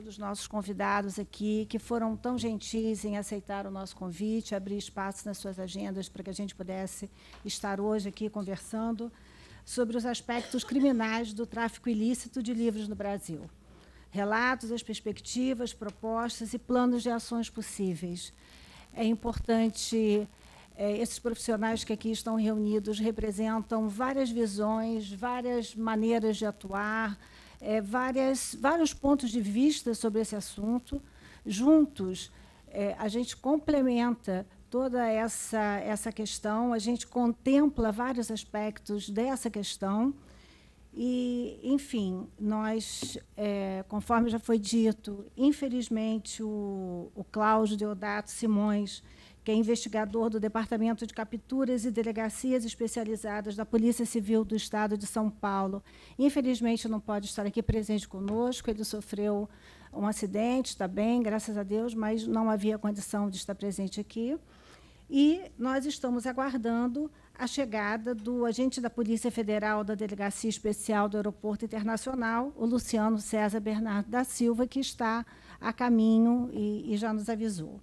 dos nossos convidados aqui, que foram tão gentis em aceitar o nosso convite, abrir espaço nas suas agendas para que a gente pudesse estar hoje aqui conversando sobre os aspectos criminais do tráfico ilícito de livros no Brasil. Relatos, as perspectivas, propostas e planos de ações possíveis. É importante é, esses profissionais que aqui estão reunidos representam várias visões, várias maneiras de atuar, é, várias, vários pontos de vista sobre esse assunto. Juntos, é, a gente complementa toda essa, essa questão, a gente contempla vários aspectos dessa questão. E, enfim, nós, é, conforme já foi dito, infelizmente, o, o Cláudio Deodato Simões, que é investigador do Departamento de Capturas e Delegacias Especializadas da Polícia Civil do Estado de São Paulo, infelizmente não pode estar aqui presente conosco, ele sofreu um acidente, está bem, graças a Deus, mas não havia condição de estar presente aqui. E nós estamos aguardando a chegada do agente da Polícia Federal da Delegacia Especial do Aeroporto Internacional, o Luciano César Bernardo da Silva, que está a caminho e, e já nos avisou.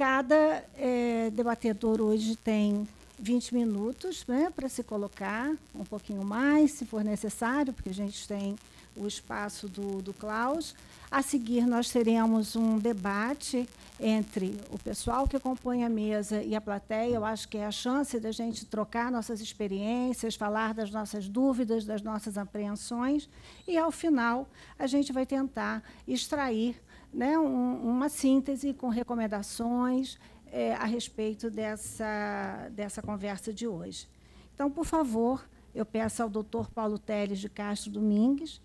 Cada é, debatedor hoje tem 20 minutos né, para se colocar, um pouquinho mais, se for necessário, porque a gente tem o espaço do, do Klaus. A seguir, nós teremos um debate entre o pessoal que compõe a mesa e a plateia. Eu acho que é a chance da gente trocar nossas experiências, falar das nossas dúvidas, das nossas apreensões. E, ao final, a gente vai tentar extrair né, um, uma síntese com recomendações é, a respeito dessa, dessa conversa de hoje. Então, por favor, eu peço ao doutor Paulo Teles de Castro Domingues,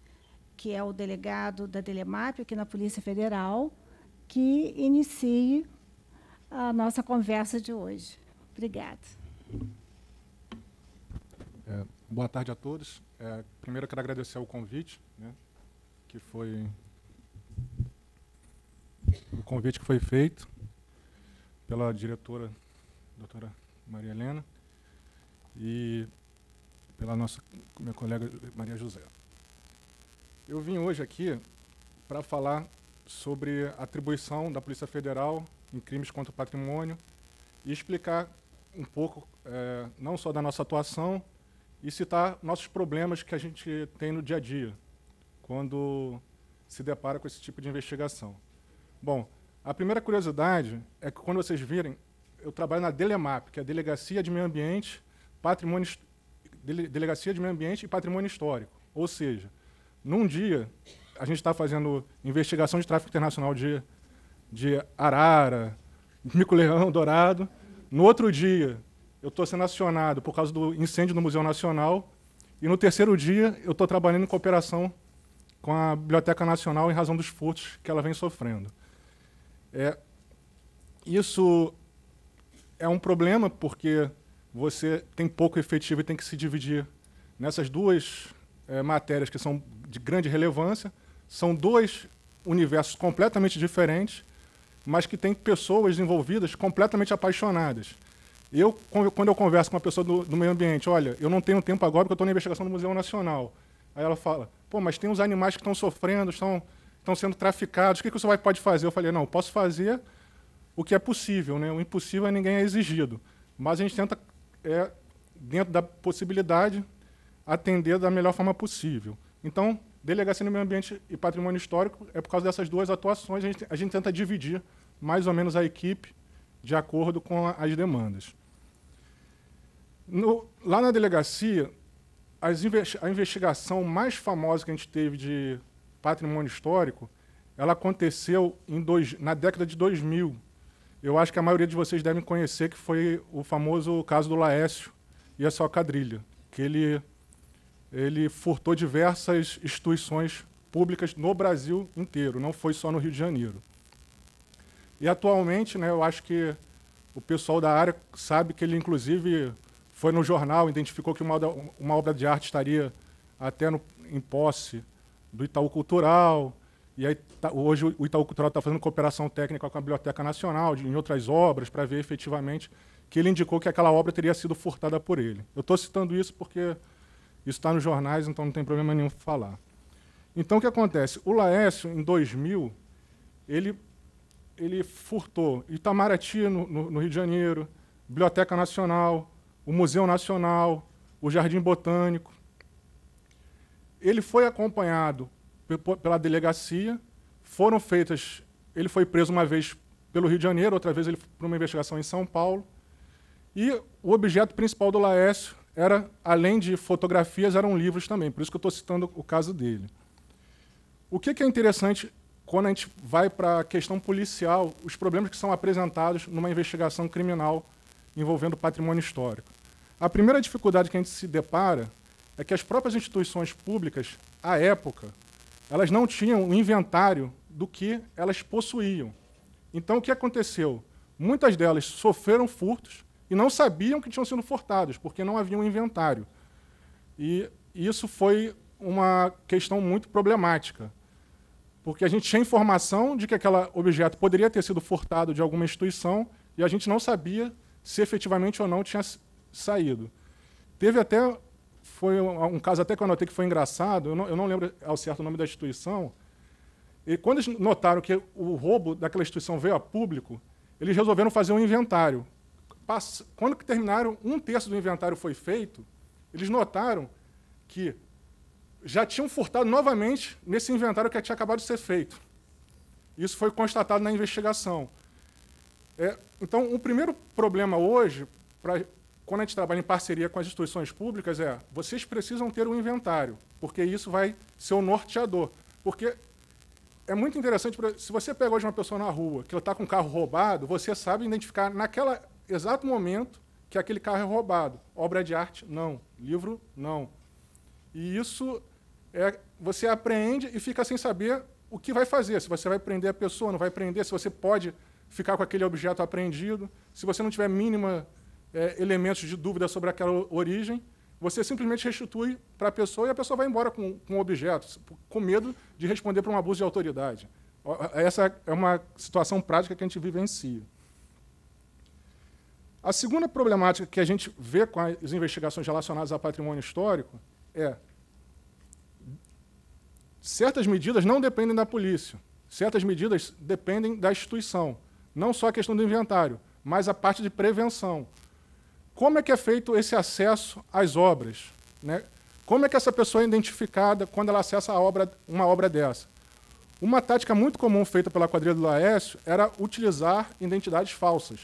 que é o delegado da Delemap aqui na Polícia Federal, que inicie a nossa conversa de hoje. Obrigada. É, boa tarde a todos. É, primeiro, quero agradecer o convite, né, que foi o convite que foi feito pela diretora, doutora Maria Helena, e pela nossa minha colega Maria José. Eu vim hoje aqui para falar sobre a atribuição da Polícia Federal em crimes contra o patrimônio e explicar um pouco, é, não só da nossa atuação, e citar nossos problemas que a gente tem no dia a dia, quando se depara com esse tipo de investigação. Bom, a primeira curiosidade é que quando vocês virem, eu trabalho na Delemap, que é a Delegacia de Meio Ambiente, Patrimônio, Delegacia de Meio Ambiente e Patrimônio Histórico. Ou seja, num dia, a gente está fazendo investigação de tráfico internacional de, de arara, mico-leão, dourado. No outro dia, eu estou sendo acionado por causa do incêndio no Museu Nacional. E no terceiro dia, eu estou trabalhando em cooperação com a Biblioteca Nacional em razão dos furtos que ela vem sofrendo. É, isso é um problema porque você tem pouco efetivo e tem que se dividir nessas duas é, matérias que são de grande relevância. São dois universos completamente diferentes, mas que têm pessoas envolvidas completamente apaixonadas. Eu, quando eu converso com uma pessoa do, do meio ambiente, olha, eu não tenho tempo agora porque eu estou na investigação do Museu Nacional. Aí ela fala, pô, mas tem uns animais que estão sofrendo, estão estão sendo traficados, o que, que você vai, pode fazer? Eu falei, não, posso fazer o que é possível, né? o impossível é ninguém é exigido. Mas a gente tenta, é, dentro da possibilidade, atender da melhor forma possível. Então, delegacia no meio ambiente e patrimônio histórico é por causa dessas duas atuações, a gente, a gente tenta dividir mais ou menos a equipe de acordo com as demandas. No, lá na delegacia, a investigação mais famosa que a gente teve de patrimônio histórico, ela aconteceu dois, na década de 2000. Eu acho que a maioria de vocês devem conhecer que foi o famoso caso do Laércio e a sua quadrilha, que ele, ele furtou diversas instituições públicas no Brasil inteiro, não foi só no Rio de Janeiro. E atualmente, né, eu acho que o pessoal da área sabe que ele, inclusive, foi no jornal, identificou que uma, uma obra de arte estaria até no, em posse do Itaú Cultural. E aí, tá, hoje o Itaú Cultural está fazendo cooperação técnica com a Biblioteca Nacional, de, em outras obras, para ver efetivamente que ele indicou que aquela obra teria sido furtada por ele. Eu estou citando isso porque isso está nos jornais, então não tem problema nenhum falar. Então, o que acontece? O Laércio, em 2000, ele, ele furtou Itamaraty, no, no, no Rio de Janeiro, Biblioteca Nacional, o Museu Nacional, o Jardim Botânico. Ele foi acompanhado pela delegacia, foram feitas. Ele foi preso uma vez pelo Rio de Janeiro, outra vez ele por uma investigação em São Paulo. E o objeto principal do Laércio era, além de fotografias, eram livros também. Por isso que eu estou citando o caso dele. O que, que é interessante quando a gente vai para a questão policial, os problemas que são apresentados numa investigação criminal envolvendo patrimônio histórico. A primeira dificuldade que a gente se depara é que as próprias instituições públicas, à época, elas não tinham um inventário do que elas possuíam. Então, o que aconteceu? Muitas delas sofreram furtos e não sabiam que tinham sido furtados, porque não havia um inventário. E isso foi uma questão muito problemática, porque a gente tinha informação de que aquele objeto poderia ter sido furtado de alguma instituição e a gente não sabia se efetivamente ou não tinha saído. Teve até, foi um, um caso até que eu notei que foi engraçado, eu não, eu não lembro ao certo o nome da instituição, e quando eles notaram que o roubo daquela instituição veio a público, eles resolveram fazer um inventário. Quando terminaram, um terço do inventário foi feito, eles notaram que já tinham furtado novamente nesse inventário que tinha acabado de ser feito. Isso foi constatado na investigação. É, então, o primeiro problema hoje, pra, quando a gente trabalha em parceria com as instituições públicas, é vocês precisam ter um inventário, porque isso vai ser o norteador. Porque é muito interessante, se você pega hoje uma pessoa na rua que está com um carro roubado, você sabe identificar naquele exato momento que aquele carro é roubado. Obra de arte, não. Livro, não. E isso é, você apreende e fica sem saber o que vai fazer. Se você vai prender a pessoa, não vai prender, se você pode ficar com aquele objeto apreendido, se você não tiver mínima é, elementos de dúvida sobre aquela origem, você simplesmente restitui para a pessoa e a pessoa vai embora com, com o objeto, com medo de responder por um abuso de autoridade. Essa é uma situação prática que a gente vivencia. A segunda problemática que a gente vê com as investigações relacionadas ao patrimônio histórico é certas medidas não dependem da polícia, certas medidas dependem da instituição. Não só a questão do inventário, mas a parte de prevenção. Como é que é feito esse acesso às obras? Né? Como é que essa pessoa é identificada quando ela acessa obra, uma obra dessa? Uma tática muito comum feita pela quadrilha do Laércio era utilizar identidades falsas.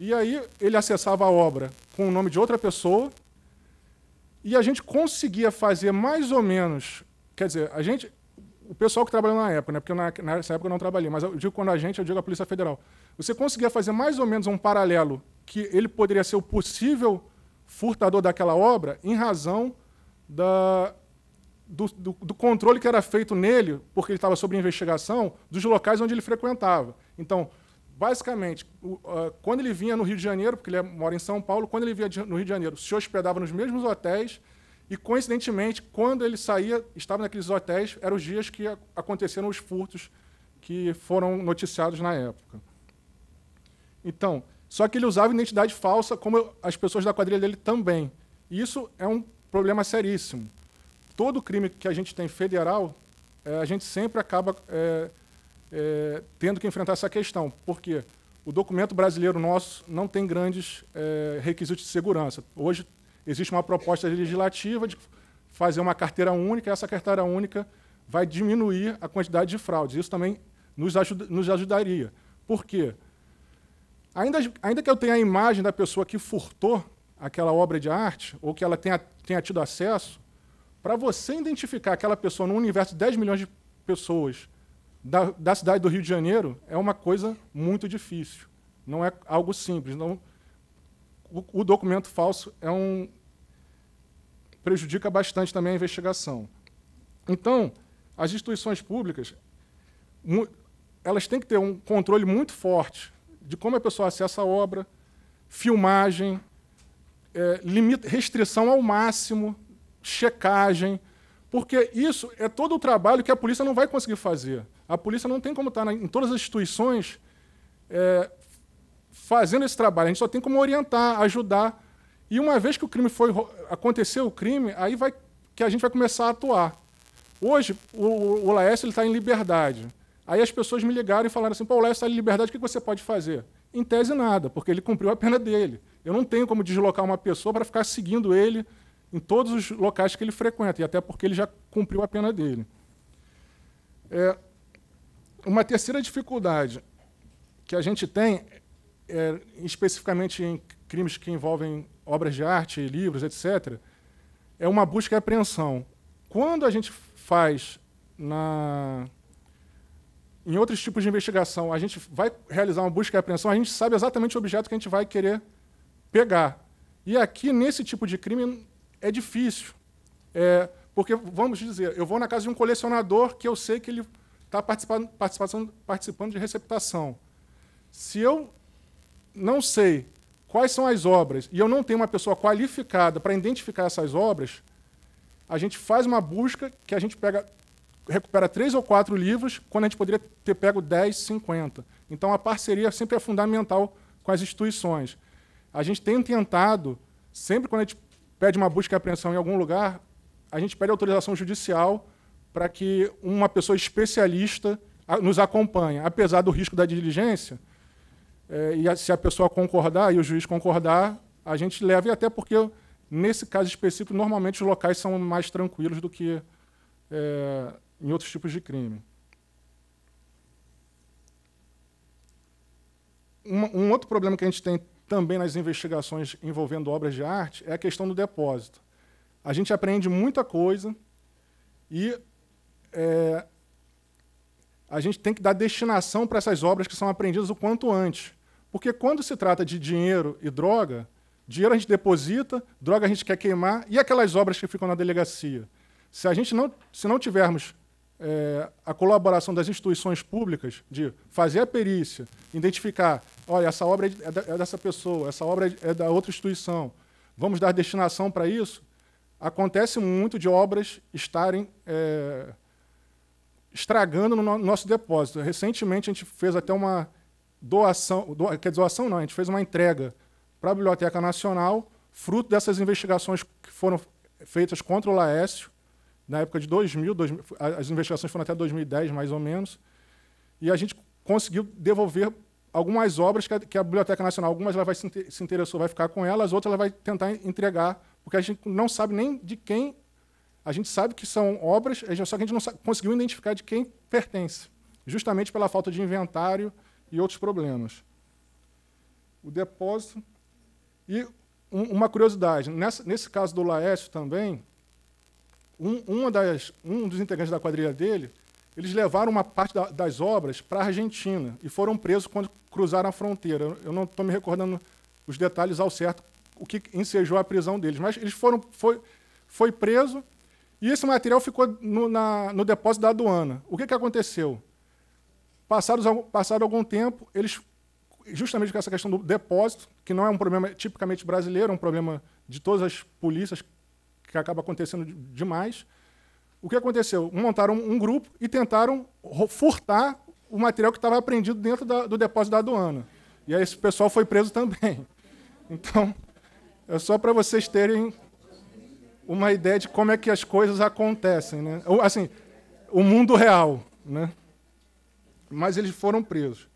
E aí ele acessava a obra com o nome de outra pessoa e a gente conseguia fazer mais ou menos, quer dizer, a gente, o pessoal que trabalhou na época, né, porque na, nessa época eu não trabalhei, mas eu digo quando a gente, eu digo a Polícia Federal, você conseguia fazer mais ou menos um paralelo que ele poderia ser o possível furtador daquela obra em razão da, do, do, do, controle que era feito nele, porque ele estava sob investigação, dos locais onde ele frequentava. Então, basicamente, o, uh, quando ele vinha no Rio de Janeiro, porque ele mora em São Paulo, quando ele vinha no Rio de Janeiro, se hospedava nos mesmos hotéis e, coincidentemente, quando ele saía, estava naqueles hotéis, eram os dias que aconteceram os furtos que foram noticiados na época. Então, só que ele usava identidade falsa, como as pessoas da quadrilha dele também. Isso é um problema seríssimo. Todo crime que a gente tem federal, é, a gente sempre acaba é, é, tendo que enfrentar essa questão. Porque o documento brasileiro nosso não tem grandes é, requisitos de segurança. Hoje existe uma proposta legislativa de fazer uma carteira única, e essa carteira única vai diminuir a quantidade de fraudes. Isso também nos, ajuda, nos ajudaria. Por quê? Ainda, ainda que eu tenha a imagem da pessoa que furtou aquela obra de arte, ou que ela tenha, tenha tido acesso, para você identificar aquela pessoa num universo de 10 milhões de pessoas da, da cidade do Rio de Janeiro é uma coisa muito difícil. Não é algo simples. Não, o, o documento falso é um prejudica bastante também a investigação. Então, as instituições públicas, elas têm que ter um controle muito forte de como a pessoa acessa a obra, filmagem, é, limita, restrição ao máximo, checagem, porque isso é todo o trabalho que a polícia não vai conseguir fazer. A polícia não tem como estar na, em todas as instituições é, fazendo esse trabalho. A gente só tem como orientar, ajudar. E uma vez que o crime foi aconteceu o crime, aí vai que a gente vai começar a atuar. Hoje, o, o Laércio está em liberdade. Aí as pessoas me ligaram e falaram assim: pô, o Laércio está em liberdade, o que você pode fazer? Em tese, nada, porque ele cumpriu a pena dele. Eu não tenho como deslocar uma pessoa para ficar seguindo ele em todos os locais que ele frequenta, e até porque ele já cumpriu a pena dele. É, uma terceira dificuldade que a gente tem, é, especificamente em crimes que envolvem obras de arte, livros, etc., é uma busca e apreensão. Quando a gente faz na, em outros tipos de investigação, a gente vai realizar uma busca e apreensão, a gente sabe exatamente o objeto que a gente vai querer pegar. E aqui, nesse tipo de crime, é difícil. É, porque, vamos dizer, eu vou na casa de um colecionador que eu sei que ele está participando, participando, participando de receptação. Se eu não sei quais são as obras e eu não tenho uma pessoa qualificada para identificar essas obras, a gente faz uma busca que a gente pega, recupera três ou quatro livros, quando a gente poderia ter pego 10, 50. Então a parceria sempre é fundamental com as instituições. A gente tem tentado, sempre quando a gente pede uma busca e apreensão em algum lugar, a gente pede autorização judicial para que uma pessoa especialista nos acompanhe. Apesar do risco da diligência, é, e se a pessoa concordar e o juiz concordar, a gente leva, e até porque, nesse caso específico, normalmente os locais são mais tranquilos do que é, em outros tipos de crime. Um, um outro problema que a gente tem também nas investigações envolvendo obras de arte é a questão do depósito. A gente aprende muita coisa e é, a gente tem que dar destinação para essas obras que são apreendidas o quanto antes. Porque quando se trata de dinheiro e droga, dinheiro a gente deposita, droga a gente quer queimar, e aquelas obras que ficam na delegacia? Se a gente não, se não tivermos é, a colaboração das instituições públicas de fazer a perícia, identificar, olha, essa obra é, é dessa pessoa, essa obra é da outra instituição, vamos dar destinação para isso, acontece muito de obras estarem é, estragando no nosso depósito. Recentemente a gente fez até uma doação, do, quer doação não, a gente fez uma entrega para a Biblioteca Nacional, fruto dessas investigações que foram feitas contra o Laércio, na época de 2000, 2000, as investigações foram até 2010, mais ou menos, e a gente conseguiu devolver algumas obras que a, que a Biblioteca Nacional, algumas ela vai se, se interessou, vai ficar com elas, outras ela vai tentar entregar, porque a gente não sabe nem de quem, a gente sabe que são obras, só que a gente não sabe, conseguiu identificar de quem pertence, justamente pela falta de inventário e outros problemas. O depósito. E um, uma curiosidade, nessa, nesse caso do Laércio também, um, uma das, um dos integrantes da quadrilha dele, eles levaram uma parte da, das obras para a Argentina e foram presos quando cruzaram a fronteira. Eu não estou me recordando os detalhes ao certo, o que ensejou a prisão deles, mas eles foram foi, foi preso e esse material ficou no, na, no depósito da aduana. O que, que aconteceu? Passados, passado algum tempo, eles, justamente com essa questão do depósito, que não é um problema tipicamente brasileiro, é um problema de todas as polícias que acaba acontecendo demais. O que aconteceu? Montaram um grupo e tentaram furtar o material que estava apreendido dentro da, do depósito da aduana. E aí esse pessoal foi preso também. Então, é só para vocês terem uma ideia de como é que as coisas acontecem, né? Assim, o mundo real, né? Mas eles foram presos.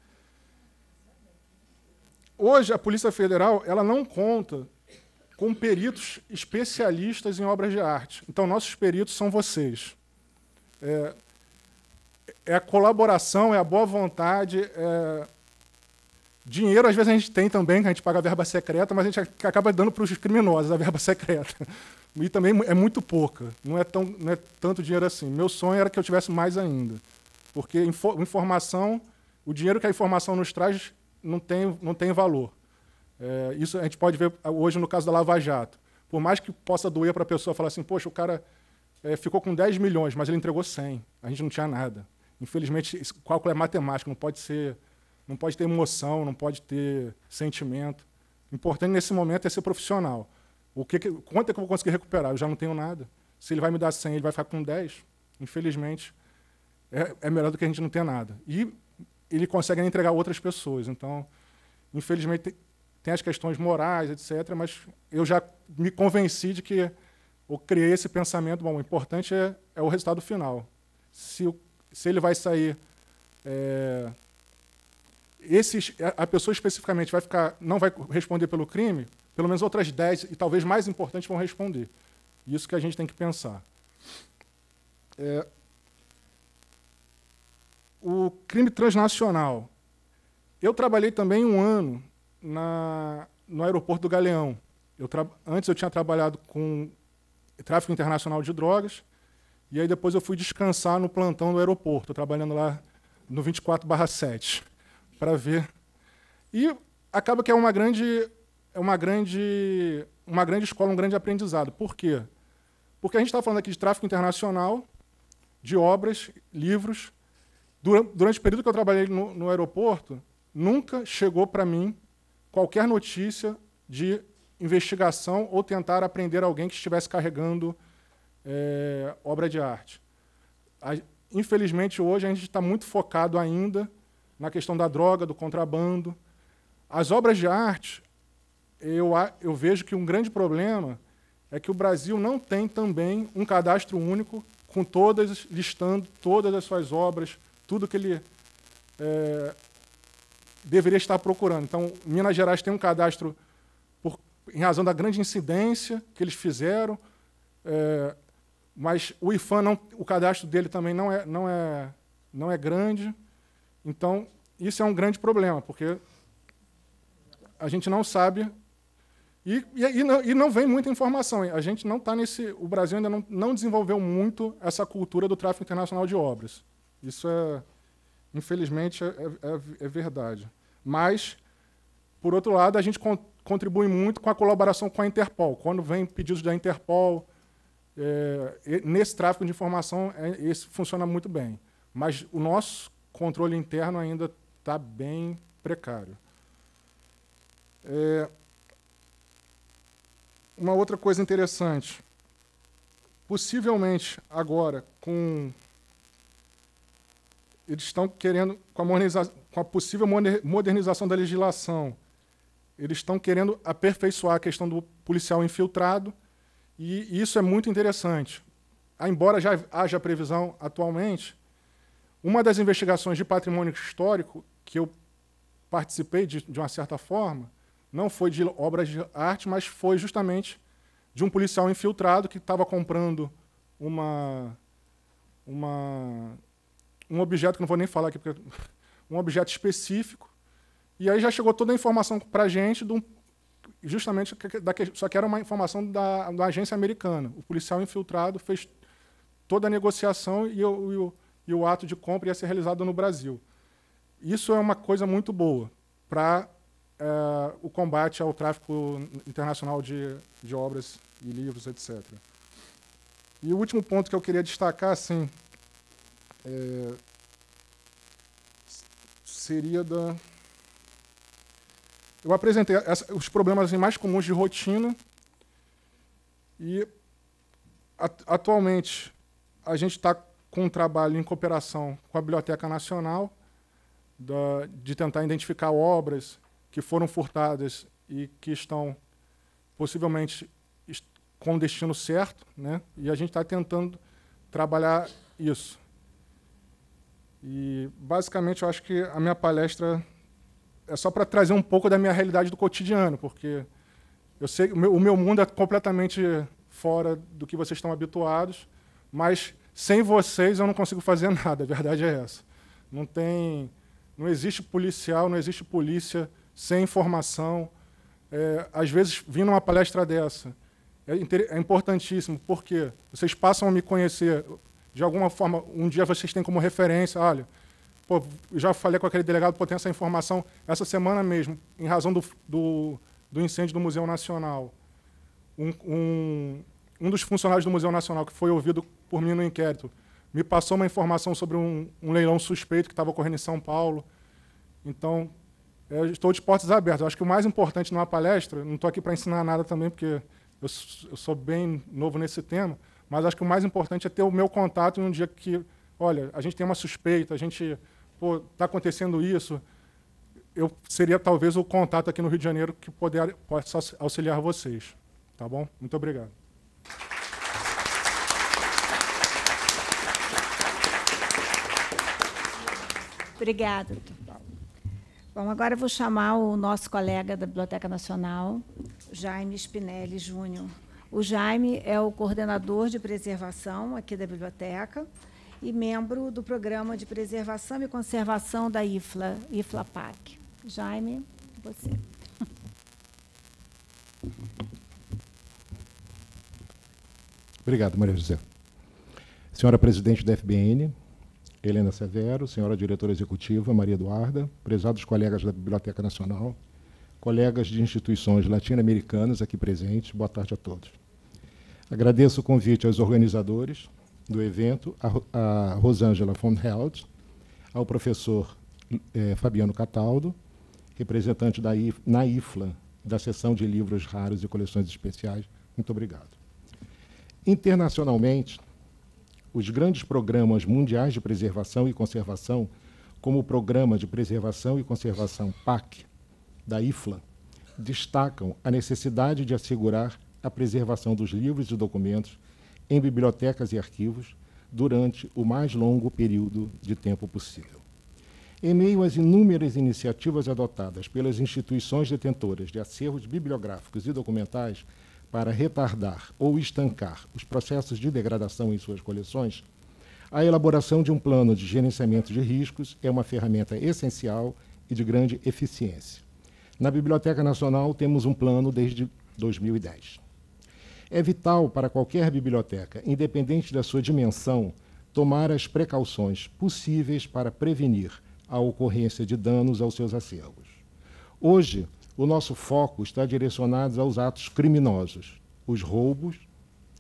Hoje a Polícia Federal, ela não conta com peritos especialistas em obras de arte. Então, nossos peritos são vocês. É, é a colaboração, é a boa vontade. É... Dinheiro, às vezes, a gente tem também, que a gente paga a verba secreta, mas a gente acaba dando para os criminosos a verba secreta. E também é muito pouca, não é, tão, não é tanto dinheiro assim. Meu sonho era que eu tivesse mais ainda. Porque informação, o dinheiro que a informação nos traz não tem, não tem valor. É, isso a gente pode ver hoje no caso da Lava Jato. Por mais que possa doer para a pessoa falar assim, poxa, o cara é, ficou com 10 milhões, mas ele entregou 100. A gente não tinha nada. Infelizmente, esse cálculo é matemático, não pode ser, não pode ter emoção, não pode ter sentimento. O importante nesse momento é ser profissional. O que, quanto é que eu vou conseguir recuperar? Eu já não tenho nada. Se ele vai me dar 100, ele vai ficar com 10. Infelizmente, é, é melhor do que a gente não ter nada. E ele consegue entregar outras pessoas. Então, infelizmente, tem as questões morais, etc., mas eu já me convenci de que ou criei esse pensamento, bom, o importante é, é o resultado final. Se, se ele vai sair. É, esses, a pessoa especificamente vai ficar, não vai responder pelo crime, pelo menos outras 10, e talvez mais importantes, vão responder. Isso que a gente tem que pensar. É, o crime transnacional. Eu trabalhei também um ano na, no aeroporto do Galeão. Eu antes eu tinha trabalhado com tráfico internacional de drogas, e aí depois eu fui descansar no plantão do aeroporto, trabalhando lá no 24/7, para ver. E acaba que é uma grande é uma grande uma grande escola, um grande aprendizado. Por quê? Porque a gente está falando aqui de tráfico internacional, de obras, livros. Durante, durante o período que eu trabalhei no, no aeroporto, nunca chegou para mim qualquer notícia de investigação ou tentar aprender alguém que estivesse carregando é, obra de arte. A, infelizmente, hoje a gente está muito focado ainda na questão da droga, do contrabando. As obras de arte, eu, eu vejo que um grande problema é que o Brasil não tem também um cadastro único com todas, listando todas as suas obras, tudo que ele é, deveria estar procurando. Então, Minas Gerais tem um cadastro em razão da grande incidência que eles fizeram, é, mas o IFAM, não, o cadastro dele também não é, não, é, não é grande. Então, isso é um grande problema, porque a gente não sabe. E, e, e, não, e não, vem muita informação. A gente não está nesse. O Brasil ainda não, não desenvolveu muito essa cultura do tráfico internacional de obras. Isso é, infelizmente, é, é, é verdade. Mas, por outro lado, a gente contribui muito com a colaboração com a Interpol. Quando vem pedidos da Interpol, é, nesse tráfico de informação, é, esse funciona muito bem. Mas o nosso controle interno ainda está bem precário. É, uma outra coisa interessante. Possivelmente, agora, com. Eles estão querendo, com a, com a possível modernização da legislação, eles estão querendo aperfeiçoar a questão do policial infiltrado, e isso é muito interessante. Embora já haja previsão atualmente, uma das investigações de patrimônio histórico que eu participei de, de uma certa forma, não foi de obras de arte, mas foi justamente de um policial infiltrado que estava comprando uma, uma, um objeto que não vou nem falar aqui, porque um objeto específico, e aí já chegou toda a informação para a gente, um, justamente, da, só que era uma informação da, da, agência americana. O policial infiltrado fez toda a negociação e o, e, o, e o ato de compra ia ser realizado no Brasil. Isso é uma coisa muito boa para é, o combate ao tráfico internacional de, de obras e livros, etc. E o último ponto que eu queria destacar, assim, é, seria da eu apresentei essa, os problemas assim, mais comuns de rotina e atualmente a gente está com um trabalho em cooperação com a Biblioteca Nacional da, de tentar identificar obras que foram furtadas e que estão possivelmente com o destino certo, né? E a gente está tentando trabalhar isso. E basicamente eu acho que a minha palestra é só para trazer um pouco da minha realidade do cotidiano, porque eu sei o meu, o meu mundo é completamente fora do que vocês estão habituados, mas sem vocês eu não consigo fazer nada. A verdade é essa. Não tem, não existe policial, não existe polícia sem informação. É, às vezes, vindo uma palestra dessa, é, é importantíssimo, porque vocês passam a me conhecer de alguma forma. Um dia vocês têm como referência, olha, Pô, já falei com aquele delegado, pô, tem essa informação essa semana mesmo, em razão do, do, do incêndio do Museu Nacional. Um, um, um, dos funcionários do Museu Nacional, que foi ouvido por mim no inquérito, me passou uma informação sobre um, um leilão suspeito que estava ocorrendo em São Paulo. Então, eu estou de portas abertas. Eu acho que o mais importante numa palestra, não estou aqui para ensinar nada também, porque eu, eu sou bem novo nesse tema, mas acho que o mais importante é ter o meu contato num dia que, olha, a gente tem uma suspeita, a gente, está acontecendo isso. Eu seria talvez o contato aqui no Rio de Janeiro que poder, possa auxiliar vocês. Tá bom? Muito obrigado. Obrigada. Bom, agora eu vou chamar o nosso colega da Biblioteca Nacional, Jaime Spinelli Júnior. O Jaime é o coordenador de preservação aqui da biblioteca e membro do Programa de Preservação e Conservação da IFLA, IFLA-PAC. Jaime, você. Obrigado, Maria José. Senhora presidente da FBN, Helena Severo, senhora diretora executiva, Maria Eduarda, prezados colegas da Biblioteca Nacional, colegas de instituições latino-americanas aqui presentes, boa tarde a todos. Agradeço o convite aos organizadores do evento, a, Rosângela von Held, ao professor eh, Fabiano Cataldo, representante da IF, na IFLA, da seção de livros raros e coleções especiais. Muito obrigado. Internacionalmente, os grandes programas mundiais de preservação e conservação, como o Programa de Preservação e Conservação PAC, da IFLA, destacam a necessidade de assegurar a preservação dos livros e documentos em bibliotecas e arquivos durante o mais longo período de tempo possível. Em meio às inúmeras iniciativas adotadas pelas instituições detentoras de acervos bibliográficos e documentais para retardar ou estancar os processos de degradação em suas coleções, a elaboração de um plano de gerenciamento de riscos é uma ferramenta essencial e de grande eficiência. Na Biblioteca Nacional temos um plano desde 2010. É vital para qualquer biblioteca, independente da sua dimensão, tomar as precauções possíveis para prevenir a ocorrência de danos aos seus acervos. Hoje, o nosso foco está direcionado aos atos criminosos, os roubos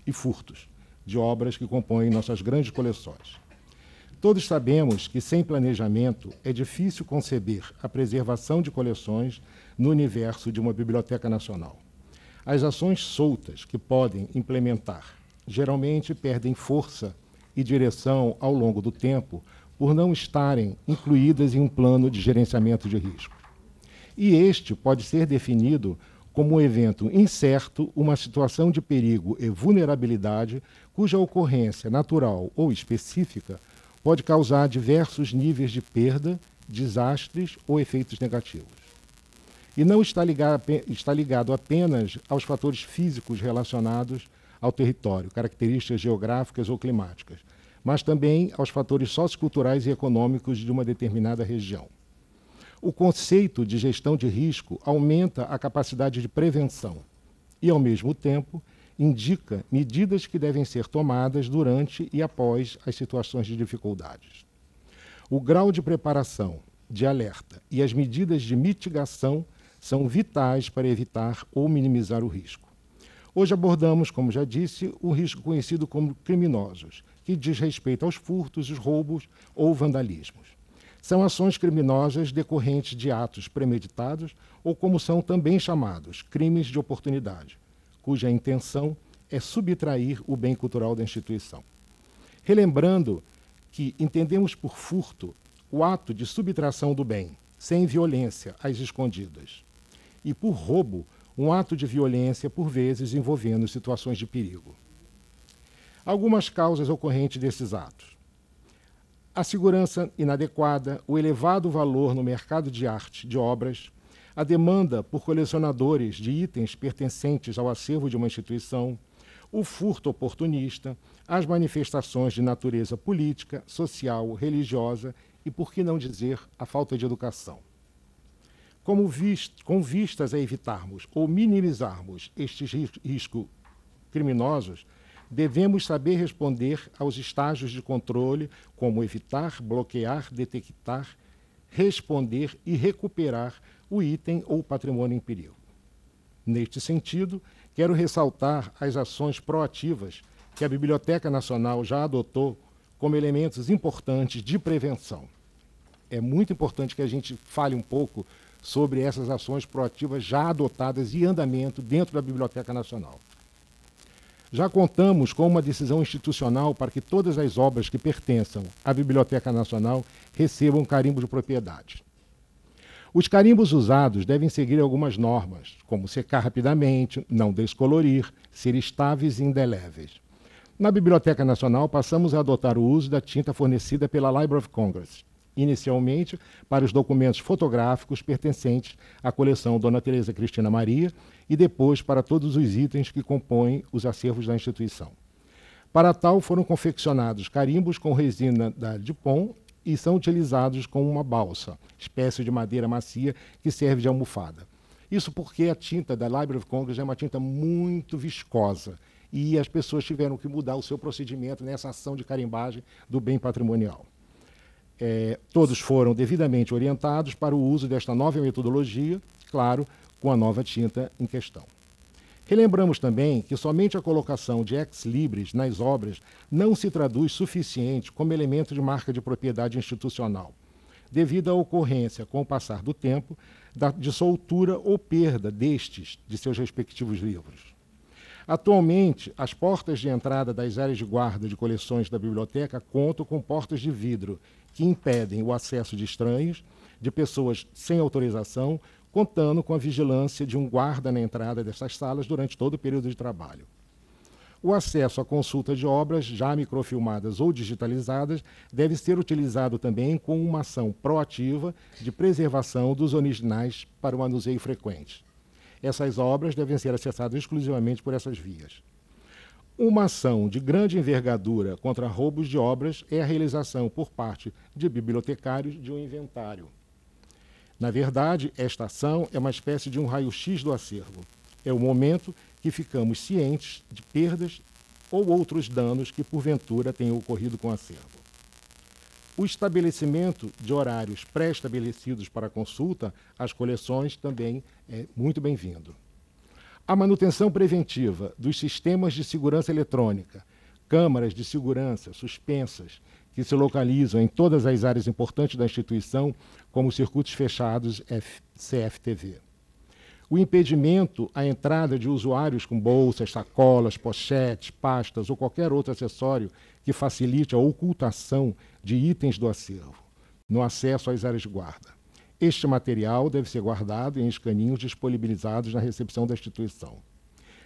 e furtos de obras que compõem nossas grandes coleções. Todos sabemos que, sem planejamento, é difícil conceber a preservação de coleções no universo de uma biblioteca nacional. As ações soltas que podem implementar geralmente perdem força e direção ao longo do tempo por não estarem incluídas em um plano de gerenciamento de risco e este pode ser definido como um evento incerto, uma situação de perigo e vulnerabilidade cuja ocorrência natural ou específica pode causar diversos níveis de perda, desastres ou efeitos negativos. E não está ligado, está ligado apenas aos fatores físicos relacionados ao território, características geográficas ou climáticas, mas também aos fatores socioculturais e econômicos de uma determinada região. O conceito de gestão de risco aumenta a capacidade de prevenção e, ao mesmo tempo, indica medidas que devem ser tomadas durante e após as situações de dificuldades. O grau de preparação, de alerta e as medidas de mitigação são vitais para evitar ou minimizar o risco. Hoje abordamos, como já disse, o risco conhecido como criminosos, que diz respeito aos furtos, os roubos ou vandalismos são ações criminosas decorrentes de atos premeditados ou, como são também chamados, crimes de oportunidade, cuja intenção é subtrair o bem cultural da instituição. Relembrando que entendemos por furto o ato de subtração do bem, sem violência, às escondidas, e por roubo, um ato de violência, por vezes envolvendo situações de perigo. Algumas causas ocorrentes desses atos a segurança inadequada, o elevado valor no mercado de arte de obras, a demanda por colecionadores de itens pertencentes ao acervo de uma instituição, o furto oportunista, as manifestações de natureza política, social, religiosa e, por que não dizer, a falta de educação. Como vist, com vistas a evitarmos ou minimizarmos estes riscos criminosos, devemos saber responder aos estágios de controle, como evitar, bloquear, detectar, responder e recuperar o item ou patrimônio em perigo. Neste sentido, quero ressaltar as ações proativas que a Biblioteca Nacional já adotou como elementos importantes de prevenção. É muito importante que a gente fale um pouco sobre essas ações proativas já adotadas e andamento dentro da Biblioteca Nacional. Já contamos com uma decisão institucional para que todas as obras que pertençam à Biblioteca Nacional recebam carimbo de propriedade. Os carimbos usados devem seguir algumas normas, como secar rapidamente, não descolorir, ser estáveis e indeléveis. Na Biblioteca Nacional, passamos a adotar o uso da tinta fornecida pela Library of Congress, inicialmente para os documentos fotográficos pertencentes à coleção Dona Teresa Cristina Maria e depois para todos os itens que compõem os acervos da instituição. Para tal, foram confeccionados carimbos com resina da Dupont e são utilizados como uma balsa, espécie de madeira macia que serve de almofada. Isso porque a tinta da Library of Congress é uma tinta muito viscosa e as pessoas tiveram que mudar o seu procedimento nessa ação de carimbagem do bem patrimonial. É, todos foram devidamente orientados para o uso desta nova metodologia, claro, com a nova tinta em questão. Relembramos também que somente a colocação de ex-libris nas obras não se traduz suficiente como elemento de marca de propriedade institucional, devido à ocorrência, com o passar do tempo, de soltura ou perda destes de seus respectivos livros. Atualmente, as portas de entrada das áreas de guarda de coleções da biblioteca contam com portas de vidro que impedem o acesso de estranhos, de pessoas sem autorização, contando com a vigilância de um guarda na entrada dessas salas durante todo o período de trabalho. O acesso à consulta de obras já microfilmadas ou digitalizadas deve ser utilizado também com uma ação proativa de preservação dos originais para o manuseio frequente. Essas obras devem ser acessadas exclusivamente por essas vias. Uma ação de grande envergadura contra roubos de obras é a realização por parte de bibliotecários de um inventário. Na verdade, esta ação é uma espécie de um raio-x do acervo. É o momento que ficamos cientes de perdas ou outros danos que porventura tenham ocorrido com o acervo. O estabelecimento de horários pré-estabelecidos para consulta às coleções também é muito bem-vindo. A manutenção preventiva dos sistemas de segurança eletrônica, câmaras de segurança suspensas, que se localizam em todas as áreas importantes da instituição, como circuitos fechados CFTV. O impedimento à entrada de usuários com bolsas, sacolas, pochetes, pastas ou qualquer outro acessório que facilite a ocultação de itens do acervo no acesso às áreas de guarda. Este material deve ser guardado em escaninhos disponibilizados na recepção da instituição.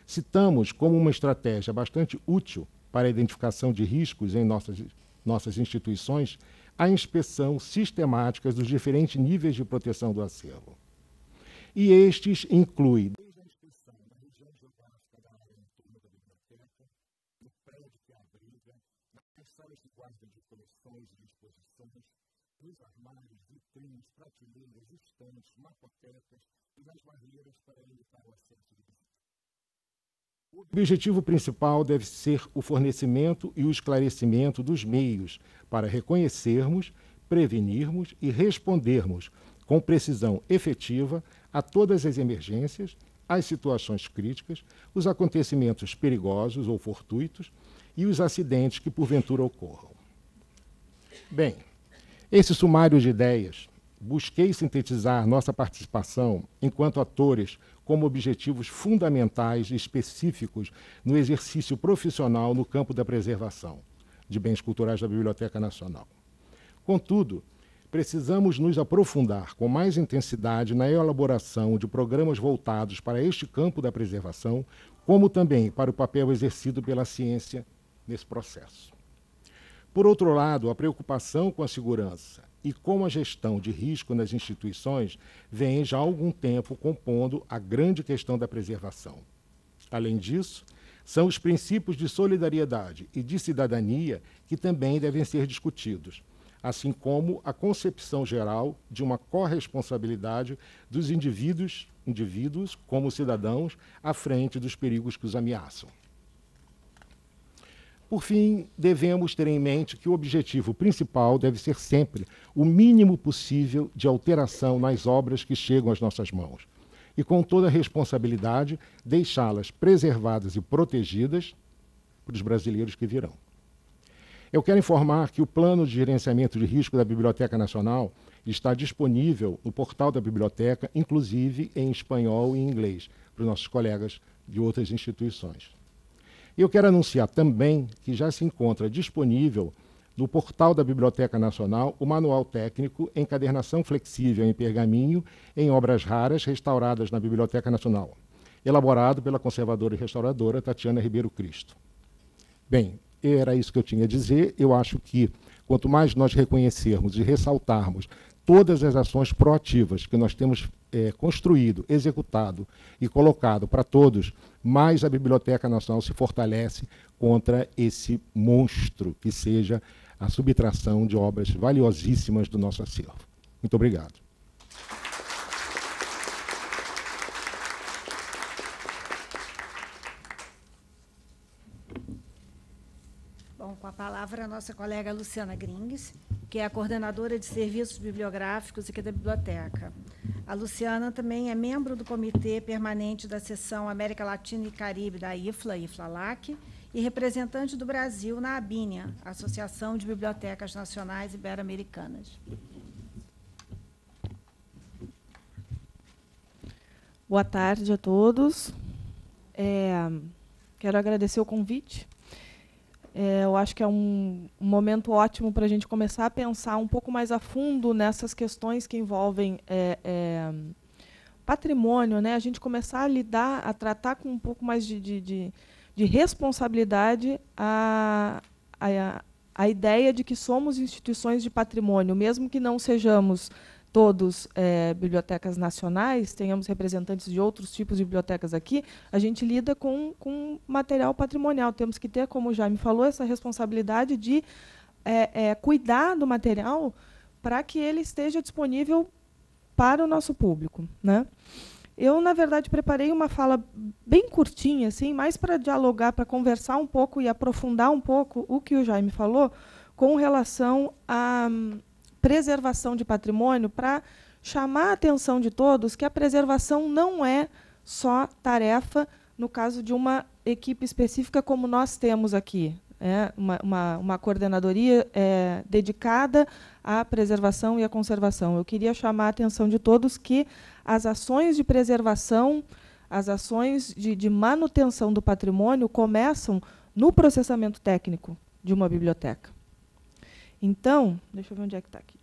Citamos como uma estratégia bastante útil para a identificação de riscos em nossas, nossas instituições a inspeção sistemática dos diferentes níveis de proteção do acervo. E estes incluem estantes, mapotecas e nas barreiras para o o objetivo principal deve ser o fornecimento e o esclarecimento dos meios para reconhecermos, prevenirmos e respondermos com precisão efetiva a todas as emergências, as situações críticas, os acontecimentos perigosos ou fortuitos e os acidentes que porventura ocorram. Bem, esse sumário de ideias busquei sintetizar nossa participação enquanto atores como objetivos fundamentais e específicos no exercício profissional no campo da preservação de bens culturais da Biblioteca Nacional. Contudo, precisamos nos aprofundar com mais intensidade na elaboração de programas voltados para este campo da preservação, como também para o papel exercido pela ciência nesse processo. Por outro lado, a preocupação com a segurança e com a gestão de risco nas instituições vem já há algum tempo compondo a grande questão da preservação. Além disso, são os princípios de solidariedade e de cidadania que também devem ser discutidos, assim como a concepção geral de uma corresponsabilidade dos indivíduos, indivíduos como cidadãos à frente dos perigos que os ameaçam. Por fim, devemos ter em mente que o objetivo principal deve ser sempre o mínimo possível de alteração nas obras que chegam às nossas mãos, e com toda a responsabilidade deixá-las preservadas e protegidas para os brasileiros que virão. Eu quero informar que o plano de gerenciamento de risco da Biblioteca Nacional está disponível no portal da biblioteca, inclusive em espanhol e inglês, para os nossos colegas de outras instituições. Eu quero anunciar também que já se encontra disponível no portal da Biblioteca Nacional o manual técnico encadernação flexível em pergaminho em obras raras restauradas na Biblioteca Nacional, elaborado pela conservadora e restauradora Tatiana Ribeiro Cristo. Bem, era isso que eu tinha a dizer. Eu acho que quanto mais nós reconhecermos e ressaltarmos todas as ações proativas que nós temos é, construído, executado e colocado para todos, mais a Biblioteca Nacional se fortalece contra esse monstro que seja a subtração de obras valiosíssimas do nosso acervo. Muito obrigado. Com a palavra a nossa colega Luciana Grings, que é a coordenadora de serviços bibliográficos aqui da biblioteca. A Luciana também é membro do Comitê Permanente da Seção América Latina e Caribe da IFLA, IFLA-LAC, e representante do Brasil na ABINIA, Associação de Bibliotecas Nacionais Ibero-Americanas. Boa tarde a todos. É, quero agradecer o convite. É, eu acho que é um, um momento ótimo para a gente começar a pensar um pouco mais a fundo nessas questões que envolvem é, é, patrimônio, né? A gente começar a lidar, a tratar com um pouco mais de, de, de de responsabilidade a, a, a ideia de que somos instituições de patrimônio, mesmo que não sejamos todos é, bibliotecas nacionais, tenhamos representantes de outros tipos de bibliotecas aqui, a gente lida com, com material patrimonial. Temos que ter, como já me falou, essa responsabilidade de é, é, cuidar do material para que ele esteja disponível para o nosso público. Né? Eu, na verdade, preparei uma fala bem curtinha, assim, mais para dialogar, para conversar um pouco e aprofundar um pouco o que o Jaime falou com relação hum, preservação de patrimônio, para chamar a atenção de todos que a preservação não é só tarefa, no caso de uma equipe específica como nós temos aqui. É uma, uma, uma coordenadoria é, dedicada à preservação e à conservação. Eu queria chamar a atenção de todos que as ações de preservação, as ações de, de manutenção do patrimônio começam no processamento técnico de uma biblioteca. Então, deixa eu ver onde é que está aqui.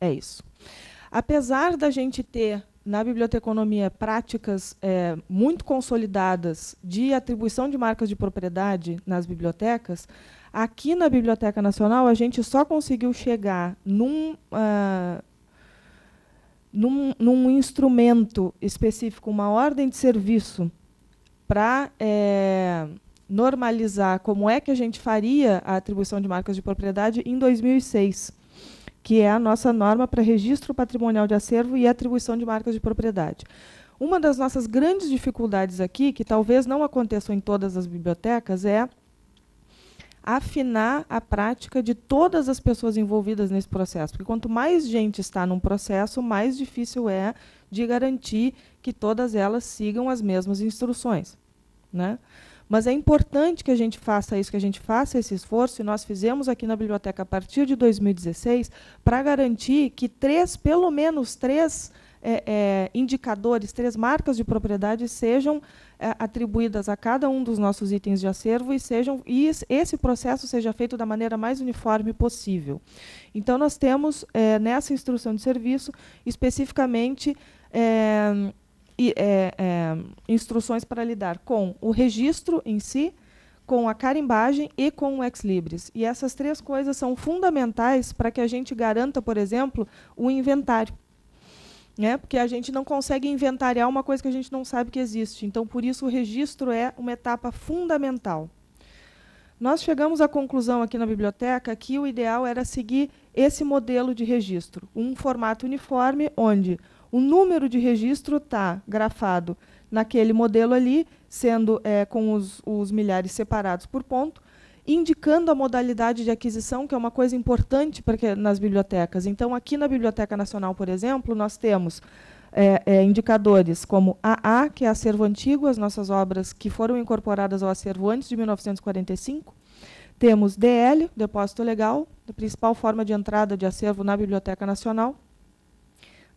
É isso. Apesar da gente ter na biblioteconomia práticas é, muito consolidadas de atribuição de marcas de propriedade nas bibliotecas, aqui na Biblioteca Nacional a gente só conseguiu chegar num, uh, num, num instrumento específico, uma ordem de serviço para é, normalizar como é que a gente faria a atribuição de marcas de propriedade em 2006, que é a nossa norma para registro patrimonial de acervo e atribuição de marcas de propriedade. Uma das nossas grandes dificuldades aqui, que talvez não aconteçam em todas as bibliotecas, é afinar a prática de todas as pessoas envolvidas nesse processo. Porque quanto mais gente está num processo, mais difícil é de garantir que todas elas sigam as mesmas instruções. Né? Mas é importante que a gente faça isso, que a gente faça esse esforço, e nós fizemos aqui na biblioteca a partir de 2016, para garantir que três, pelo menos três é, é, indicadores, três marcas de propriedade sejam é, atribuídas a cada um dos nossos itens de acervo e, sejam, e esse processo seja feito da maneira mais uniforme possível. Então, nós temos, é, nessa instrução de serviço, especificamente é, é, instruções para lidar com o registro em si, com a carimbagem e com o ex-libris. E essas três coisas são fundamentais para que a gente garanta, por exemplo, o inventário né? porque a gente não consegue inventariar uma coisa que a gente não sabe que existe. Então, por isso, o registro é uma etapa fundamental. Nós chegamos à conclusão aqui na biblioteca que o ideal era seguir esse modelo de registro, um formato uniforme, onde o número de registro está grafado naquele modelo ali, sendo é, com os, os milhares separados por ponto, indicando a modalidade de aquisição, que é uma coisa importante para nas bibliotecas. Então, aqui na Biblioteca Nacional, por exemplo, nós temos é, é, indicadores como AA, que é acervo antigo, as nossas obras que foram incorporadas ao acervo antes de 1945. Temos DL, depósito legal, a principal forma de entrada de acervo na Biblioteca Nacional.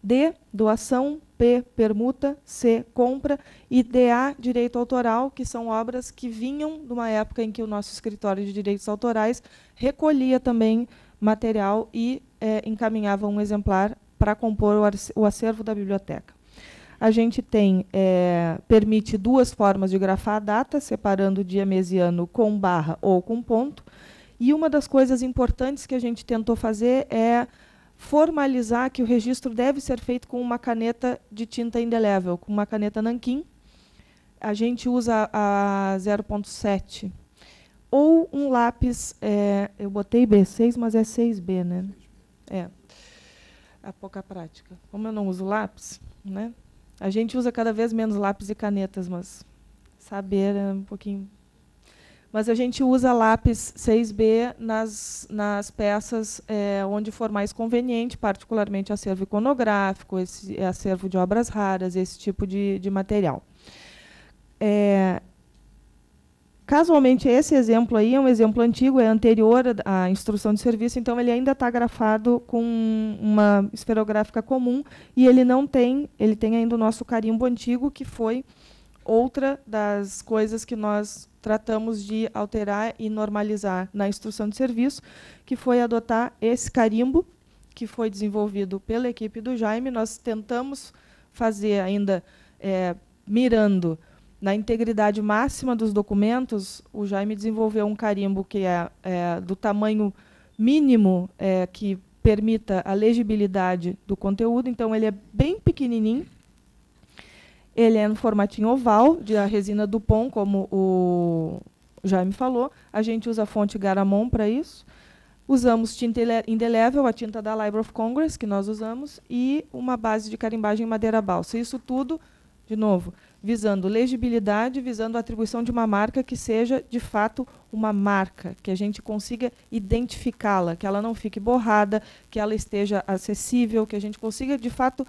D, doação, P, permuta, C, compra e DA, direito autoral, que são obras que vinham de uma época em que o nosso escritório de direitos autorais recolhia também material e é, encaminhava um exemplar para compor o acervo da biblioteca. A gente tem, é, permite duas formas de grafar a data, separando o dia, mês e ano com barra ou com ponto, E uma das coisas importantes que a gente tentou fazer é formalizar que o registro deve ser feito com uma caneta de tinta indelével, com uma caneta nanquim. A gente usa a 0.7 ou um lápis, é, eu botei B6, mas é 6B, né? É. A pouca prática. Como eu não uso lápis, né? A gente usa cada vez menos lápis e canetas, mas saber é um pouquinho. Mas a gente usa lápis 6B nas, nas peças é, onde for mais conveniente, particularmente acervo iconográfico, esse acervo de obras raras, esse tipo de, de material. É, Casualmente, esse exemplo aí é um exemplo antigo, é anterior à instrução de serviço, então ele ainda está grafado com uma esferográfica comum e ele não tem, ele tem ainda o nosso carimbo antigo, que foi outra das coisas que nós tratamos de alterar e normalizar na instrução de serviço, que foi adotar esse carimbo, que foi desenvolvido pela equipe do Jaime. Nós tentamos fazer ainda, é, mirando na integridade máxima dos documentos, o Jaime desenvolveu um carimbo que é, é do tamanho mínimo é, que permita a legibilidade do conteúdo. Então, ele é bem pequenininho. Ele é no formatinho oval, de a resina Dupont, como o Jaime falou. A gente usa a fonte Garamond para isso. Usamos tinta indelével, a tinta da Library of Congress, que nós usamos, e uma base de carimbagem em madeira balsa. Isso tudo, de novo, visando legibilidade, visando a atribuição de uma marca que seja, de fato, uma marca, que a gente consiga identificá-la, que ela não fique borrada, que ela esteja acessível, que a gente consiga, de fato,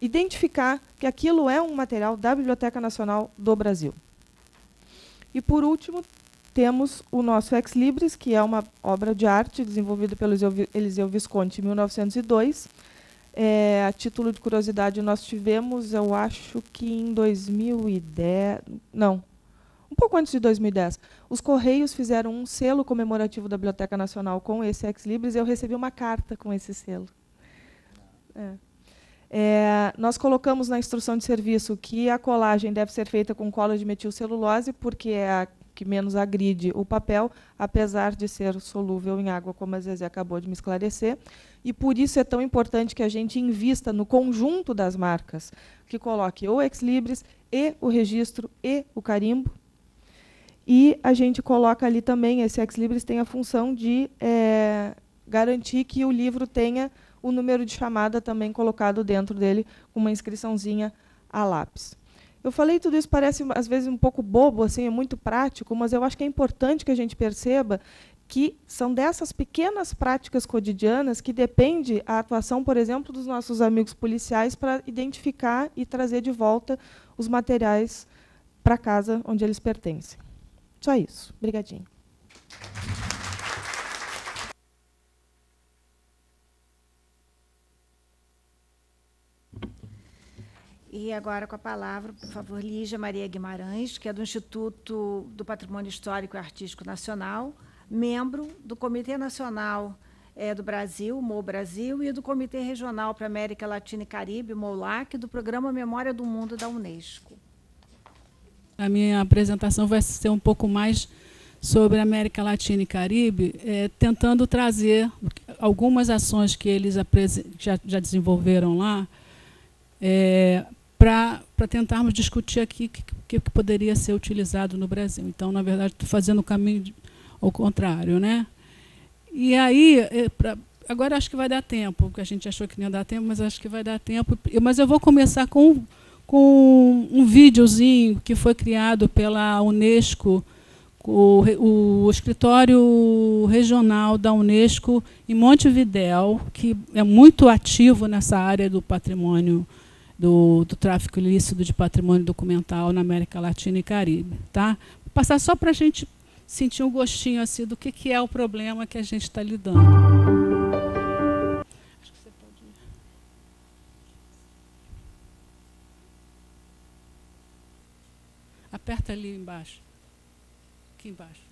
identificar que aquilo é um material da Biblioteca Nacional do Brasil. E, por último, temos o nosso Ex Libris, que é uma obra de arte desenvolvida pelo Eliseu Visconti em 1902, é, a título de curiosidade, nós tivemos, eu acho que em 2010. Não, um pouco antes de 2010. Os Correios fizeram um selo comemorativo da Biblioteca Nacional com esse Ex Libris e eu recebi uma carta com esse selo. É. É, nós colocamos na instrução de serviço que a colagem deve ser feita com cola de metilcelulose, porque é a que menos agride o papel, apesar de ser solúvel em água, como a Zezé acabou de me esclarecer. E por isso é tão importante que a gente invista no conjunto das marcas, que coloque o ex libris e o registro e o carimbo. E a gente coloca ali também, esse ex libris tem a função de é, garantir que o livro tenha o número de chamada também colocado dentro dele, com uma inscriçãozinha a lápis. Eu falei tudo isso parece às vezes um pouco bobo, assim, é muito prático, mas eu acho que é importante que a gente perceba que são dessas pequenas práticas cotidianas que depende a atuação, por exemplo, dos nossos amigos policiais para identificar e trazer de volta os materiais para casa onde eles pertencem. Só isso. Obrigadinho. E agora com a palavra, por favor, Lígia Maria Guimarães, que é do Instituto do Patrimônio Histórico e Artístico Nacional, membro do Comitê Nacional é, do Brasil, MO Brasil, e do Comitê Regional para América Latina e Caribe, MOLAC, do Programa Memória do Mundo da Unesco. A minha apresentação vai ser um pouco mais sobre América Latina e Caribe, é, tentando trazer algumas ações que eles já, já desenvolveram lá, é, para tentarmos discutir aqui o que, que, poderia ser utilizado no Brasil. Então, na verdade, estou fazendo o caminho ao contrário. Né? E aí, é, pra, agora acho que vai dar tempo, porque a gente achou que não ia dar tempo, mas acho que vai dar tempo. Mas eu vou começar com, com um videozinho que foi criado pela Unesco, o, o escritório regional da Unesco em Montevidéu, que é muito ativo nessa área do patrimônio do, do tráfico ilícito de patrimônio documental na América Latina e Caribe. Tá? Vou passar só para a gente sentir um gostinho assim do que, que é o problema que a gente está lidando. Aperta ali embaixo. Aqui embaixo.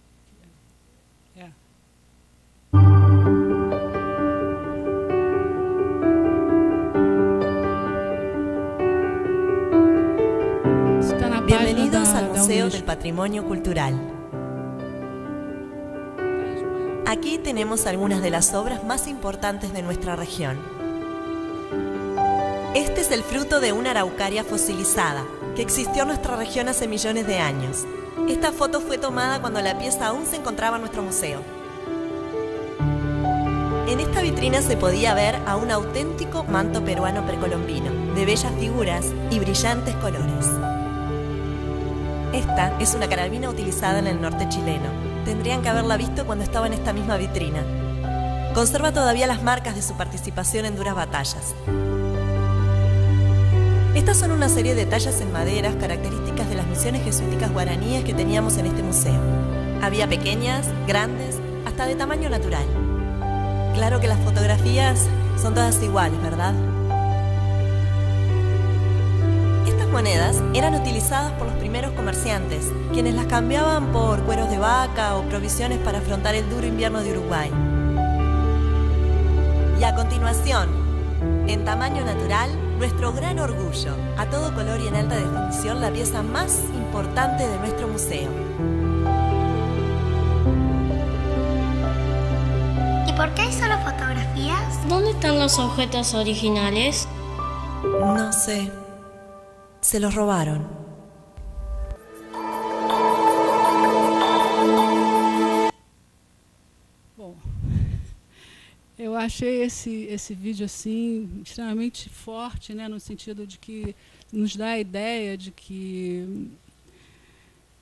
Museo del Patrimonio Cultural. Aquí tenemos algunas de las obras más importantes de nuestra región. Este es el fruto de una araucaria fosilizada, que existió en nuestra región hace millones de años. Esta foto fue tomada cuando la pieza aún se encontraba en nuestro museo. En esta vitrina se podía ver a un auténtico manto peruano precolombino, de bellas figuras y brillantes colores. Esta es una carabina utilizada en el norte chileno. Tendrían que haberla visto cuando estaba en esta misma vitrina. Conserva todavía las marcas de su participación en duras batallas. Estas son una serie de tallas en maderas características de las misiones jesuíticas guaraníes que teníamos en este museo. Había pequeñas, grandes, hasta de tamaño natural. Claro que las fotografías son todas iguales, ¿verdad? Monedas eran utilizadas por los primeros comerciantes, quienes las cambiaban por cueros de vaca o provisiones para afrontar el duro invierno de Uruguay. Y a continuación, en tamaño natural, nuestro gran orgullo, a todo color y en alta definición, la pieza más importante de nuestro museo. ¿Y por qué hay solo fotografías? ¿Dónde están los objetos originales? No sé. Se los robaron. Bom, eu achei esse, esse vídeo assim extremamente forte, né, no sentido de que nos dá a ideia de que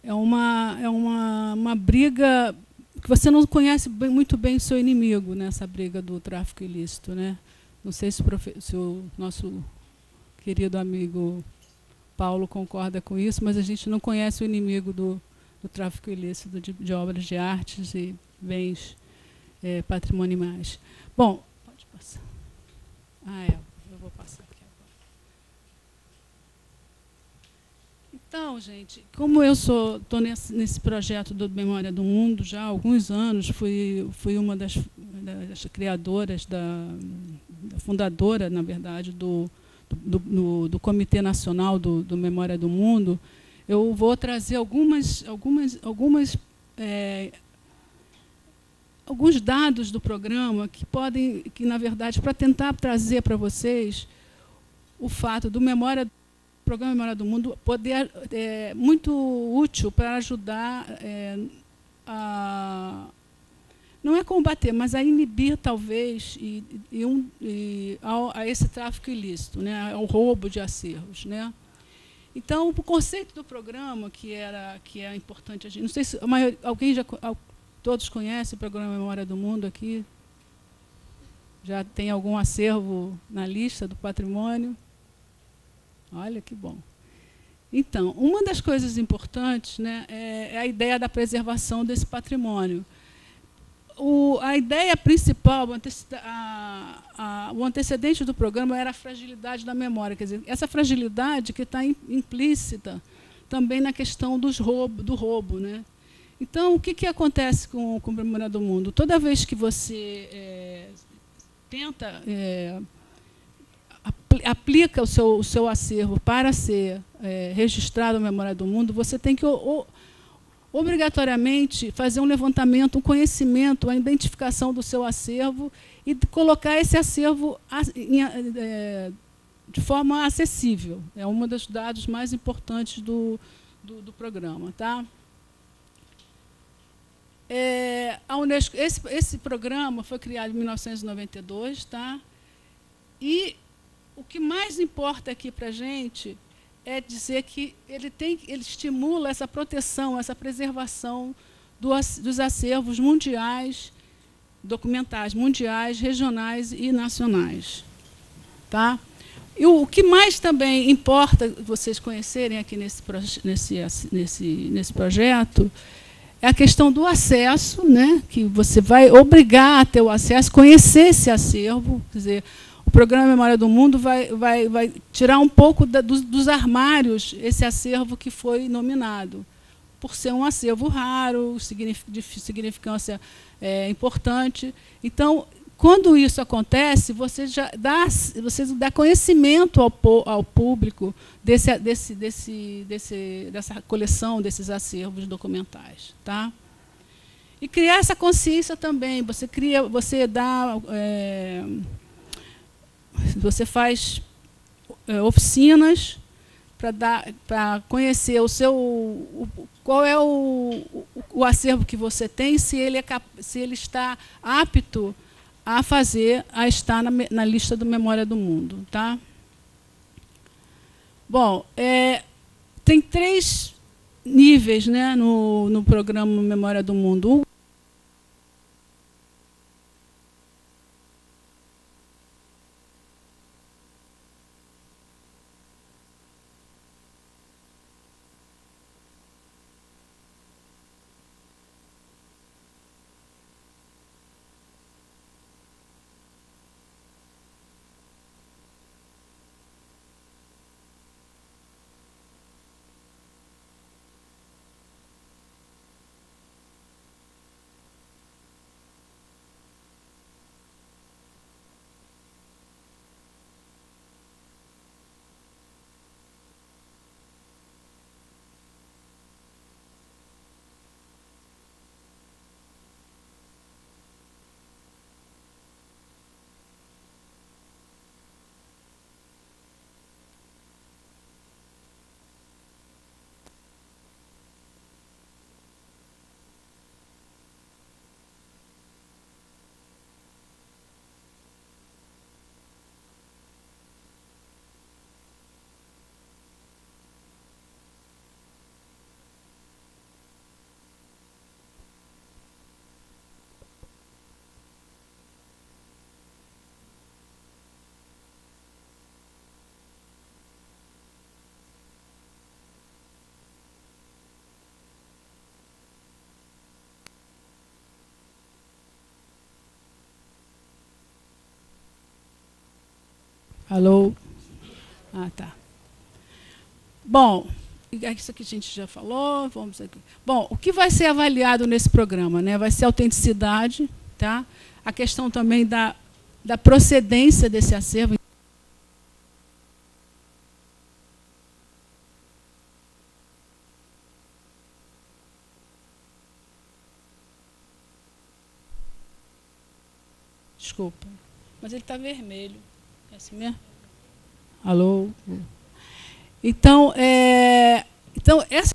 é uma, é uma, uma briga que você não conhece bem, muito bem o seu inimigo nessa briga do tráfico ilícito. Né? Não sei se o, se o nosso querido amigo Paulo concorda com isso, mas a gente não conhece o inimigo do, do tráfico ilícito de, de, obras de artes e bens é, patrimoniais. Bom, pode passar. Ah, é, eu vou passar aqui agora. Então, gente, como eu sou estou nesse, nesse projeto do Memória do Mundo já há alguns anos, fui, fui uma das, das criadoras, da, da fundadora, na verdade, do do, do, do Comitê Nacional do, do, Memória do Mundo, eu vou trazer algumas, algumas, algumas é, alguns dados do programa que podem, que na verdade, para tentar trazer para vocês o fato do memória programa Memória do Mundo poder é muito útil para ajudar é, a não é combater, mas a inibir talvez e, e um, e, a, esse tráfico ilícito, né, ao roubo de acervos, né. Então, o conceito do programa que era que é importante a gente, não sei se alguém já todos conhecem o programa Memória do Mundo aqui. Já tem algum acervo na lista do patrimônio? Olha que bom. Então, uma das coisas importantes né, é, é a ideia da preservação desse patrimônio o, a ideia principal, a, a, o antecedente do programa era a fragilidade da memória. Quer dizer, essa fragilidade que está implícita também na questão dos roubo, do roubo. Né? Então, o que, que acontece com, com o Memória do Mundo? Toda vez que você é, tenta, é, aplica o seu, o seu acervo para ser é, registrado na Memória do Mundo, você tem que o, obrigatoriamente fazer um levantamento, um conhecimento, a identificação do seu acervo e colocar esse acervo é, de forma acessível. É um dos dados mais importantes do, do, do programa. Tá? É, a Unesco, esse, esse programa foi criado em 1992, tá? e o que mais importa aqui para a gente é dizer que ele, tem, ele estimula essa proteção, essa preservação do, dos acervos mundiais, documentais mundiais, regionais e nacionais. Tá? E o, que mais também importa vocês conhecerem aqui nesse, nesse, nesse, nesse projeto é a questão do acesso, né, que você vai obrigar a ter o acesso, conhecer esse acervo, quer dizer, programa Memória do Mundo vai, vai, vai tirar um pouco da, dos, dos, armários esse acervo que foi nominado, por ser um acervo raro, de significância é, importante. Então, quando isso acontece, você já dá, você dá conhecimento ao, ao público desse, desse, desse, desse, dessa coleção desses acervos documentais. Tá? E criar essa consciência também. Você cria, você dá, é, você faz é, oficinas para conhecer o seu o, qual é o, o, acervo que você tem, se ele, é, se ele está apto a fazer, a estar na, na lista do Memória do Mundo. Tá? Bom, é, tem três níveis né, no, no programa Memória do Mundo. Alô? Ah, tá. Bom, isso aqui a gente já falou. Vamos aqui. Bom, o que vai ser avaliado nesse programa? Né? Vai ser a autenticidade, tá? a questão também da, da procedência desse acervo. Desculpa, mas ele está vermelho. É assim mesmo? Alô? Então, é, então essa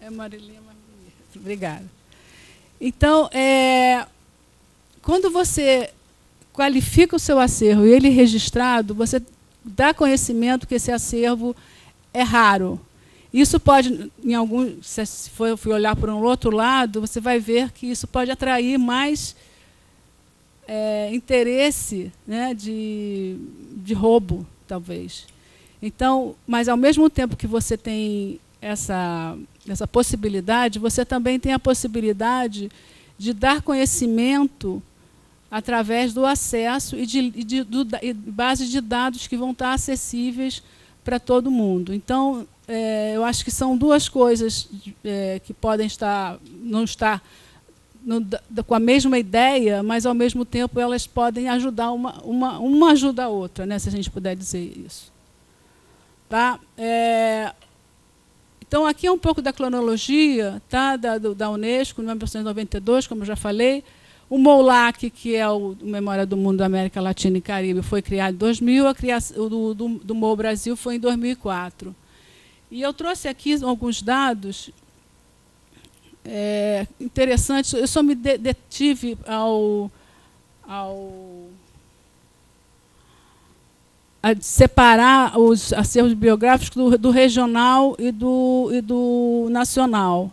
É amarelinha mais bonita. Obrigada. Então, é, quando você qualifica o seu acervo e ele é registrado, você dá conhecimento que esse acervo é raro. Isso pode, em algum, se for olhar por um outro lado, você vai ver que isso pode atrair mais é, interesse né, de, de roubo, talvez. Então, mas ao mesmo tempo que você tem essa, essa possibilidade, você também tem a possibilidade de dar conhecimento através do acesso e de, de do, e base de dados que vão estar acessíveis para todo mundo. Então, é, eu acho que são duas coisas é, que podem estar, não estar no, com a mesma ideia, mas ao mesmo tempo elas podem ajudar uma, uma, uma ajuda a outra, né, se a gente puder dizer isso. Tá? É, então, aqui é um pouco da cronologia tá, da, da Unesco, em 1992, como eu já falei. O MOLAC, que é o Memória do Mundo da América Latina e Caribe, foi criado em 2000, a criação, do, do, do MOL Brasil foi em 2004. E eu trouxe aqui alguns dados é, interessantes. Eu só me detive ao, ao a separar os acervos biográficos do, do regional e do, e do nacional,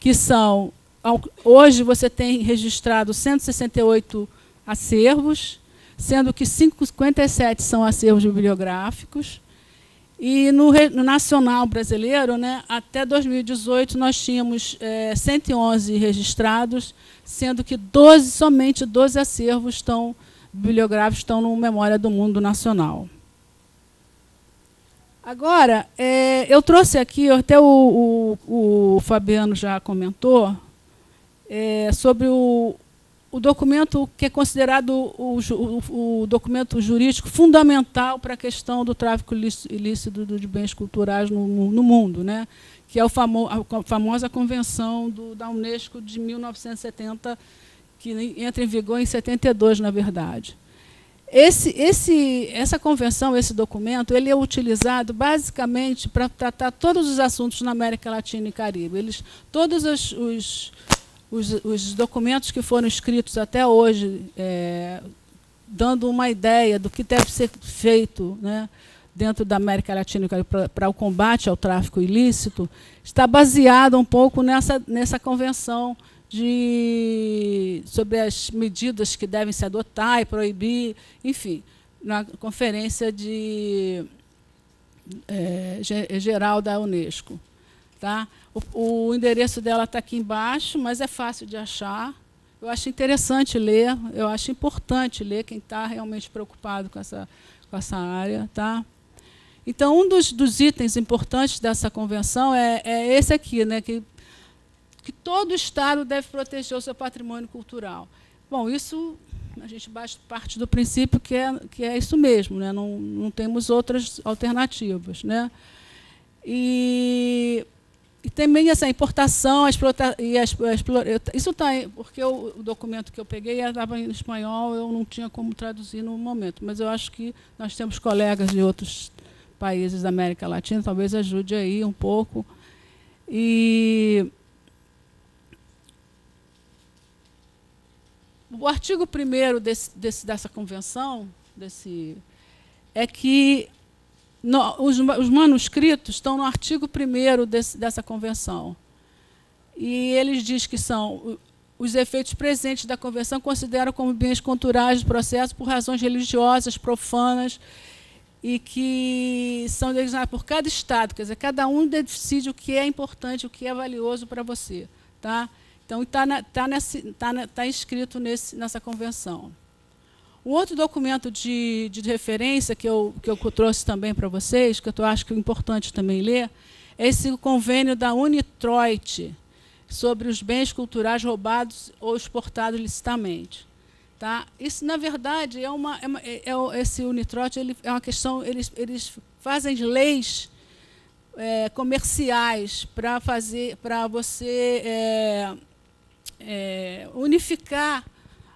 que são hoje você tem registrado 168 acervos, sendo que 57 são acervos bibliográficos e no, no, nacional brasileiro, né, até 2018, nós tínhamos é, 111 registrados, sendo que 12, somente 12 acervos estão, bibliográficos estão no Memória do Mundo Nacional. Agora, é, eu trouxe aqui, até o, o, o Fabiano já comentou, é, sobre o, o documento que é considerado o, o, o documento jurídico fundamental para a questão do tráfico ilícito de bens culturais no, no mundo, né? que é famo, a famosa Convenção do, da Unesco de 1970, que entra em vigor em 72, na verdade. Esse, esse, essa convenção, esse documento, ele é utilizado basicamente para tratar todos os assuntos na América Latina e Caribe. Eles, todos os, os, os, os documentos que foram escritos até hoje, é, dando uma ideia do que deve ser feito né, dentro da América Latina para o combate ao tráfico ilícito, está baseado um pouco nessa, nessa convenção de, sobre as medidas que devem se adotar e proibir, enfim, na conferência de, é, geral da Unesco. Tá? O, o endereço dela está aqui embaixo, mas é fácil de achar. Eu acho interessante ler, eu acho importante ler quem está realmente preocupado com essa, com essa área. Tá? Então, um dos, dos itens importantes dessa convenção é, é esse aqui, né, que que todo Estado deve proteger o seu patrimônio cultural. Bom, isso a gente parte do princípio que é, que é isso mesmo, né? não, não temos outras alternativas. Né? E, e também essa importação a e a isso está porque o, o, documento que eu peguei estava em espanhol, eu não tinha como traduzir no momento, mas eu acho que nós temos colegas de outros países da América Latina, talvez ajude aí um pouco. E o artigo 1 desse, desse, dessa convenção desse, é que no, os, os, manuscritos estão no artigo 1 dessa convenção. E eles diz que são os efeitos presentes da convenção consideram como bens culturais do processo por razões religiosas, profanas, e que são designados por cada Estado. Quer dizer, cada um decide o que é importante, o que é valioso para você. Tá? Então, está tá tá, tá escrito nesse, nessa convenção. O outro documento de, de referência que eu, que eu trouxe também para vocês, que eu acho que é importante também ler, é esse convênio da Unitroit sobre os bens culturais roubados ou exportados licitamente. Tá? Isso, na verdade, é uma, é, uma, é, é esse Unitroit ele, é uma questão. Eles, eles fazem leis é, comerciais para fazer para você é, é, unificar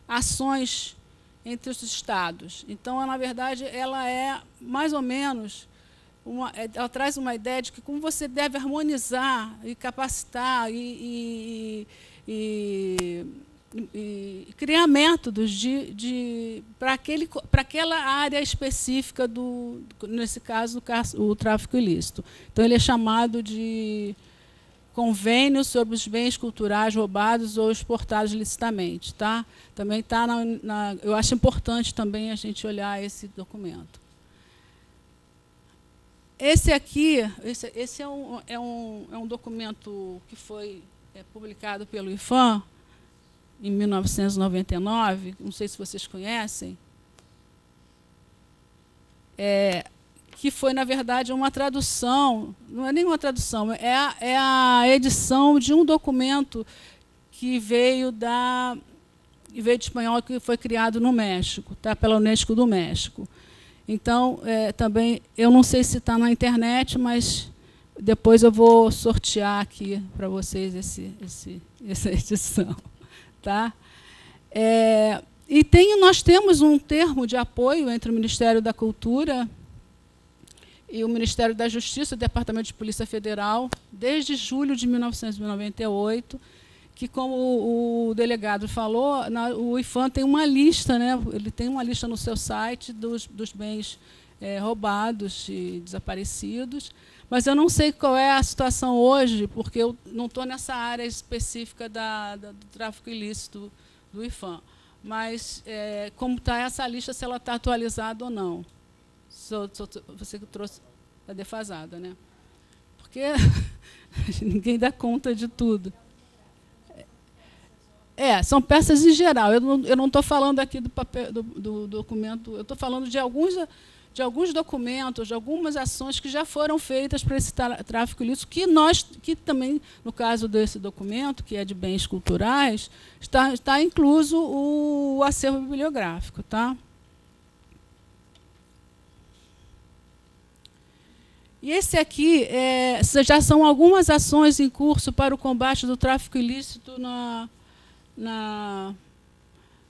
ações entre os estados. Então, na verdade, ela é mais ou menos uma, é, ela traz uma ideia de que como você deve harmonizar e capacitar e, e, e, e criar métodos de, de para aquela área específica do nesse caso o tráfico ilícito. Então ele é chamado de convênio sobre os bens culturais roubados ou exportados licitamente. Tá? Também está na, na, Eu acho importante também a gente olhar esse documento. Esse aqui, esse, esse é, um, é, um, é um documento que foi é, publicado pelo IFAM em 1999, não sei se vocês conhecem. É, que foi, na verdade, uma tradução, não é nenhuma tradução, é a, é a edição de um documento que veio da veio de espanhol que foi criado no México, tá? pela Unesco do México. Então, é, também, eu não sei se está na internet, mas depois eu vou sortear aqui para vocês esse, esse, essa edição. Tá? É, e tem, nós temos um termo de apoio entre o Ministério da Cultura e o Ministério da Justiça, o Departamento de Polícia Federal, desde julho de 1998, que, como o delegado falou, na, o IFAM tem uma lista, né, ele tem uma lista no seu site dos, dos bens é, roubados e desaparecidos, mas eu não sei qual é a situação hoje, porque eu não estou nessa área específica da, da, do tráfico ilícito do IFAM. Mas é, como está essa lista, se ela está atualizada ou não sou, sou, você que trouxe a defasada, né? Porque ninguém dá conta de tudo. É, são peças em geral. Eu não estou falando aqui do, papel, do, do documento, eu estou falando de alguns de alguns documentos, de algumas ações que já foram feitas para esse tráfico ilícito, que nós, que também, no caso desse documento, que é de bens culturais, está, está incluso o, acervo bibliográfico. Tá? E esse aqui é, já são algumas ações em curso para o combate do tráfico ilícito na, na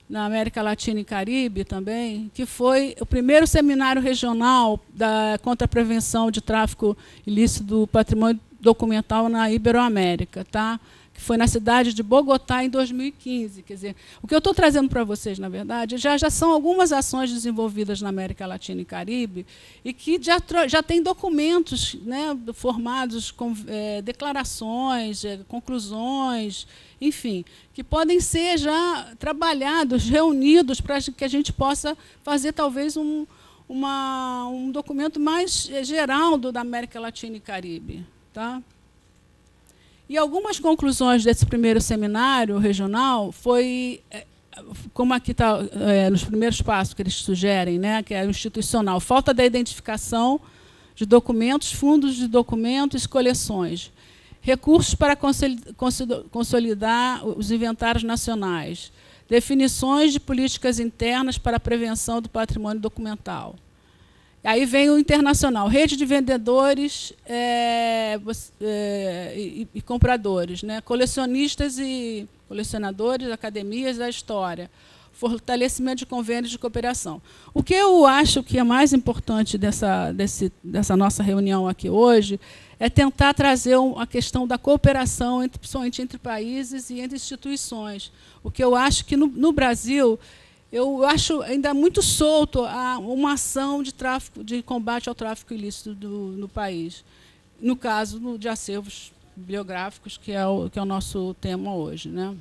na América Latina e Caribe também, que foi o primeiro seminário regional da, contra a prevenção de tráfico ilícito do patrimônio documental na Iberoamérica. Tá? Que foi na cidade de Bogotá em 2015. Quer dizer, o que eu estou trazendo para vocês, na verdade, já, já são algumas ações desenvolvidas na América Latina e Caribe e que já, já tem documentos né, formados com é, declarações, é, conclusões, enfim, que podem ser já trabalhados, reunidos, para que a gente possa fazer talvez um, uma, um documento mais é, geral do, da América Latina e Caribe. Tá? E algumas conclusões desse primeiro seminário regional foi, é, como aqui está é, nos primeiros passos que eles sugerem, né, que é institucional, falta da identificação de documentos, fundos de documentos coleções, recursos para consolidar os inventários nacionais, definições de políticas internas para a prevenção do patrimônio documental, Aí vem o internacional, rede de vendedores é, é, e, e, compradores, né? colecionistas e colecionadores, academias da história, fortalecimento de convênios de cooperação. O que eu acho que é mais importante dessa, desse, dessa nossa reunião aqui hoje é tentar trazer a questão da cooperação, entre, principalmente entre países e entre instituições. O que eu acho que no, no Brasil eu acho ainda muito solto a, uma ação de, tráfico, de combate ao tráfico ilícito do, no país. No caso de acervos bibliográficos, que é, o, que é o nosso tema hoje. Né?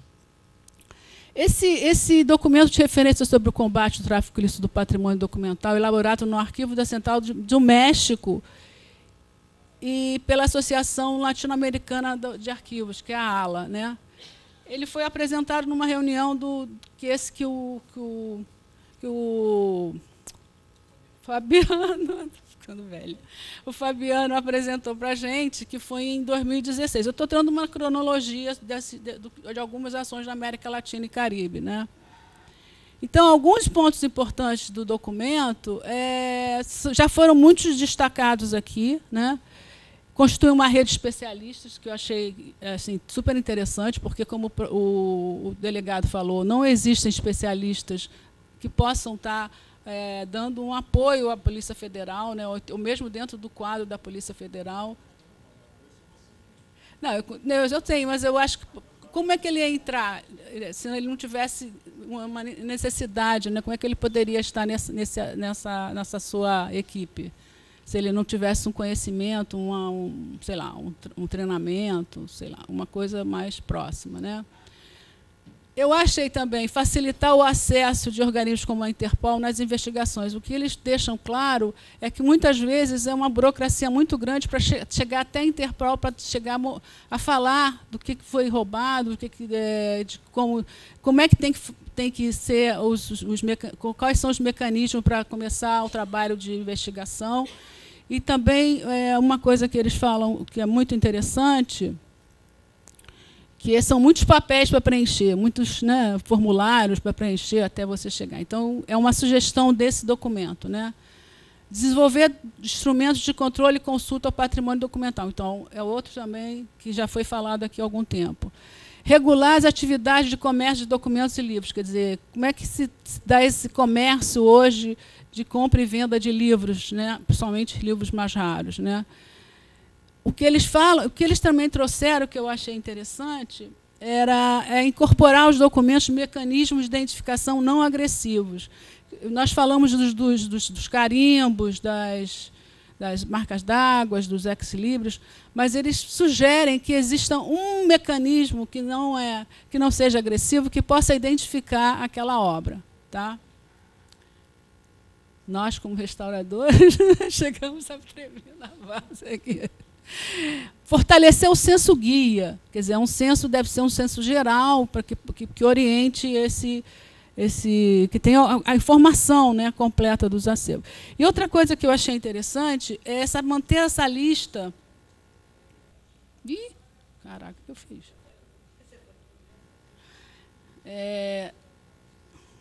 Esse, esse documento de referência sobre o combate ao tráfico ilícito do patrimônio documental, elaborado no Arquivo da Central do México e pela Associação Latino-Americana de Arquivos, que é a ALA, né? Ele foi apresentado numa reunião do que esse que o que o, que o Fabiano ficando velho. O Fabiano apresentou para a gente, que foi em 2016. Eu estou tendo uma cronologia desse, de, de, algumas ações da América Latina e Caribe. Né? Então, alguns pontos importantes do documento é, já foram muitos destacados aqui. Né? Constitui uma rede de especialistas que eu achei assim, super interessante, porque, como o, o delegado falou, não existem especialistas que possam estar é, dando um apoio à Polícia Federal, né, ou, mesmo dentro do quadro da Polícia Federal. Não, eu, eu tenho, mas eu acho que como é que ele ia entrar se ele não tivesse uma necessidade, né? Como é que ele poderia estar nessa, nessa, nessa sua equipe? Se ele não tivesse um conhecimento, uma, um, sei lá, um, um, treinamento, sei lá, uma coisa mais próxima, né? Eu achei também facilitar o acesso de organismos como a Interpol nas investigações. O que eles deixam claro é que muitas vezes é uma burocracia muito grande para che chegar até a Interpol para chegar a falar do que foi roubado, do que, é, de como, como é que tem que tem que ser os, os quais são os mecanismos para começar o trabalho de investigação e também é, uma coisa que eles falam que é muito interessante, que são muitos papéis para preencher, muitos né, formulários para preencher até você chegar. Então, é uma sugestão desse documento. Né? Desenvolver instrumentos de controle e consulta ao patrimônio documental. Então, é outro também que já foi falado aqui há algum tempo. Regular as atividades de comércio de documentos e livros. Quer dizer, como é que se dá esse comércio hoje de compra e venda de livros, né? principalmente livros mais raros. Né? O que eles falam, o que eles também trouxeram, que eu achei interessante, era é, incorporar os documentos mecanismos de identificação não agressivos. Nós falamos dos, dos, dos, carimbos, das, das marcas d'água, dos ex-libris, mas eles sugerem que exista um mecanismo que não é que não seja agressivo, que possa identificar aquela obra, tá? nós, como restauradores, chegamos a tremer na base aqui. Fortalecer o senso guia, quer dizer, um senso deve ser um senso geral para que, que, que, oriente esse, esse que tenha a, a, informação né, completa dos acervos. E outra coisa que eu achei interessante é essa, manter essa lista. Ih, caraca, o que eu fiz? É,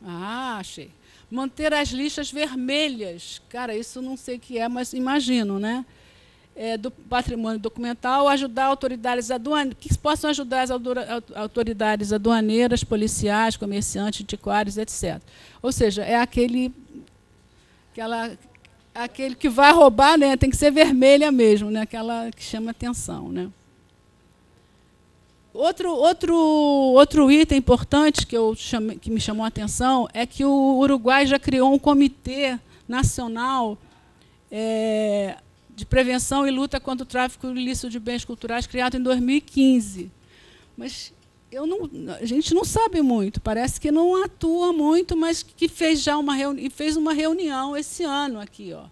ah, achei. Manter as listas vermelhas. Cara, isso não sei o que é, mas imagino, né? É, do patrimônio documental, ajudar autoridades aduaneiras, que possam ajudar as autoridades aduaneiras, policiais, comerciantes, antiquários, etc. Ou seja, é aquele, aquela, aquele que vai roubar, né, tem que ser vermelha mesmo, né, aquela que chama atenção. Né. Outro, outro, outro item importante que, eu chame, que me chamou a atenção é que o Uruguai já criou um comitê nacional é, de prevenção e luta contra o tráfico ilícito de bens culturais, criado em 2015. Mas eu não, a gente não sabe muito, parece que não atua muito, mas que fez já uma, reuni fez uma reunião esse ano aqui. Ó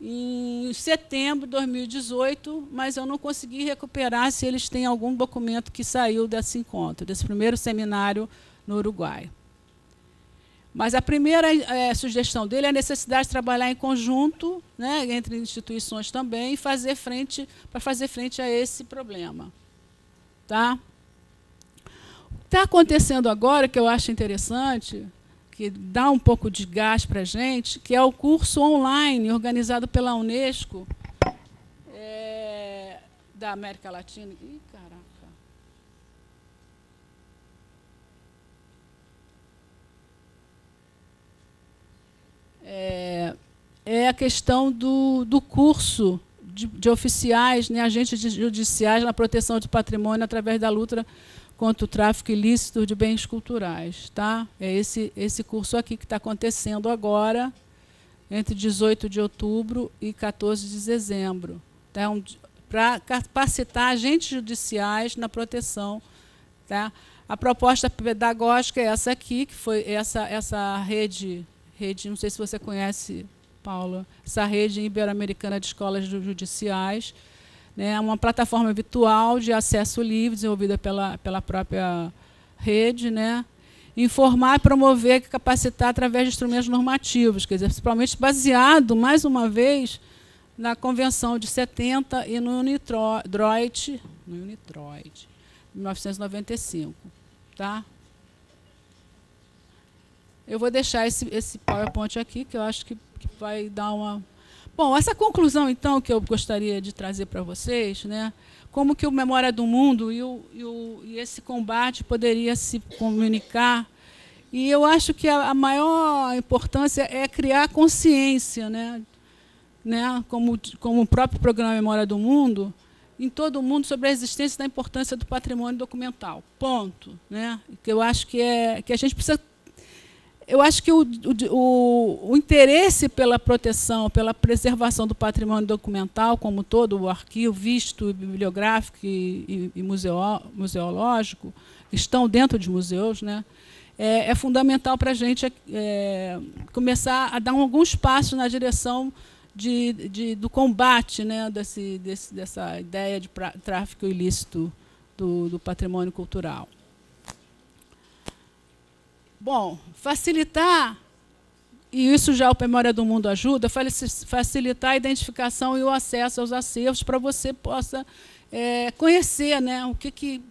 em setembro de 2018, mas eu não consegui recuperar se eles têm algum documento que saiu desse encontro, desse primeiro seminário no Uruguai. Mas a primeira é, sugestão dele é a necessidade de trabalhar em conjunto, né, entre instituições também, e fazer frente para fazer frente a esse problema, tá? Está acontecendo agora que eu acho interessante que dá um pouco de gás para a gente, que é o curso online organizado pela Unesco é, da América Latina. Ih, caraca. É, é a questão do, do curso de, de oficiais, né, agentes judiciais na proteção de patrimônio através da luta contra o tráfico ilícito de bens culturais. Tá? É esse, esse curso aqui que está acontecendo agora, entre 18 de outubro e 14 de dezembro. Tá? Um, Para capacitar agentes judiciais na proteção. Tá? A proposta pedagógica é essa aqui, que foi essa, essa rede, rede, não sei se você conhece, Paula, essa rede ibero-americana de escolas judiciais, né, uma plataforma virtual de acesso livre, desenvolvida pela, pela própria rede, né, informar, promover capacitar através de instrumentos normativos, quer dizer, principalmente baseado, mais uma vez, na Convenção de 70 e no Unitroid, no Unitroid 1995. Tá? Eu vou deixar esse, esse PowerPoint aqui, que eu acho que, que vai dar uma Bom, essa conclusão, então, que eu gostaria de trazer para vocês, né, como que o Memória do Mundo e, o, e, o, e esse combate poderia se comunicar. E eu acho que a, a maior importância é criar consciência, né, né, como, como o próprio programa Memória do Mundo, em todo o mundo sobre a existência da importância do patrimônio documental. Ponto. Né? Que eu acho que, é, que a gente precisa eu acho que o, o, o, interesse pela proteção, pela preservação do patrimônio documental como todo, o arquivo visto, bibliográfico e, e, museo, museológico, estão dentro de museus, né? é, é fundamental para a gente é, começar a dar alguns passos na direção de, de, do combate né, desse, desse, dessa ideia de pra, tráfico ilícito do, do patrimônio cultural. Bom, facilitar, e isso já o Memória do Mundo ajuda, facilitar a identificação e o acesso aos acervos para você possa é, conhecer né, o, que, que,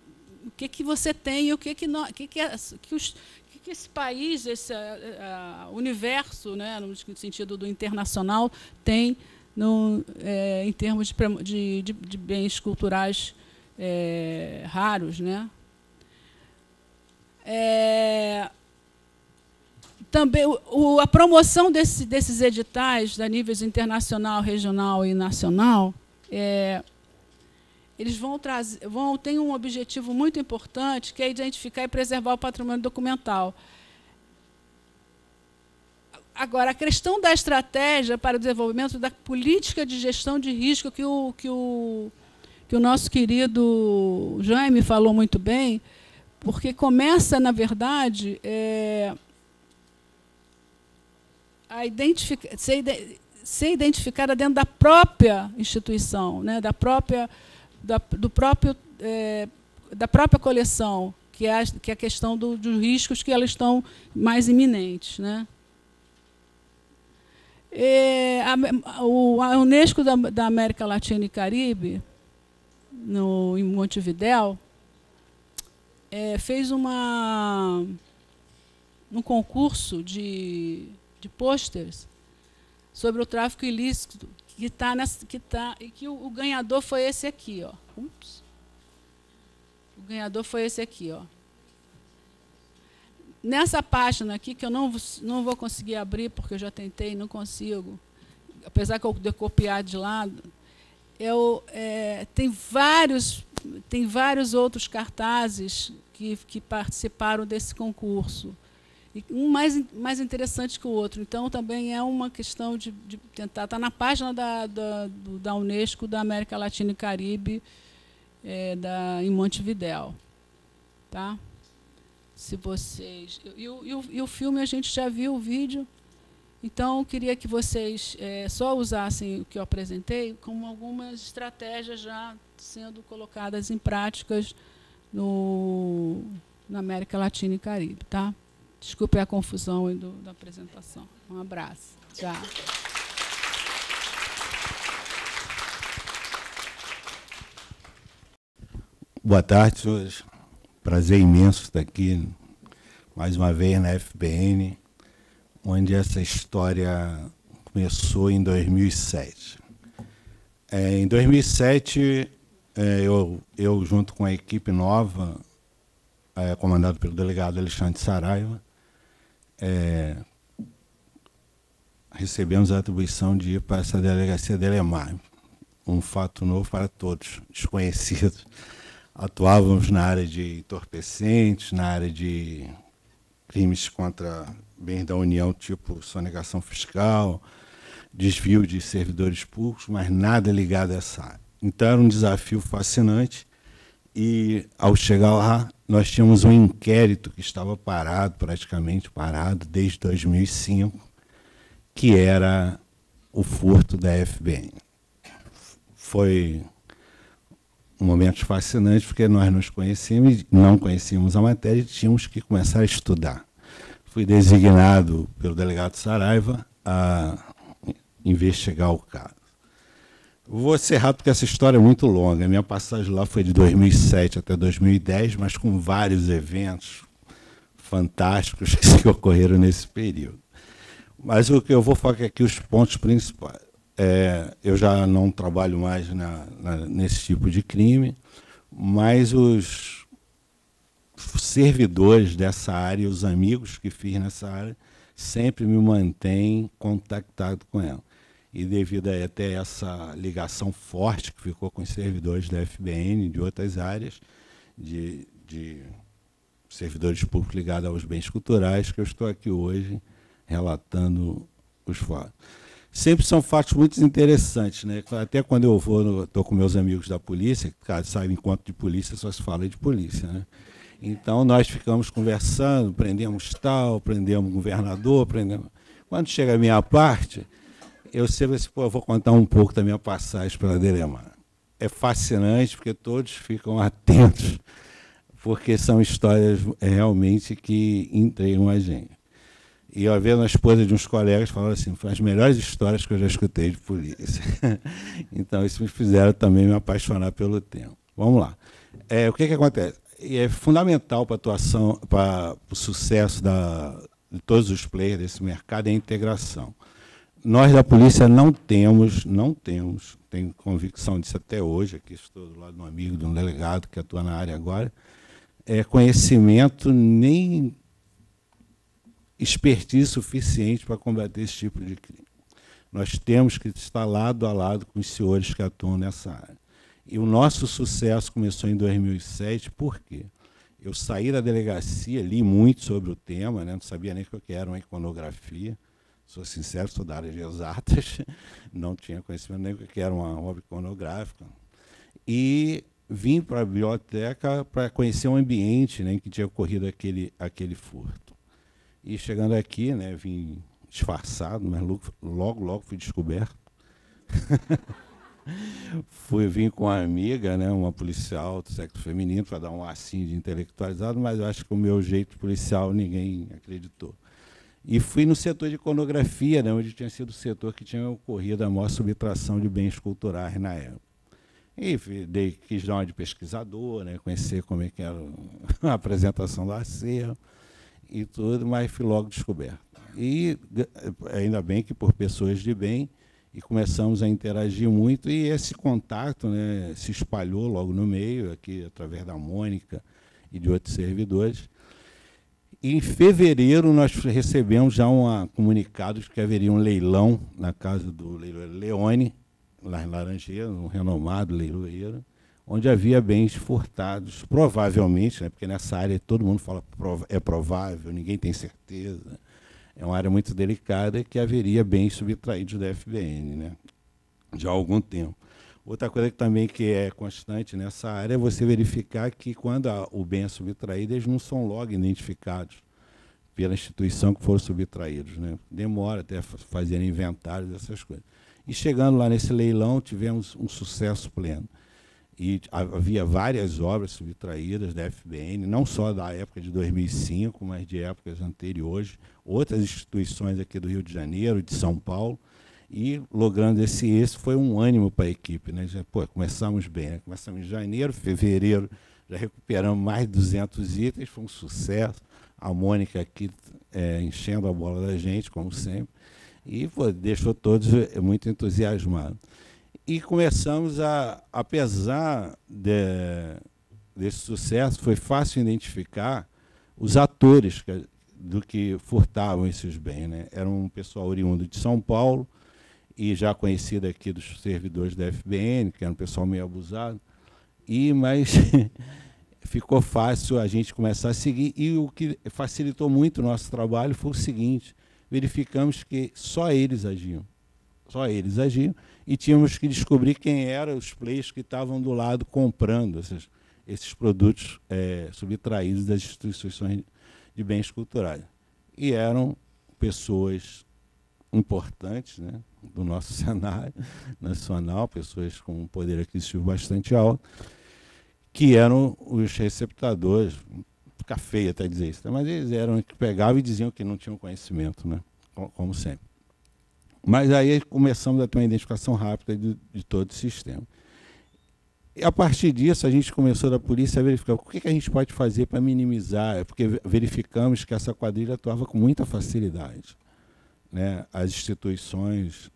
o que, que você tem e o que, que, não, que, que, é, que, os, que, esse país, esse uh, universo, né, no sentido do internacional, tem no, é, em termos de, de, de bens culturais é, raros. Né? É, também o, a promoção desse, desses editais a níveis internacional, regional e nacional, é, eles vão trazer, vão ter um objetivo muito importante, que é identificar e preservar o patrimônio documental. Agora, a questão da estratégia para o desenvolvimento da política de gestão de risco que o, que o, que o nosso querido Jaime falou muito bem, porque começa, na verdade, é, a identificar, ser, ser identificada dentro da própria instituição, né, da própria, da, do próprio, é, da própria coleção, que é a, que é a questão do, dos riscos que elas estão mais iminentes. Né? E a, o, a Unesco da, da, América Latina e Caribe, no, em Montevidéu, é, fez uma, um concurso de, de pôsteres sobre o tráfico ilícito que está que tá e que o, o, ganhador foi esse aqui, ó. Ups. O ganhador foi esse aqui, ó. Nessa página aqui que eu não não vou conseguir abrir porque eu já tentei, não consigo. Apesar que eu de copiar de lado, eu é, tem vários tem vários outros cartazes que, que participaram desse concurso um mais, mais interessante que o outro. Então, também é uma questão de, de tentar. Está na página da, da, da, Unesco da América Latina e Caribe, é, da, em Montevidéu. Tá? Se vocês. E o, e, o, e o filme a gente já viu o vídeo. Então, eu queria que vocês é, só usassem o que eu apresentei como algumas estratégias já sendo colocadas em práticas no, na América Latina e Caribe. Tá? Desculpe a confusão do, da apresentação. Um abraço. Tchau. Boa tarde, senhores. Prazer imenso estar aqui mais uma vez na FBN, onde essa história começou em 2007. É, em 2007, é, eu, eu, junto com a equipe nova, é, comandado pelo delegado Alexandre Saraiva, é, recebemos a atribuição de ir para essa delegacia de Elemar, um fato novo para todos, desconhecido. Atuávamos na área de entorpecentes, na área de crimes contra bens da União, tipo sonegação fiscal, desvio de servidores públicos, mas nada ligado a essa área. Então era um desafio fascinante e ao chegar lá nós tínhamos um inquérito que estava parado, praticamente parado, desde 2005, que era o furto da FBN. Foi um momento fascinante, porque nós nos conhecíamos, não conhecíamos a matéria e tínhamos que começar a estudar. Fui designado pelo delegado Saraiva a investigar o caso. Vou rápido porque essa história é muito longa. Minha passagem lá foi de 2007 até 2010, mas com vários eventos fantásticos que ocorreram nesse período. Mas o que eu vou focar aqui os pontos principais. É, eu já não trabalho mais na, na, nesse tipo de crime, mas os servidores dessa área, os amigos que fiz nessa área, sempre me mantêm contactado com ela e devido a até essa ligação forte que ficou com os servidores da FBN de outras áreas, de, de servidores públicos ligados aos bens culturais, que eu estou aqui hoje relatando os fatos. Sempre são fatos muito interessantes, né? Até quando eu vou, estou com meus amigos da polícia, cara, sai encontro de polícia, só se fala de polícia, né? Então nós ficamos conversando, prendemos tal, prendemos governador, prendemos. Quando chega a minha parte, eu sempre assim, pô, eu vou contar um pouco da minha passagem pela Delemar. É fascinante porque todos ficam atentos, porque são histórias é, realmente que entregam a gente. E eu vendo a esposa de uns colegas falando assim, foi as melhores histórias que eu já escutei de polícia. então, isso me fizeram também me apaixonar pelo tema. Vamos lá. É, o que, que acontece? É fundamental para a atuação, para o sucesso da, de todos os players desse mercado é a integração. Nós da polícia não temos, não temos, tenho convicção disso até hoje, aqui estou do lado de um amigo, de um delegado que atua na área agora, é conhecimento nem expertise suficiente para combater esse tipo de crime. Nós temos que estar lado a lado com os senhores que atuam nessa área. E o nosso sucesso começou em 2007, por quê? Eu saí da delegacia, li muito sobre o tema, né? não sabia nem o que era uma iconografia, sou sincero, sou da área de exatas, não tinha conhecimento nem que era uma obra iconográfica. E vim para a biblioteca para conhecer o ambiente né, em que tinha ocorrido aquele, aquele furto. E chegando aqui, né, vim disfarçado, mas logo, logo fui descoberto. Fui vir com uma amiga, né, uma policial do sexo feminino, para dar um assim de intelectualizado, mas eu acho que o meu jeito policial ninguém acreditou. E fui no setor de iconografia, né, onde tinha sido o setor que tinha ocorrido a maior subtração de bens culturais na época. E dei, quis dar uma de pesquisador, né, conhecer como é que era a apresentação do acervo e tudo, mas fui logo descoberto. E ainda bem que por pessoas de bem, e começamos a interagir muito, e esse contato né, se espalhou logo no meio, aqui através da Mônica e de outros servidores. Em fevereiro nós recebemos já um comunicado de que haveria um leilão na casa do leiloeiro Leone, lá em Laranjeira, um renomado leiloeiro, onde havia bens furtados, provavelmente, né, porque nessa área todo mundo fala é provável, ninguém tem certeza. É uma área muito delicada que haveria bens subtraídos da FBN, né, já há algum tempo. Outra coisa que também que é constante nessa área é você verificar que quando a, o bem é subtraído, eles não são logo identificados pela instituição que foram subtraídos. Né? Demora até fazer inventários dessas coisas. E chegando lá nesse leilão, tivemos um sucesso pleno. E havia várias obras subtraídas da FBN, não só da época de 2005, mas de épocas anteriores, outras instituições aqui do Rio de Janeiro, de São Paulo, e logrando esse êxito foi um ânimo para a equipe. Né? Já, pô, começamos bem, né? começamos em janeiro, fevereiro, já recuperamos mais de 200 itens, foi um sucesso. A Mônica aqui é, enchendo a bola da gente, como sempre, e pô, deixou todos é, muito entusiasmados. E começamos a, apesar de, desse sucesso, foi fácil identificar os atores que, do que furtavam esses bens. Né? Era um pessoal oriundo de São Paulo, e já conhecida aqui dos servidores da FBN, que era um pessoal meio abusado, e mas ficou fácil a gente começar a seguir e o que facilitou muito o nosso trabalho foi o seguinte: verificamos que só eles agiam, só eles agiam e tínhamos que descobrir quem eram os players que estavam do lado comprando esses, esses produtos é, subtraídos das instituições de bens culturais. E eram pessoas importantes, né? Do nosso cenário nacional, pessoas com um poder aquisitivo bastante alto, que eram os receptadores, fica feio até dizer isso, né? mas eles eram que pegavam e diziam que não tinham conhecimento, né? como sempre. Mas aí começamos a ter uma identificação rápida de, de todo o sistema. E a partir disso, a gente começou da polícia a verificar o que, que a gente pode fazer para minimizar, porque verificamos que essa quadrilha atuava com muita facilidade né, as instituições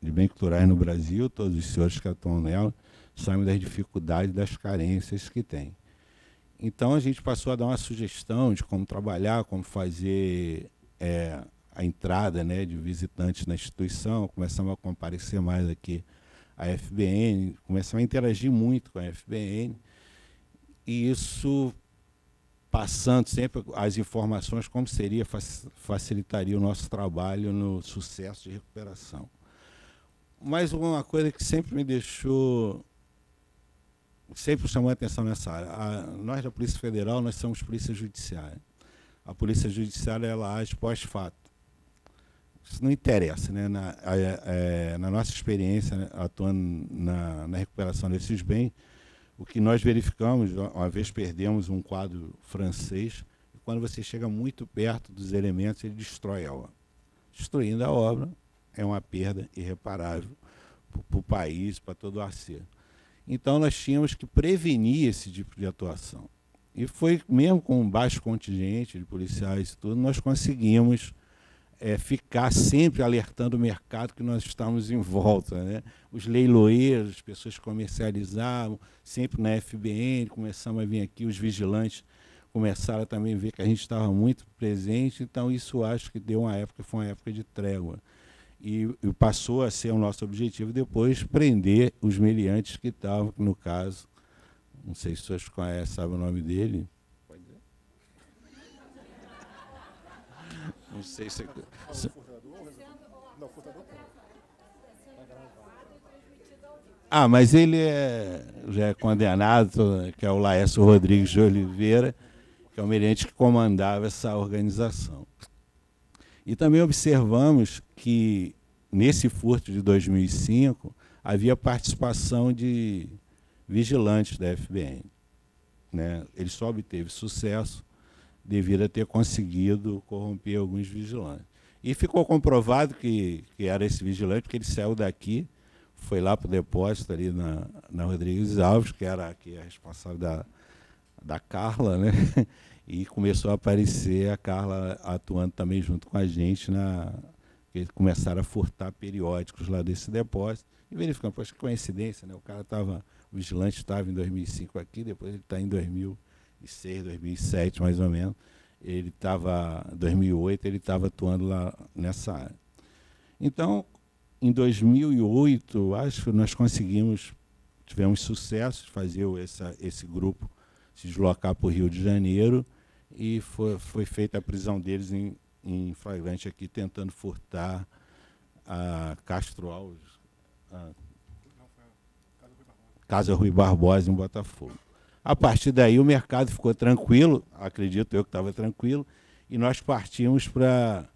de bem culturais no Brasil, todos os senhores que atuam nela, sabem das dificuldades, das carências que tem. Então a gente passou a dar uma sugestão de como trabalhar, como fazer é, a entrada né, de visitantes na instituição, começamos a comparecer mais aqui à FBN, começamos a interagir muito com a FBN, e isso passando sempre as informações, como seria, facilitaria o nosso trabalho no sucesso de recuperação. Mas uma coisa que sempre me deixou, sempre chamou a atenção nessa área, a, nós da Polícia Federal, nós somos Polícia Judiciária. A Polícia Judiciária, ela age pós-fato. Isso não interessa, né? Na, a, é, na nossa experiência né, atuando na, na recuperação desses bens, o que nós verificamos, uma vez perdemos um quadro francês, quando você chega muito perto dos elementos, ele destrói a obra. Destruindo a obra é uma perda irreparável para o país, para todo o acervo. Então nós tínhamos que prevenir esse tipo de atuação. E foi mesmo com um baixo contingente de policiais e tudo, nós conseguimos é, ficar sempre alertando o mercado que nós estamos em volta. Né? Os leiloeiros, as pessoas comercializavam, sempre na FBN, começamos a vir aqui, os vigilantes começaram a também ver que a gente estava muito presente, então isso acho que deu uma época, foi uma época de trégua. E, e passou a ser o nosso objetivo depois prender os meliantes que estavam, no caso, não sei se vocês conhecem, sabe o nome dele, Não sei se. se... Ah, mas ele é, já é condenado, que é o Laércio Rodrigues de Oliveira, que é o merente que comandava essa organização. E também observamos que, nesse furto de 2005, havia participação de vigilantes da FBN. Né? Ele só obteve sucesso devido a ter conseguido corromper alguns vigilantes. E ficou comprovado que, que era esse vigilante, porque ele saiu daqui, foi lá para o depósito ali na, na Rodrigues Alves, que era aqui a responsável da, da Carla, né? E começou a aparecer a Carla atuando também junto com a gente na. Eles começaram a furtar periódicos lá desse depósito e verificando, poxa, que coincidência, né? O cara estava o vigilante estava em 2005 aqui, depois ele está em 2006, 2007 mais ou menos. Ele estava, em 2008, ele estava atuando lá nessa área. Então, em 2008, acho que nós conseguimos, tivemos sucesso de fazer essa, esse grupo se deslocar para o Rio de Janeiro e foi, foi feita a prisão deles em, em flagrante aqui, tentando furtar a Castro Alves, a Casa Rui Barbosa, em Botafogo. A partir daí o mercado ficou tranquilo, acredito eu que estava tranquilo, e nós partimos para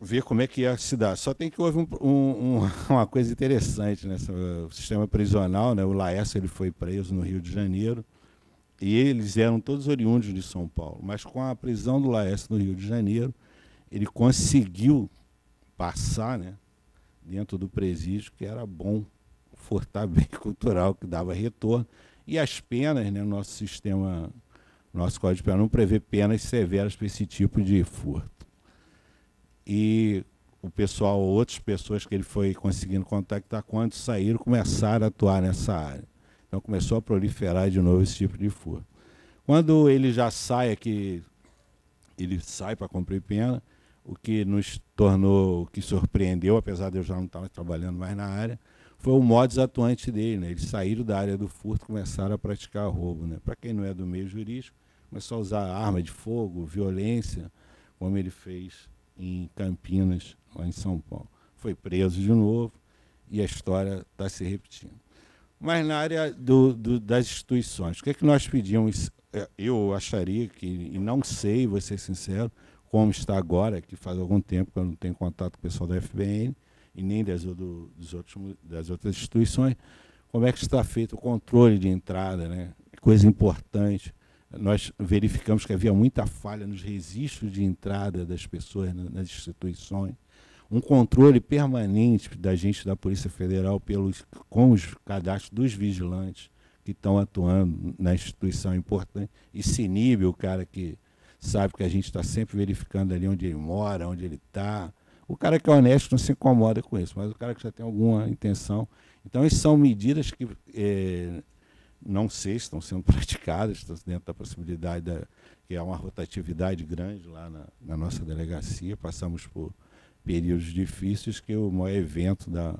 ver como é que ia se dar. Só tem que houve um, um, uma coisa interessante né? sistema prisional, né? O Laércio ele foi preso no Rio de Janeiro e eles eram todos oriundos de São Paulo, mas com a prisão do Laércio no Rio de Janeiro, ele conseguiu passar, né, dentro do presídio que era bom furtar bem cultural que dava retorno. E as penas, né, nosso sistema, nosso Código Penal não prevê penas severas para esse tipo de furto. E o pessoal, outras pessoas que ele foi conseguindo contactar, quando saíram, começaram a atuar nessa área. Então começou a proliferar de novo esse tipo de furto. Quando ele já sai aqui, ele sai para cumprir pena, o que nos tornou, o que surpreendeu, apesar de eu já não estar trabalhando mais na área, foi o modus atuante dele. Né? Eles saíram da área do furto e começaram a praticar roubo. Né? Para quem não é do meio jurídico, começou a usar arma de fogo, violência, como ele fez em Campinas, lá em São Paulo. Foi preso de novo e a história está se repetindo. Mas na área do, do, das instituições, o que, é que nós pedimos? É, eu acharia que, e não sei, vou ser sincero, como está agora, que faz algum tempo que eu não tenho contato com o pessoal da FBN, e nem das, do, dos outros, das outras instituições, como é que está feito o controle de entrada, né? coisa importante. Nós verificamos que havia muita falha nos registros de entrada das pessoas nas instituições, um controle permanente da gente da Polícia Federal pelos, com os cadastros dos vigilantes que estão atuando na instituição importante. Isso inibe o cara que sabe que a gente está sempre verificando ali onde ele mora, onde ele está, o cara que é honesto não se incomoda com isso, mas o cara que já tem alguma intenção. Então, essas são medidas que é, não sei se estão sendo praticadas, estão dentro da possibilidade da, que há uma rotatividade grande lá na, na, nossa delegacia. Passamos por períodos difíceis que o maior evento da,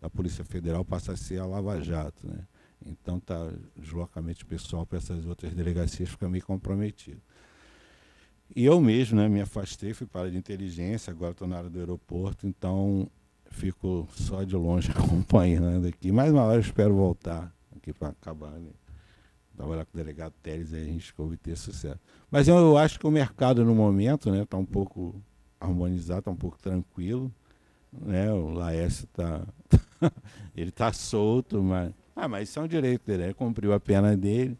da Polícia Federal passa a ser a Lava Jato. Né? Então, tá, deslocamento pessoal para essas outras delegacias fica meio comprometido. E eu mesmo né, me afastei, fui para a de inteligência, agora estou na área do aeroporto, então fico só de longe acompanhando aqui. Mais uma hora eu espero voltar aqui para acabar, né? trabalhar com o delegado Teles, aí a gente obter sucesso. Mas eu, eu, acho que o mercado no momento está né, tá um pouco harmonizado, está um pouco tranquilo. Né? O Laércio está ele está solto, mas, ah, mas isso é um direito dele, ele cumpriu a pena dele,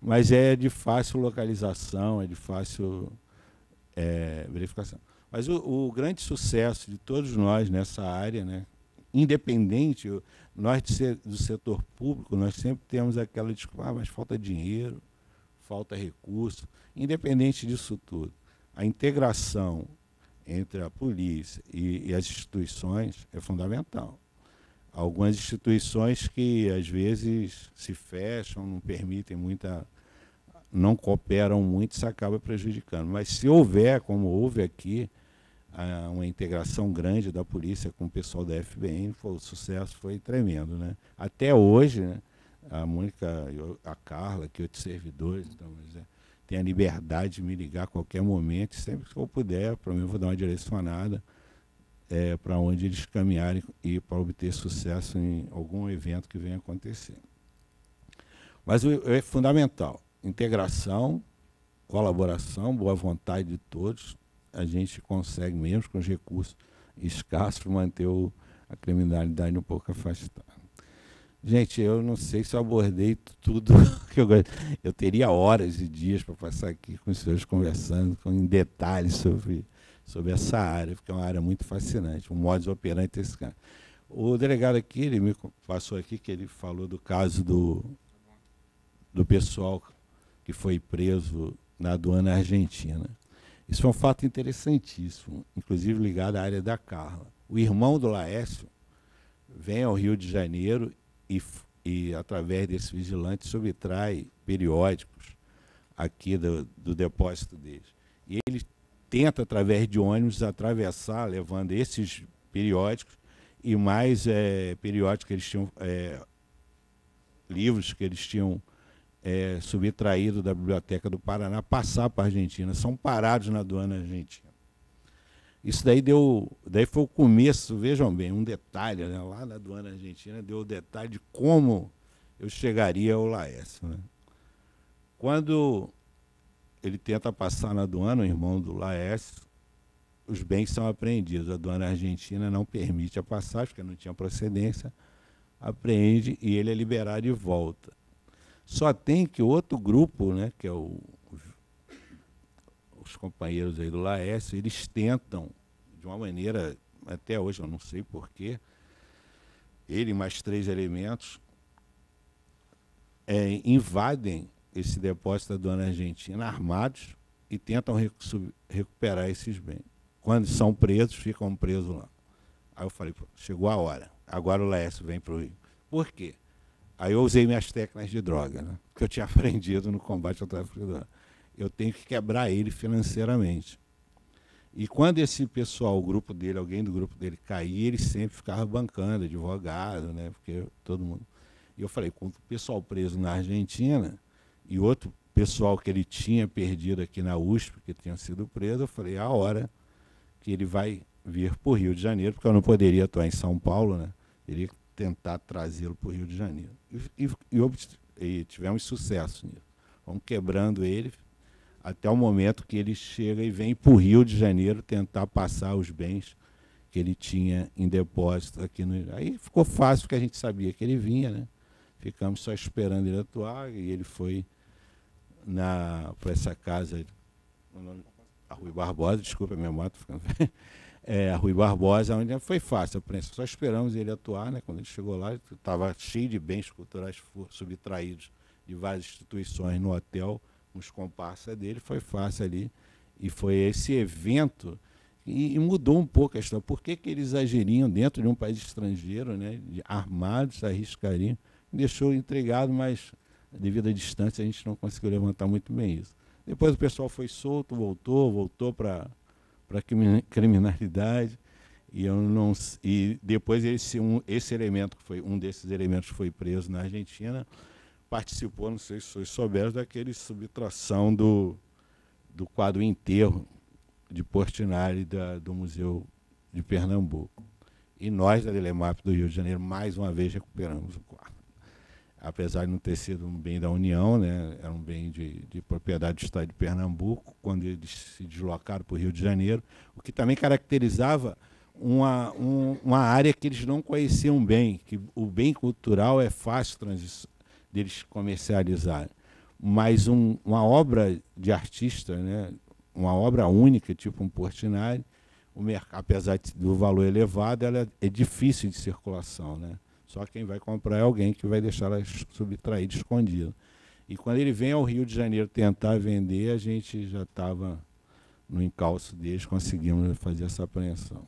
mas é de fácil localização, é de fácil é, verificação. Mas o, o, grande sucesso de todos nós nessa área, né, independente, nós do setor público, nós sempre temos aquela desculpa, ah, mas falta dinheiro, falta recurso. Independente disso tudo, a integração entre a polícia e, e as instituições é fundamental. Algumas instituições que às vezes se fecham, não permitem muita não cooperam muito, isso acaba prejudicando. Mas se houver, como houve aqui, uma integração grande da polícia com o pessoal da FBN, foi, o sucesso foi tremendo. Né? Até hoje, né, a Mônica, a Carla, que outros servidores, então, é, tem a liberdade de me ligar a qualquer momento, sempre que eu puder, para mim eu vou dar uma direcionada é, para onde eles caminharem e para obter sucesso em algum evento que venha acontecer. Mas o, é fundamental integração, colaboração, boa vontade de todos, a gente consegue, mesmo com os recursos escassos, manter o, a criminalidade um pouco afastada. Gente, eu não sei se eu abordei tudo que eu. Eu teria horas e dias para passar aqui com os senhores conversando com, em detalhes sobre, sobre essa área, porque é uma área muito fascinante, um modus operandi desse cara. O delegado aqui, ele me passou aqui que ele falou do caso do, do pessoal que foi preso na aduana argentina. Isso foi um fato interessantíssimo, inclusive ligado à área da Carla. O irmão do Laércio vem ao Rio de Janeiro e, e através desse vigilante, subtrai periódicos aqui do, do depósito deles. E ele tenta, através de ônibus, atravessar, levando esses periódicos e mais é, periódicos que eles tinham, é, livros que eles tinham é, subtraído da Biblioteca do Paraná, passar para a Argentina. São parados na aduana argentina. Isso daí deu, daí foi o começo, vejam bem, um detalhe, né? lá na aduana argentina deu o detalhe de como eu chegaria ao Laércio. Né? Quando ele tenta passar na aduana, o irmão do Laércio, os bens são apreendidos. A aduana argentina não permite a passagem, porque não tinha procedência, apreende e ele é liberado de volta. Só tem que outro grupo, né, que é o, os companheiros aí do Laércio, eles tentam, de uma maneira, até hoje eu não sei porquê, ele mais três elementos é, invadem esse depósito da dona Argentina armados e tentam recuperar esses bens. Quando são presos, ficam presos lá. Aí eu falei, chegou a hora. Agora o Laércio vem para o Rio. Por quê? Aí eu usei minhas técnicas de droga, né? que eu tinha aprendido no combate ao tráfico de droga. Eu tenho que quebrar ele financeiramente. E quando esse pessoal, o grupo dele, alguém do grupo dele caía, ele sempre ficava bancando, advogado, né? Porque todo mundo. E eu falei, com o pessoal preso na Argentina e outro pessoal que ele tinha perdido aqui na USP, que tinha sido preso, eu falei, é a hora que ele vai vir para o Rio de Janeiro, porque eu não poderia atuar em São Paulo, né? Teria que tentar trazê-lo para o Rio de Janeiro. E, e, e, tivemos sucesso nisso. Vamos quebrando ele até o momento que ele chega e vem para o Rio de Janeiro tentar passar os bens que ele tinha em depósito aqui no. Aí ficou fácil porque a gente sabia que ele vinha, né? Ficamos só esperando ele atuar e ele foi na para essa casa a Rui Barbosa, desculpa a minha moto ficando é, a Rui Barbosa, onde foi fácil a prensa. Só esperamos ele atuar, né? Quando ele chegou lá, estava cheio de bens culturais subtraídos de várias instituições no hotel, os comparsas dele, foi fácil ali. E foi esse evento e, e, mudou um pouco a história. Por que, que eles agiriam dentro de um país estrangeiro, né? Armados, arriscariam? Deixou entregado, mas devido à distância a gente não conseguiu levantar muito bem isso. Depois o pessoal foi solto, voltou, voltou para para criminalidade. E eu não e depois esse um esse elemento que foi um desses elementos foi preso na Argentina participou não sei se vocês souberam daquele subtração do do quadro enterro de Portinari da, do museu de Pernambuco. E nós da Delemap do Rio de Janeiro mais uma vez recuperamos o quadro apesar de não ter sido um bem da União, né, era um bem de, de propriedade do Estado de Pernambuco, quando eles se deslocaram para o Rio de Janeiro, o que também caracterizava uma, um, uma área que eles não conheciam bem, que o bem cultural é fácil deles comercializar, mas um, uma obra de artista, né, uma obra única, tipo um Portinari, o apesar do valor elevado, ela é difícil de circulação, né? Só quem vai comprar é alguém que vai deixar ela subtraída, escondida. E quando ele vem ao Rio de Janeiro tentar vender, a gente já estava no encalço deles, conseguimos fazer essa apreensão.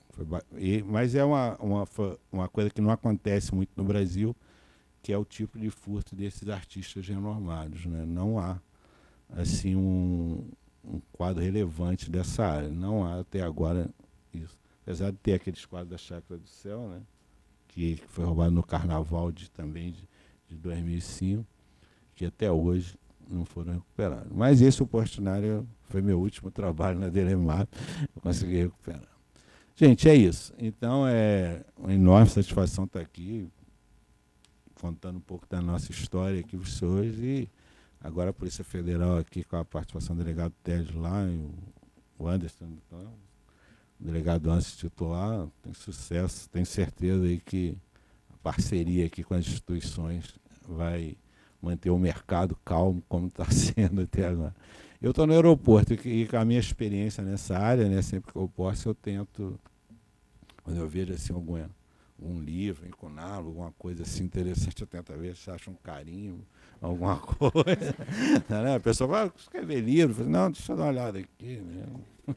E, mas é uma, uma, uma coisa que não acontece muito no Brasil, que é o tipo de furto desses artistas renormados. Né? Não há assim um, um quadro relevante dessa área. Não há até agora isso. Apesar de ter aqueles quadros da Chácara do Céu, né? Que foi roubado no carnaval de, também de, de 2005, que até hoje não foram recuperados. Mas esse oportunário foi meu último trabalho na Delemar, eu consegui recuperar. Gente, é isso. Então é uma enorme satisfação estar aqui, contando um pouco da nossa história aqui para os senhores e agora a Polícia Federal aqui com a participação do delegado Teles lá, e o Anderson, então, delegado Anse titular, tem sucesso, tenho certeza aí que a parceria aqui com as instituições vai manter o mercado calmo, como está sendo até agora. Eu estou no aeroporto e, e com a minha experiência nessa área, né, sempre que eu posso, eu tento, quando eu vejo assim, algum, um livro, encuná-lo, alguma coisa assim interessante, eu tento ver se acha um carinho, alguma coisa. né? A pessoa vai, escrever livro, não, deixa eu dar uma olhada aqui. Né?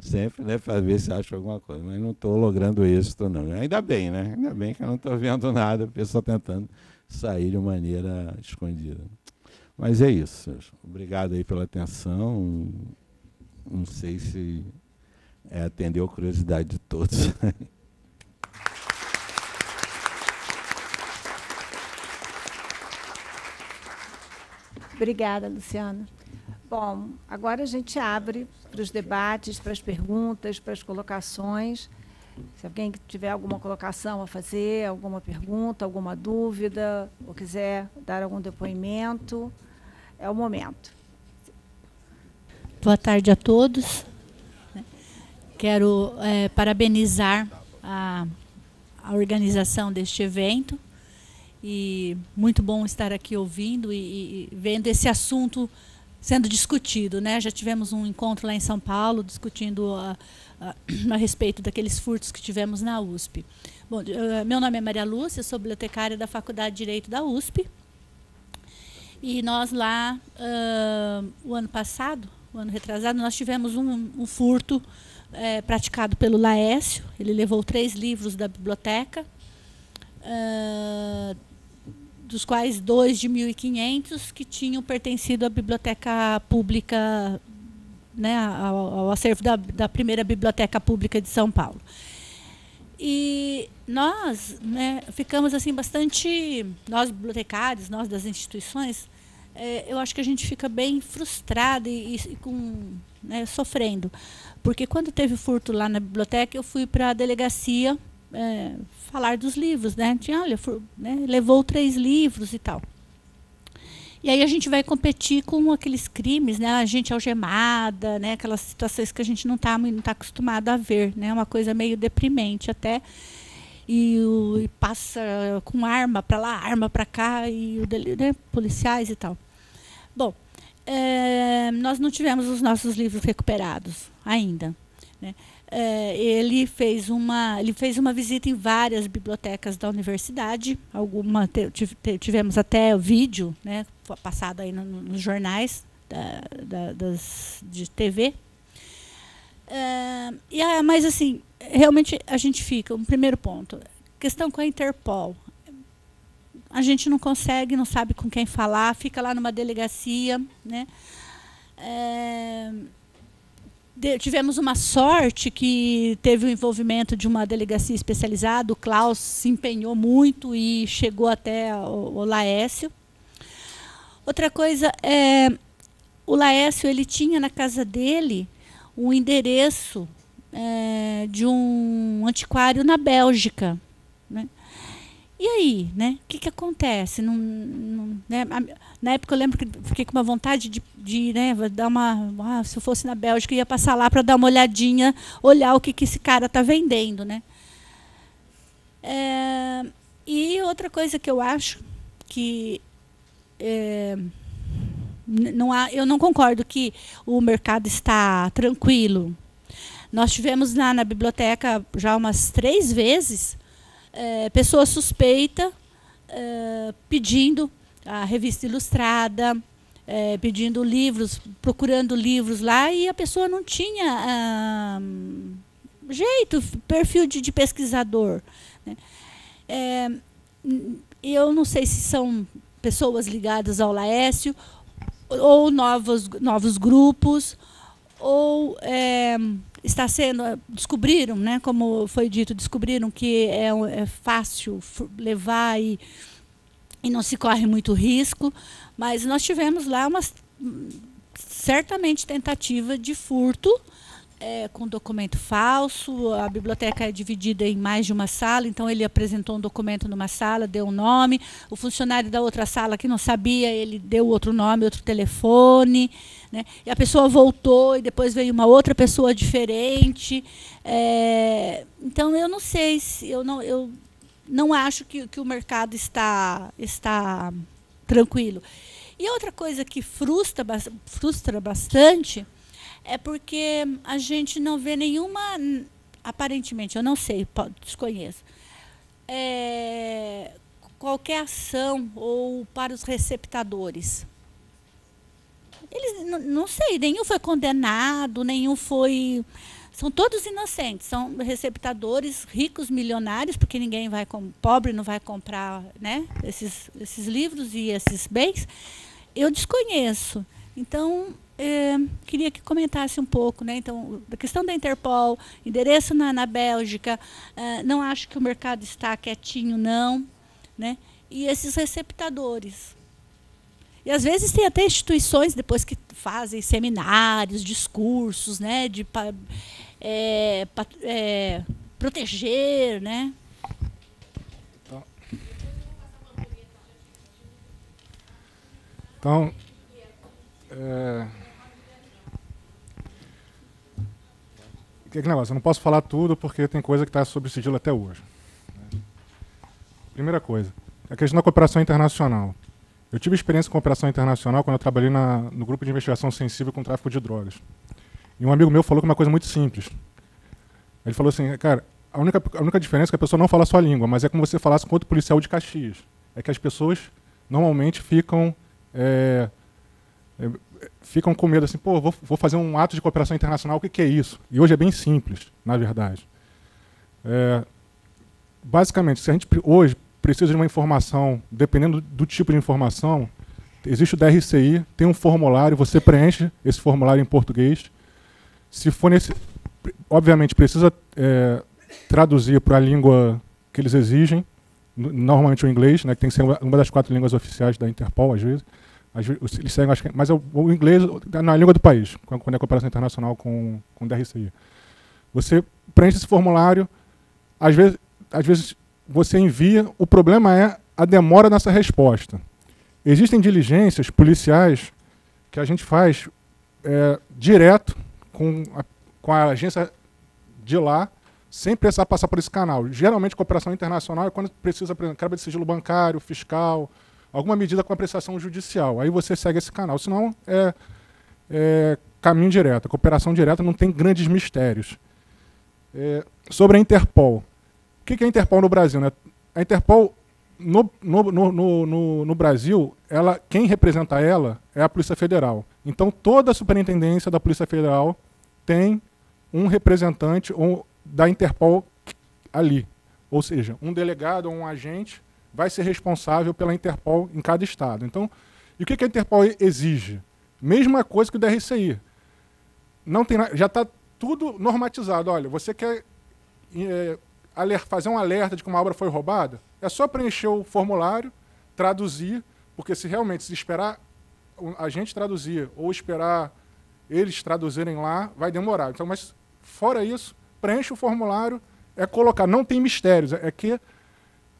Sempre, né, para ver se acha alguma coisa, mas não estou logrando êxito, não. Ainda bem, né? Ainda bem que eu não estou vendo nada, a pessoa tentando sair de maneira escondida. Mas é isso. Obrigado aí pela atenção. Não sei se é, atendeu a curiosidade de todos. Obrigada, Luciana. Bom, agora a gente abre para os debates, para as perguntas, para as colocações. Se alguém tiver alguma colocação a fazer, alguma pergunta, alguma dúvida, ou quiser dar algum depoimento, é o momento. Boa tarde a todos. Quero é, parabenizar a, a, organização deste evento e muito bom estar aqui ouvindo e, e vendo esse assunto sendo discutido, né? Já tivemos um encontro lá em São Paulo discutindo a, a, a respeito daqueles furtos que tivemos na USP. Bom, uh, meu nome é Maria Lúcia, sou bibliotecária da Faculdade de Direito da USP. E nós lá, uh, o ano passado, o ano retrasado, nós tivemos um, um furto é, praticado pelo Laécio. Ele levou três livros da biblioteca. Uh, dos quais dois de 1.500 que tinham pertencido à biblioteca pública, né, ao, ao acervo da, da, primeira biblioteca pública de São Paulo. E nós né, ficamos assim bastante, nós bibliotecários, nós das instituições, é, eu acho que a gente fica bem frustrado e, e com, né, sofrendo. Porque quando teve furto lá na biblioteca, eu fui para a delegacia é, falar dos livros, né? Tinha, olha, for, né? levou três livros e tal. E aí a gente vai competir com aqueles crimes, né? A gente algemada, né? Aquelas situações que a gente não está não tá acostumado a ver, né? Uma coisa meio deprimente até. E, o, e passa com arma para lá, arma para cá, e o, né? policiais e tal. Bom, é, nós não tivemos os nossos livros recuperados ainda. Né? É, ele fez uma ele fez uma visita em várias bibliotecas da universidade. Alguma tivemos até vídeo né passado aí no, nos jornais da, da, das de TV é, e a, mas assim realmente a gente fica um primeiro ponto questão com a Interpol. A gente não consegue não sabe com quem falar fica lá numa delegacia né? É, tivemos uma sorte que teve o envolvimento de uma delegacia especializada. O Klaus se empenhou muito e chegou até o, o Laécio. Outra coisa é o Laécio ele tinha na casa dele um endereço é, de um antiquário na Bélgica. Né? E aí, né? O que, que acontece? Não, não, né? Na época eu lembro que fiquei com uma vontade de, de né, dar uma. Ah, se eu fosse na Bélgica, eu ia passar lá para dar uma olhadinha, olhar o que, que esse cara está vendendo. Né? É, e outra coisa que eu acho que. É, não há, eu não concordo que o mercado está tranquilo. Nós tivemos lá na biblioteca já umas três vezes é, pessoa suspeita é, pedindo a revista ilustrada, é, pedindo livros, procurando livros lá, e a pessoa não tinha ah, jeito, perfil de, de pesquisador. Né? É, eu não sei se são pessoas ligadas ao Laécio, ou novos, novos grupos, ou é, está sendo descobriram, né, como foi dito, descobriram que é, é fácil levar e e não se corre muito risco, mas nós tivemos lá uma certamente tentativa de furto é, com documento falso. A biblioteca é dividida em mais de uma sala, então ele apresentou um documento numa sala, deu um nome. O funcionário da outra sala que não sabia, ele deu outro nome, outro telefone. Né? E a pessoa voltou e depois veio uma outra pessoa diferente. É, então eu não sei se eu não eu não acho que, que o mercado está está tranquilo. E outra coisa que frustra, frustra bastante é porque a gente não vê nenhuma, aparentemente, eu não sei, desconheço, é, qualquer ação ou para os receptadores. Eles, não sei, nenhum foi condenado, nenhum foi. São todos inocentes, são receptadores ricos, milionários, porque ninguém vai, pobre não vai comprar né, esses, esses livros e esses bens. Eu desconheço. Então, é, queria que comentasse um pouco, né? Então, a questão da Interpol, endereço na, na Bélgica, é, não acho que o mercado está quietinho, não, né? E esses receptadores. E às vezes tem até instituições depois que fazem seminários, discursos, né? De é, é, proteger, né? Então, é, que negócio, eu não posso falar tudo porque tem coisa que está sob sigilo até hoje. Né? Primeira coisa, a questão da cooperação internacional. Eu tive experiência com cooperação internacional quando eu trabalhei na, no grupo de investigação sensível com tráfico de drogas. E um amigo meu falou que uma coisa muito simples. Ele falou assim, cara, a única, a única diferença é que a pessoa não fala a sua língua, mas é como você falasse com outro policial de Caxias. É que as pessoas normalmente ficam é, é, ficam com medo assim, pô, vou, vou, fazer um ato de cooperação internacional, o que, que, é isso? E hoje é bem simples, na verdade. É, basicamente, se a gente hoje precisa de uma informação, dependendo do tipo de informação, existe o DRCI, tem um formulário, você preenche esse formulário em português. Se for nesse. Obviamente, precisa é, traduzir para a língua que eles exigem, normalmente o inglês, né, que tem que ser uma das quatro línguas oficiais da Interpol, às vezes. Eles seguem, acho que, mas o, o inglês na língua do país, quando é cooperação internacional com, com o DRCI. Você preenche esse formulário, às vezes, às vezes você envia, o problema é a demora nessa resposta. Existem diligências policiais que a gente faz é, direto com a, com a agência de lá, sem precisar passar por esse canal. Geralmente, cooperação internacional é quando precisa, por exemplo, de sigilo bancário, fiscal, alguma medida com apreciação judicial. Aí você segue esse canal. Senão é, é caminho direto. A cooperação direta não tem grandes mistérios. É, sobre a Interpol. O que é a Interpol no Brasil? Né? A Interpol, no, no, no, no, no Brasil, ela, quem representa ela é a Polícia Federal. Então, toda a superintendência da Polícia Federal tem um representante ou, da Interpol ali. Ou seja, um delegado ou um agente vai ser responsável pela Interpol em cada estado. Então, e o que, que a Interpol exige? Mesma coisa que o DRCI. Não tem, já está tudo normatizado. Olha, você quer é, fazer um alerta de que uma obra foi roubada? É só preencher o formulário, traduzir, porque se realmente se esperar a gente traduzir ou esperar eles traduzirem lá, vai demorar. Então, mas fora isso, preenche o formulário, é colocar, não tem mistérios, é que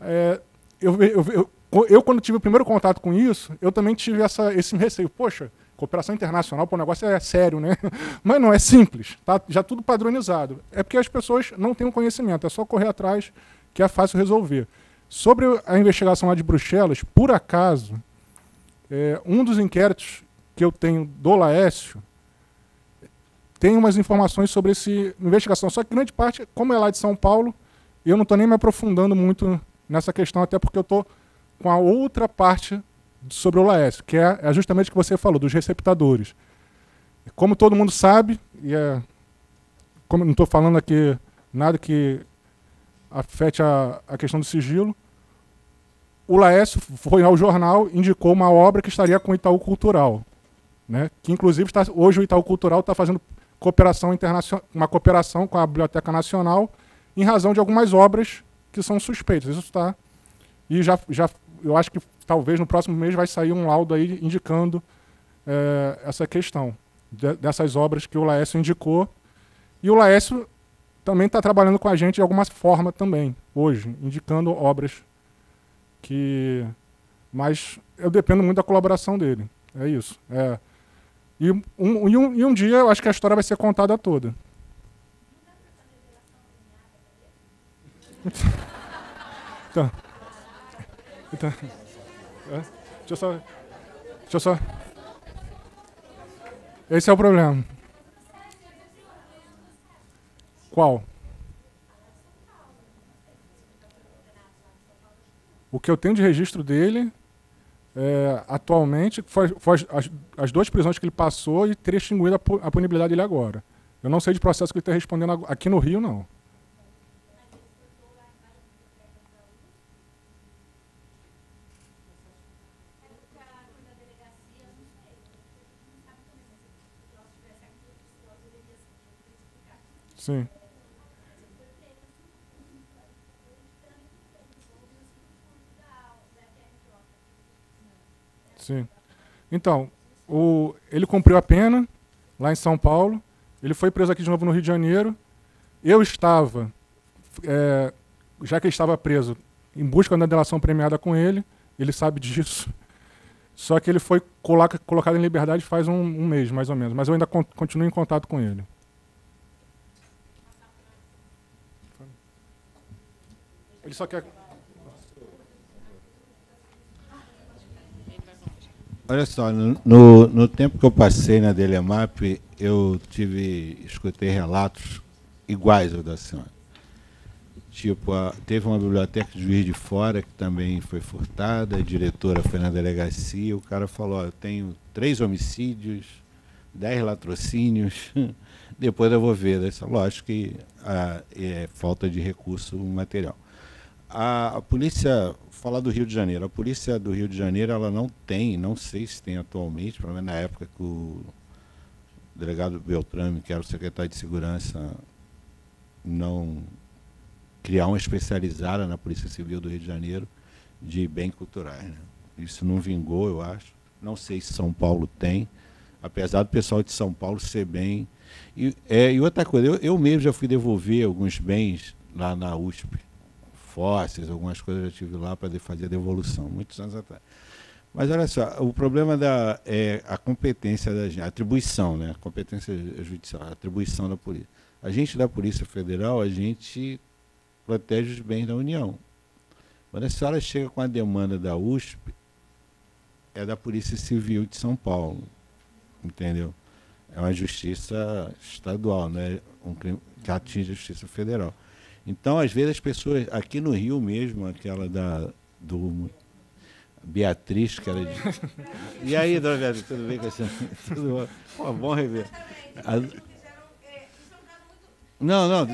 é, eu, eu, eu, eu, quando tive o primeiro contato com isso, eu também tive essa, esse receio. Poxa, cooperação internacional, o negócio é sério, né? Mas não, é simples, tá já tudo padronizado. É porque as pessoas não têm o conhecimento, é só correr atrás que é fácil resolver. Sobre a investigação lá de Bruxelas, por acaso, é, um dos inquéritos que eu tenho do Laércio tem umas informações sobre essa investigação. Só que grande parte, como é lá de São Paulo, eu não estou nem me aprofundando muito nessa questão, até porque eu estou com a outra parte sobre o Laércio, que é, é justamente o que você falou, dos receptadores. Como todo mundo sabe, e é, como não estou falando aqui nada que afete a, a questão do sigilo, o Laércio foi ao jornal indicou uma obra que estaria com o Itaú Cultural, né? que inclusive está, hoje o Itaú Cultural está fazendo cooperação internacional, uma cooperação com a Biblioteca Nacional em razão de algumas obras que são suspeitos. Isso está. E já, já, eu acho que talvez no próximo mês vai sair um laudo aí indicando é, essa questão de, dessas obras que o Laércio indicou E o Laércio também está trabalhando com a gente de alguma forma também, hoje, indicando obras que. Mas eu dependo muito da colaboração dele. É isso. É. E, um, e, um, e um dia eu acho que a história vai ser contada toda. Então. Então. É, deixa eu só. Deixa eu só. Esse é o problema. Qual? O que eu tenho de registro dele, é, atualmente, foi, foi as, as, duas prisões que ele passou e teria extinguido a, a punibilidade dele agora. Eu não sei de processo que ele está respondendo aqui no Rio, não. Sim. Sim. Então, o, ele cumpriu a pena lá em São Paulo. Ele foi preso aqui de novo no Rio de Janeiro. Eu estava, é, já que ele estava preso, em busca da delação premiada com ele. Ele sabe disso. Só que ele foi colocado em liberdade faz um, um mês, mais ou menos. Mas eu ainda continuo em contato com ele. Ele só quer. Olha só, no, no tempo que eu passei na Delemap, eu tive, escutei relatos iguais ao da senhora. Tipo, a, teve uma biblioteca de Juiz de Fora que também foi furtada, a diretora foi na delegacia, o cara falou, eu tenho três homicídios, dez latrocínios, depois eu vou ver. Disse, lógico que a, é falta de recurso material. A, a, polícia, falar do Rio de Janeiro, a polícia do Rio de Janeiro ela não tem, não sei se tem atualmente, pelo menos na época que o delegado Beltrame, que era o secretário de segurança, não criar uma especializada na Polícia Civil do Rio de Janeiro de bem culturais. Né? Isso não vingou, eu acho. Não sei se São Paulo tem, apesar do pessoal de São Paulo ser bem. E, é, e outra coisa, eu, eu mesmo já fui devolver alguns bens lá na USP fósseis, algumas coisas eu tive lá para fazer a devolução, muitos anos atrás. Mas olha só, o problema da é a competência da gente, a atribuição, né? A competência judicial, a atribuição da polícia. A gente da Polícia Federal, a gente protege os bens da União. Quando a senhora chega com a demanda da USP, é da Polícia Civil de São Paulo, entendeu? É uma justiça estadual, né? Um crime que atinge a justiça federal. Então, às vezes, as pessoas, aqui no Rio mesmo, aquela da, do Beatriz, que era de... E aí, dona Beatriz, tudo bem com a senhora? Tudo bom? bom rever. A... Não, não.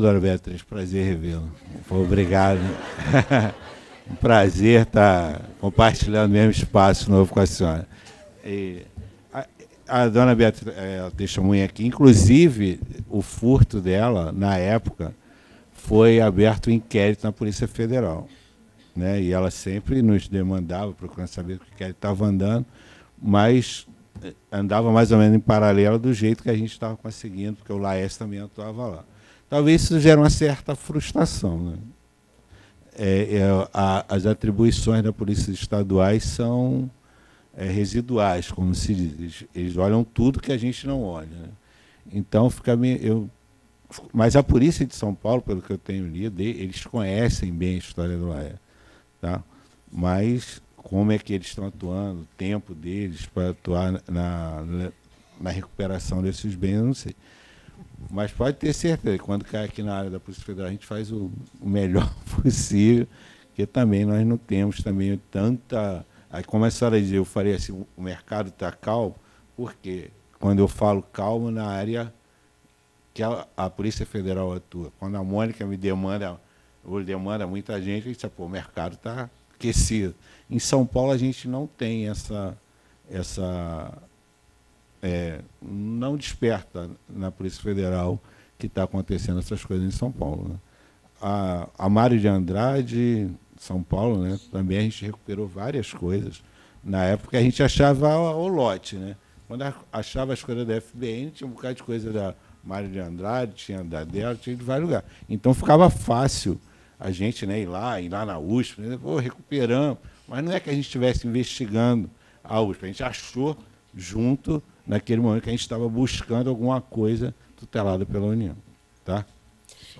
Dona Beatriz, prazer revê-lo. Obrigado. um prazer estar compartilhando o mesmo espaço novo com a senhora. E a, a dona Beatriz, é, a testemunha aqui, inclusive, o furto dela, na época, foi aberto um inquérito na Polícia Federal. Né? E ela sempre nos demandava, procurando saber o que inquérito estava andando, mas eh, andava mais ou menos em paralelo do jeito que a gente estava conseguindo, porque o Laes também atuava lá. Talvez isso gere uma certa frustração. Né? É, é, a, as atribuições da polícia estaduais são é, residuais, como se diz. Eles, eles, olham tudo que a gente não olha. Né? Então fica meio, eu, mas a polícia de São Paulo, pelo que eu tenho lido, eles conhecem bem a história do Laé, tá? Mas como é que eles estão atuando, o tempo deles para atuar na, na, na recuperação desses bens, eu não sei. Mas pode ter certeza, quando cai aqui na área da Polícia Federal, a gente faz o, o melhor possível, porque também nós não temos também tanta. Aí, como a senhora dizia, eu falei assim, o mercado está calmo, porque quando eu falo calmo na área que a, a, Polícia Federal atua. Quando a Mônica me demanda, ou demanda muita gente, a gente diz, pô, o mercado está aquecido. Em São Paulo a gente não tem essa, essa é, não desperta na Polícia Federal que está acontecendo essas coisas em São Paulo. Né? A, a Mário de Andrade, São Paulo, né, também a gente recuperou várias coisas. Na época a gente achava o lote. Né? Quando achava as coisas da FBN, tinha um bocado de coisa da Mário de Andrade, tinha da dela, tinha de vários lugares. Então ficava fácil a gente né, ir lá, ir lá na USP, né, pô, recuperamos. Mas não é que a gente estivesse investigando a USP, a gente achou junto naquele momento que a gente estava buscando alguma coisa tutelada pela União. Tá?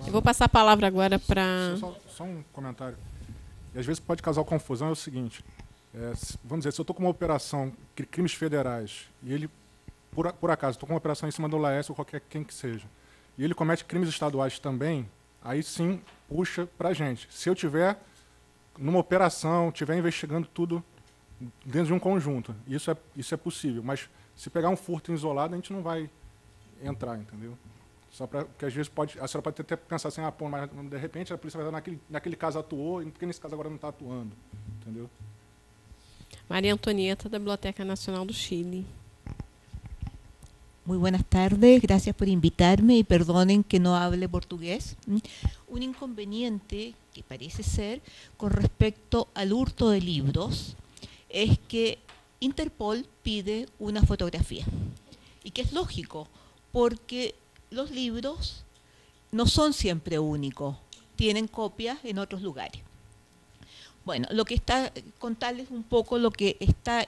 Eu vou passar a palavra agora para. Só, só, um comentário. E às vezes pode causar confusão, é o seguinte. É, vamos dizer, se eu estou com uma operação crimes federais e ele, por, por acaso, estou com uma operação em cima do Laércio ou qualquer quem que seja, e ele comete crimes estaduais também, aí sim puxa para a gente. Se eu tiver numa operação, tiver investigando tudo dentro de um conjunto, isso é, isso é possível. Mas se pegar um furto isolado, a gente não vai entrar, entendeu? Só para que às vezes pode, a senhora pode até pensar assim, ah, pô, mas de repente a polícia vai estar naquele, naquele caso atuou, e por que nesse caso agora não está atuando, entendeu? María Antonieta, da Biblioteca Nacional do Chile. Muy buenas tardes, gracias por invitarme y perdonen que no hable portugués. Un inconveniente que parece ser con respecto al hurto de libros es que Interpol pide una fotografía. Y que es lógico, porque los libros no son siempre únicos, tienen copias en otros lugares. Bueno, lo que está, contarles un poco lo que está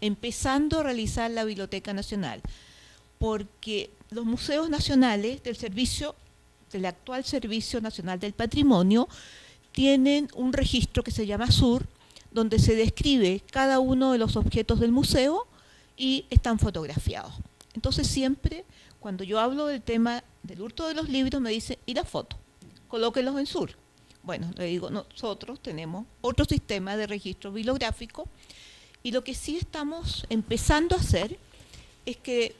empezando a realizar la Biblioteca Nacional, porque los museos nacionales del servicio, del actual Servicio Nacional del Patrimonio, tienen un registro que se llama SUR, donde se describe cada uno de los objetos del museo y están fotografiados. Entonces siempre, cuando yo hablo del tema del hurto de los libros, me dicen, ¿y la foto? Colóquenlos en SUR. Bueno, le digo, nosotros tenemos otro sistema de registro bibliográfico y lo que sí estamos empezando a hacer es que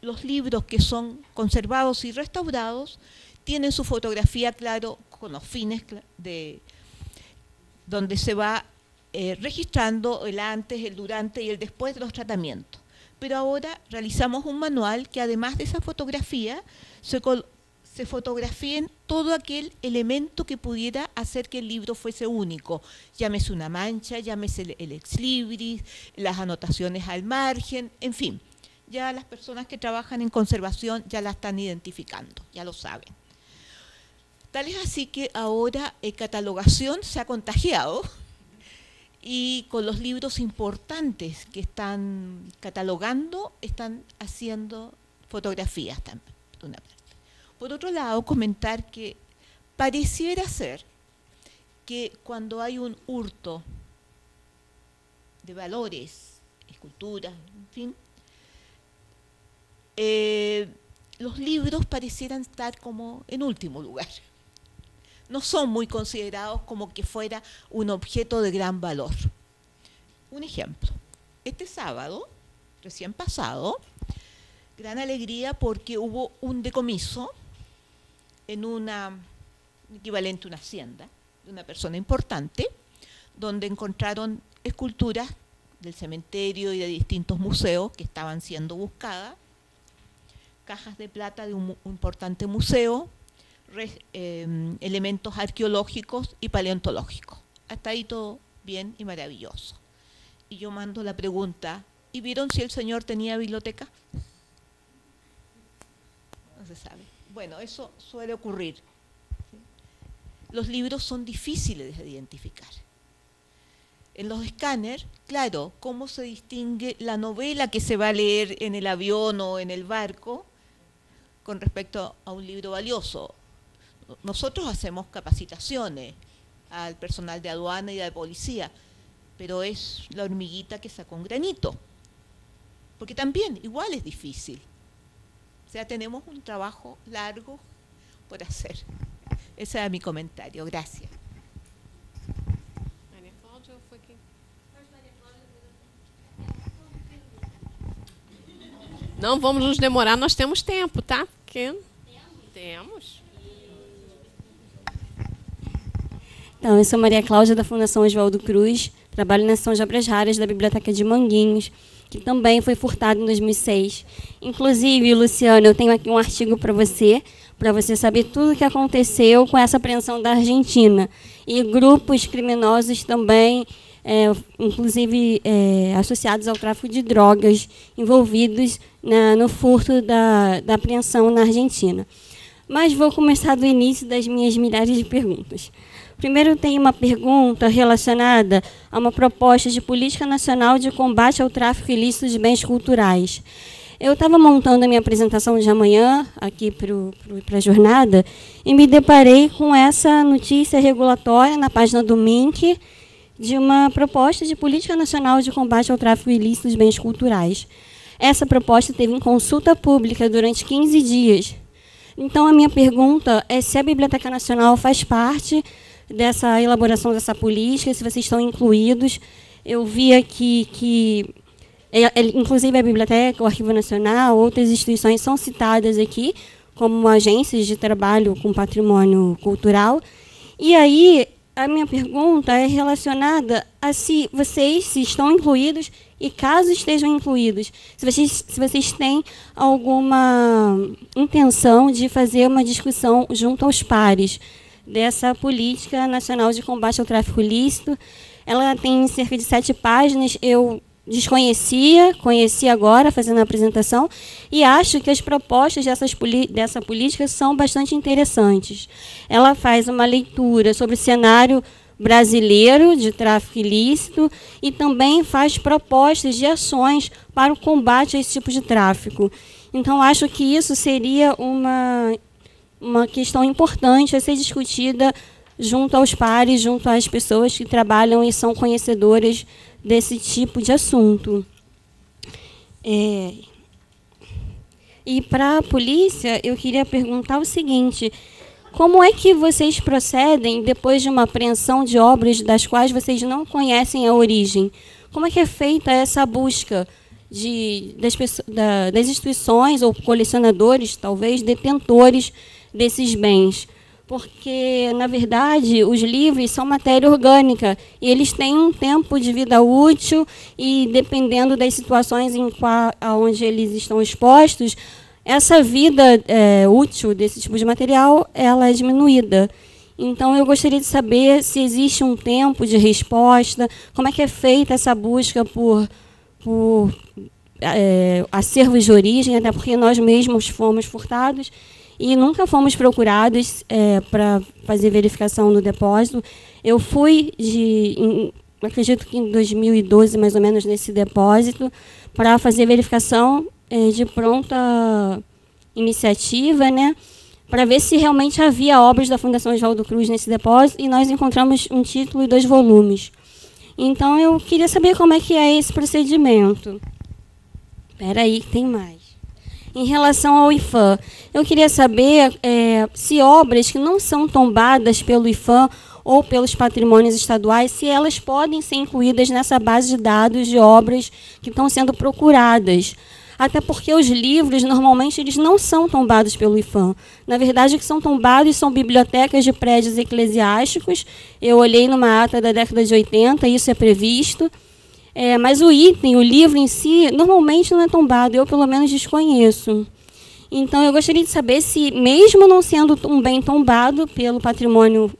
los libros que son conservados y restaurados tienen su fotografía, claro, con los fines de donde se va eh, registrando el antes, el durante y el después de los tratamientos. Pero ahora realizamos un manual que además de esa fotografía se, se fotografíen todo aquel elemento que pudiera hacer que el libro fuese único. Llámese una mancha, llámese el, el ex libris, las anotaciones al margen, en fin. Ya las personas que trabajan en conservación ya la están identificando, ya lo saben. Tal es así que ahora eh, catalogación se ha contagiado y con los libros importantes que están catalogando, están haciendo fotografías también. Por otro lado, comentar que pareciera ser que cuando hay un hurto de valores, esculturas, en fin, eh, los libros parecieran estar como en último lugar no son muy considerados como que fuera un objeto de gran valor. Un ejemplo, este sábado, recién pasado, gran alegría porque hubo un decomiso en una equivalente a una hacienda de una persona importante, donde encontraron esculturas del cementerio y de distintos museos que estaban siendo buscadas, cajas de plata de un importante museo, Em, elementos arqueológicos y paleontológicos. Hasta ahí todo bien y maravilloso. Y yo mando la pregunta, ¿y vieron si el señor tenía biblioteca? No se sabe. Bueno, eso suele ocurrir. Los libros son difíciles de identificar. En los escáneres, claro, cómo se distingue la novela que se va a leer en el avión o en el barco con respecto a un libro valioso. Nosotros hacemos capacitaciones al personal de aduana y de policía, pero es la hormiguita que sacó un granito. Porque también igual es difícil. O sea, tenemos un trabajo largo por hacer. Ese era mi comentario. Gracias. Não vamos nos demorar, nós temos tempo, tá? Porque temos. Então, eu sou Maria Cláudia da Fundação Oswaldo Cruz, trabalho na Sessão de Obras Raras da Biblioteca de Manguinhos, que também foi furtado em 2006. Inclusive, Luciano, eu tenho aqui um artigo para você, para você saber tudo o que aconteceu com essa apreensão da Argentina. E grupos criminosos também é, inclusive é, associados ao tráfico de drogas, envolvidos na, no furto da, da apreensão na Argentina. Mas vou começar do início das minhas milhares de perguntas. Primeiro, tem uma pergunta relacionada a uma proposta de política nacional de combate ao tráfico ilícito de bens culturais. Eu estava montando a minha apresentação de amanhã aqui para a jornada e me deparei com essa notícia regulatória na página do MINC, de uma proposta de política nacional de combate ao tráfico ilícito de bens culturais. Essa proposta teve em consulta pública durante 15 dias. Então, a minha pergunta é se a Biblioteca Nacional faz parte dessa elaboração dessa política, se vocês estão incluídos. Eu vi aqui que, é, é, inclusive, a Biblioteca, o Arquivo Nacional, outras instituições são citadas aqui como agências de trabalho com patrimônio cultural. E aí, a minha pergunta é relacionada a se vocês se estão incluídos e caso estejam incluídos, se vocês, se vocês têm alguma intenção de fazer uma discussão junto aos pares dessa política nacional de combate ao tráfico ilícito. Ela tem cerca de sete páginas. Eu desconhecia, conheci agora fazendo a apresentação e acho que as propostas dessas, dessa política são bastante interessantes. Ela faz uma leitura sobre o cenário brasileiro de tráfico ilícito e também faz propostas de ações para o combate a esse tipo de tráfico. Então, acho que isso seria uma, uma questão importante a ser discutida junto aos pares, junto às pessoas que trabalham e são conhecedoras desse tipo de assunto. É, e para a polícia, eu queria perguntar o seguinte: como é que vocês procedem depois de uma apreensão de obras das quais vocês não conhecem a origem? Como é que é feita essa busca de, das, da, das instituições ou colecionadores, talvez, detentores desses bens? porque, na verdade, os livros são matéria orgânica e eles têm um tempo de vida útil e, dependendo das situações em qual, onde eles estão expostos, essa vida é, útil desse tipo de material ela é diminuída. Então, eu gostaria de saber se existe um tempo de resposta, como é que é feita essa busca por, por é, acervos de origem, até porque nós mesmos fomos furtados e nunca fomos procurados é, para fazer verificação no depósito. Eu fui de, em, acredito que em 2012 mais ou menos nesse depósito para fazer verificação é, de pronta iniciativa, né? Para ver se realmente havia obras da Fundação Oswaldo Cruz nesse depósito e nós encontramos um título e dois volumes. Então eu queria saber como é que é esse procedimento. Espera aí, tem mais. Em relação ao IFAM, eu queria saber é, se obras que não são tombadas pelo IFAM ou pelos patrimônios estaduais, se elas podem ser incluídas nessa base de dados de obras que estão sendo procuradas. Até porque os livros, normalmente, eles não são tombados pelo IFAM. Na verdade, o que são tombados são bibliotecas de prédios eclesiásticos. Eu olhei numa ata da década de 80, isso é previsto. É, mas o item, o livro em si, normalmente não é tombado, eu pelo menos desconheço. Então eu gostaria de saber se, mesmo não sendo um bem tombado pelo patrimônio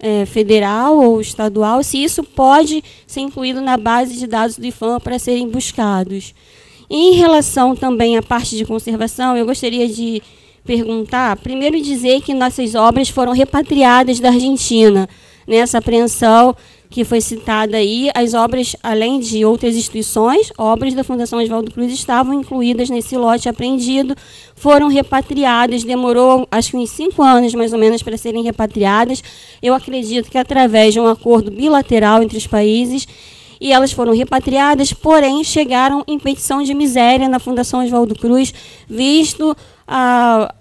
é, federal ou estadual, se isso pode ser incluído na base de dados do IFAM para serem buscados. Em relação também à parte de conservação, eu gostaria de perguntar, primeiro dizer que nossas obras foram repatriadas da Argentina nessa apreensão que foi citada aí, as obras, além de outras instituições, obras da Fundação Oswaldo Cruz estavam incluídas nesse lote apreendido, foram repatriadas, demorou acho que uns cinco anos mais ou menos para serem repatriadas. Eu acredito que através de um acordo bilateral entre os países, e elas foram repatriadas, porém chegaram em petição de miséria na Fundação Oswaldo Cruz, visto a,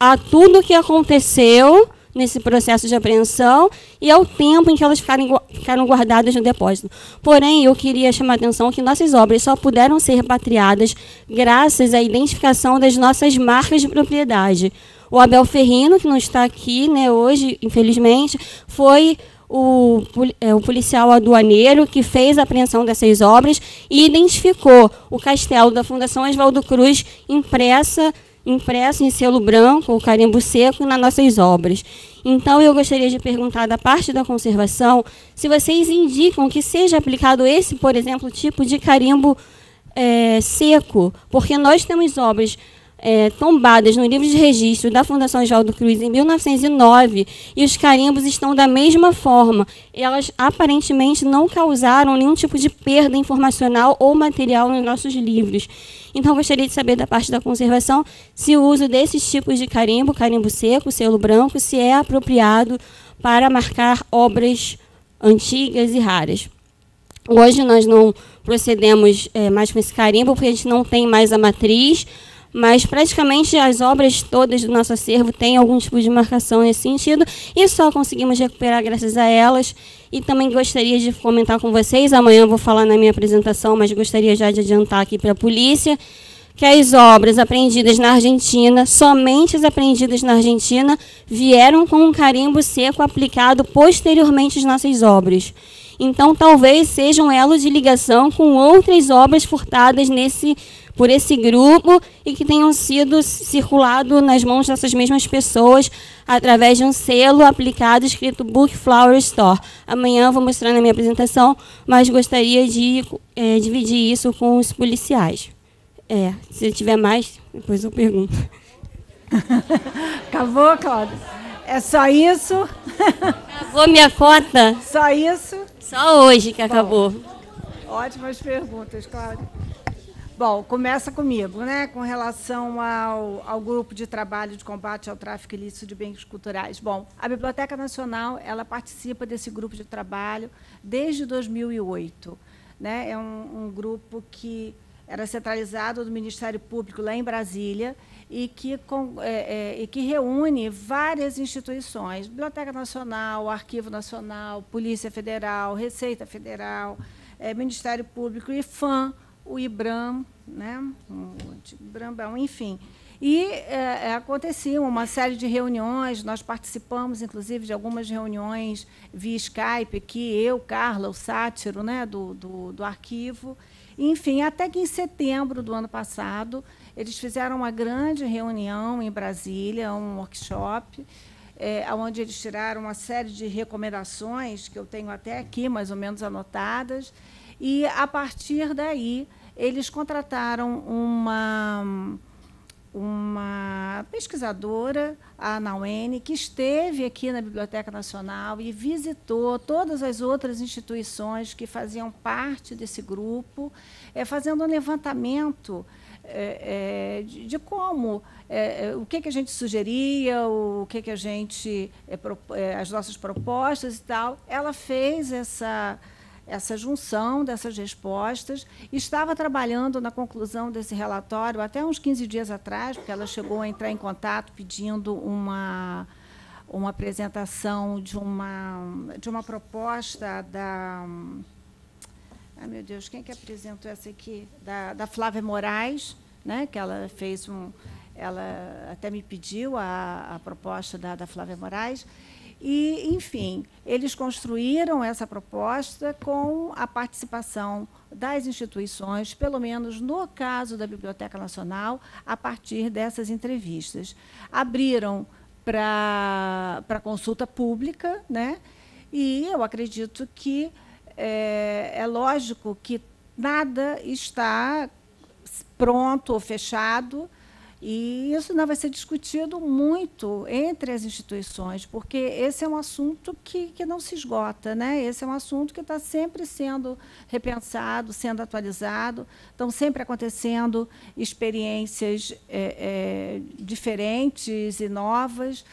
a tudo que aconteceu nesse processo de apreensão e ao tempo em que elas ficaram, guardadas no depósito. Porém, eu queria chamar a atenção que nossas obras só puderam ser repatriadas graças à identificação das nossas marcas de propriedade. O Abel Ferrino, que não está aqui né, hoje, infelizmente, foi o, é, o, policial aduaneiro que fez a apreensão dessas obras e identificou o castelo da Fundação Oswaldo Cruz impressa impresso em selo branco ou carimbo seco nas nossas obras. Então, eu gostaria de perguntar da parte da conservação se vocês indicam que seja aplicado esse, por exemplo, tipo de carimbo é, seco, porque nós temos obras é, tombadas no livro de registro da Fundação Oswaldo Cruz em 1909 e os carimbos estão da mesma forma. Elas aparentemente não causaram nenhum tipo de perda informacional ou material nos nossos livros. Então, gostaria de saber da parte da conservação se o uso desses tipos de carimbo, carimbo seco, selo branco, se é apropriado para marcar obras antigas e raras. Hoje nós não procedemos é, mais com esse carimbo, porque a gente não tem mais a matriz, mas praticamente as obras todas do nosso acervo têm algum tipo de marcação nesse sentido e só conseguimos recuperar graças a elas. E também gostaria de comentar com vocês, amanhã eu vou falar na minha apresentação, mas gostaria já de adiantar aqui para a polícia, que as obras apreendidas na Argentina, somente as apreendidas na Argentina, vieram com um carimbo seco aplicado posteriormente às nossas obras. Então, talvez seja um elo de ligação com outras obras furtadas nesse por esse grupo e que tenham sido circulado nas mãos dessas mesmas pessoas através de um selo aplicado escrito Book Flower Store. Amanhã eu vou mostrar na minha apresentação, mas gostaria de é, dividir isso com os policiais. É, se tiver mais, depois eu pergunto. Acabou, Cláudia? É só isso? Acabou minha cota? Só isso? Só hoje que Bom, acabou. Ótimas perguntas, Cláudia. Bom, começa comigo, né? Com relação ao, ao grupo de trabalho de combate ao tráfico ilícito de bens culturais. Bom, a Biblioteca Nacional ela participa desse grupo de trabalho desde 2008. Né? É um, um grupo que era centralizado do Ministério Público lá em Brasília e que, com, é, é, e que reúne várias instituições, Biblioteca Nacional, Arquivo Nacional, Polícia Federal, Receita Federal, é, Ministério Público e FAM, o IBRAM, né? o IBRAM, enfim. E é, é, aconteciam uma série de reuniões, nós participamos, inclusive, de algumas reuniões via Skype, aqui, eu, Carla, o Sátiro, né, do, do, do arquivo. Enfim, até que em setembro do ano passado, eles fizeram uma grande reunião em Brasília, um workshop, é, onde eles tiraram uma série de recomendações, que eu tenho até aqui, mais ou menos anotadas, e, a partir daí, eles contrataram uma, uma pesquisadora, a Nauene, que esteve aqui na Biblioteca Nacional e visitou todas as outras instituições que faziam parte desse grupo, é, fazendo um levantamento é, é, de, de, como, é, é, o que, que a gente sugeria, o que, que a gente, é, é, as nossas propostas e tal. Ela fez essa essa junção dessas respostas. Estava trabalhando na conclusão desse relatório até uns 15 dias atrás, porque ela chegou a entrar em contato pedindo uma, uma apresentação de uma, de uma proposta da. Ai, meu Deus, quem que apresentou essa aqui? Da, da Flávia Moraes, né, que ela fez um. Ela até me pediu a, a proposta da, da Flávia Moraes. E, enfim, eles construíram essa proposta com a participação das instituições, pelo menos no caso da Biblioteca Nacional, a partir dessas entrevistas. Abriram para consulta pública, né? e eu acredito que é, é lógico que nada está pronto ou fechado, E isso ainda vai ser discutido muito entre as instituições, porque esse é um assunto que, que não se esgota. Né? Esse é um assunto que está sempre sendo repensado, sendo atualizado, estão sempre acontecendo experiências é, é, diferentes e novas.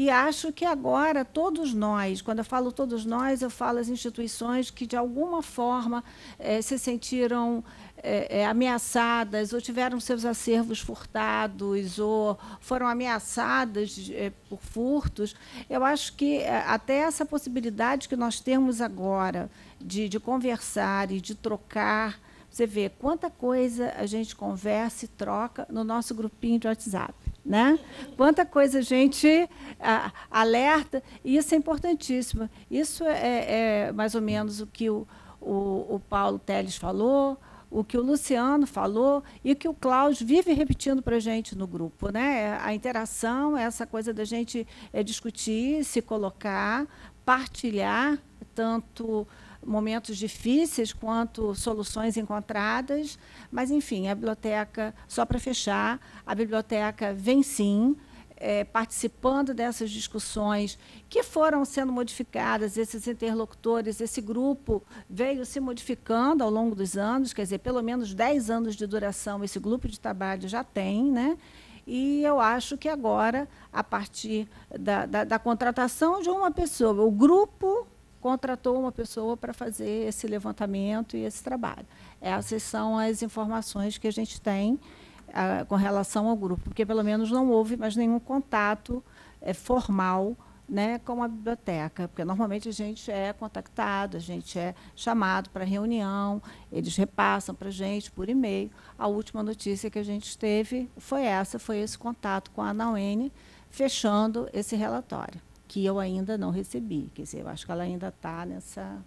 E acho que agora todos nós, quando eu falo todos nós, eu falo as instituições que de alguma forma é, se sentiram é, é, ameaçadas ou tiveram seus acervos furtados ou foram ameaçadas por furtos, eu acho que até essa possibilidade que nós temos agora de, de conversar e de trocar, você vê quanta coisa a gente conversa e troca no nosso grupinho de WhatsApp. Né? Quanta coisa a gente a, alerta, e isso é importantíssimo. Isso é, é mais ou menos o que o, o, o Paulo Teles falou, o que o Luciano falou e que o Klaus vive repetindo para a gente no grupo. Né? A interação, essa coisa da gente é, discutir, se colocar, partilhar, tanto momentos difíceis quanto soluções encontradas. Mas, enfim, a biblioteca, só para fechar, a biblioteca vem sim é, participando dessas discussões que foram sendo modificadas, esses interlocutores, esse grupo veio se modificando ao longo dos anos, quer dizer, pelo menos 10 anos de duração esse grupo de trabalho já tem, né? E eu acho que agora, a partir da, da, da contratação de uma pessoa, o grupo contratou uma pessoa para fazer esse levantamento e esse trabalho. Essas são as informações que a gente tem a, com relação ao grupo, porque pelo menos não houve mais nenhum contato é, formal né, com a biblioteca, porque normalmente a gente é contactado, a gente é chamado para reunião, eles repassam para a gente por e-mail. A última notícia que a gente teve foi essa, foi esse contato com a Nauene, fechando esse relatório, que eu ainda não recebi. Quer dizer, eu acho que ela ainda está nessa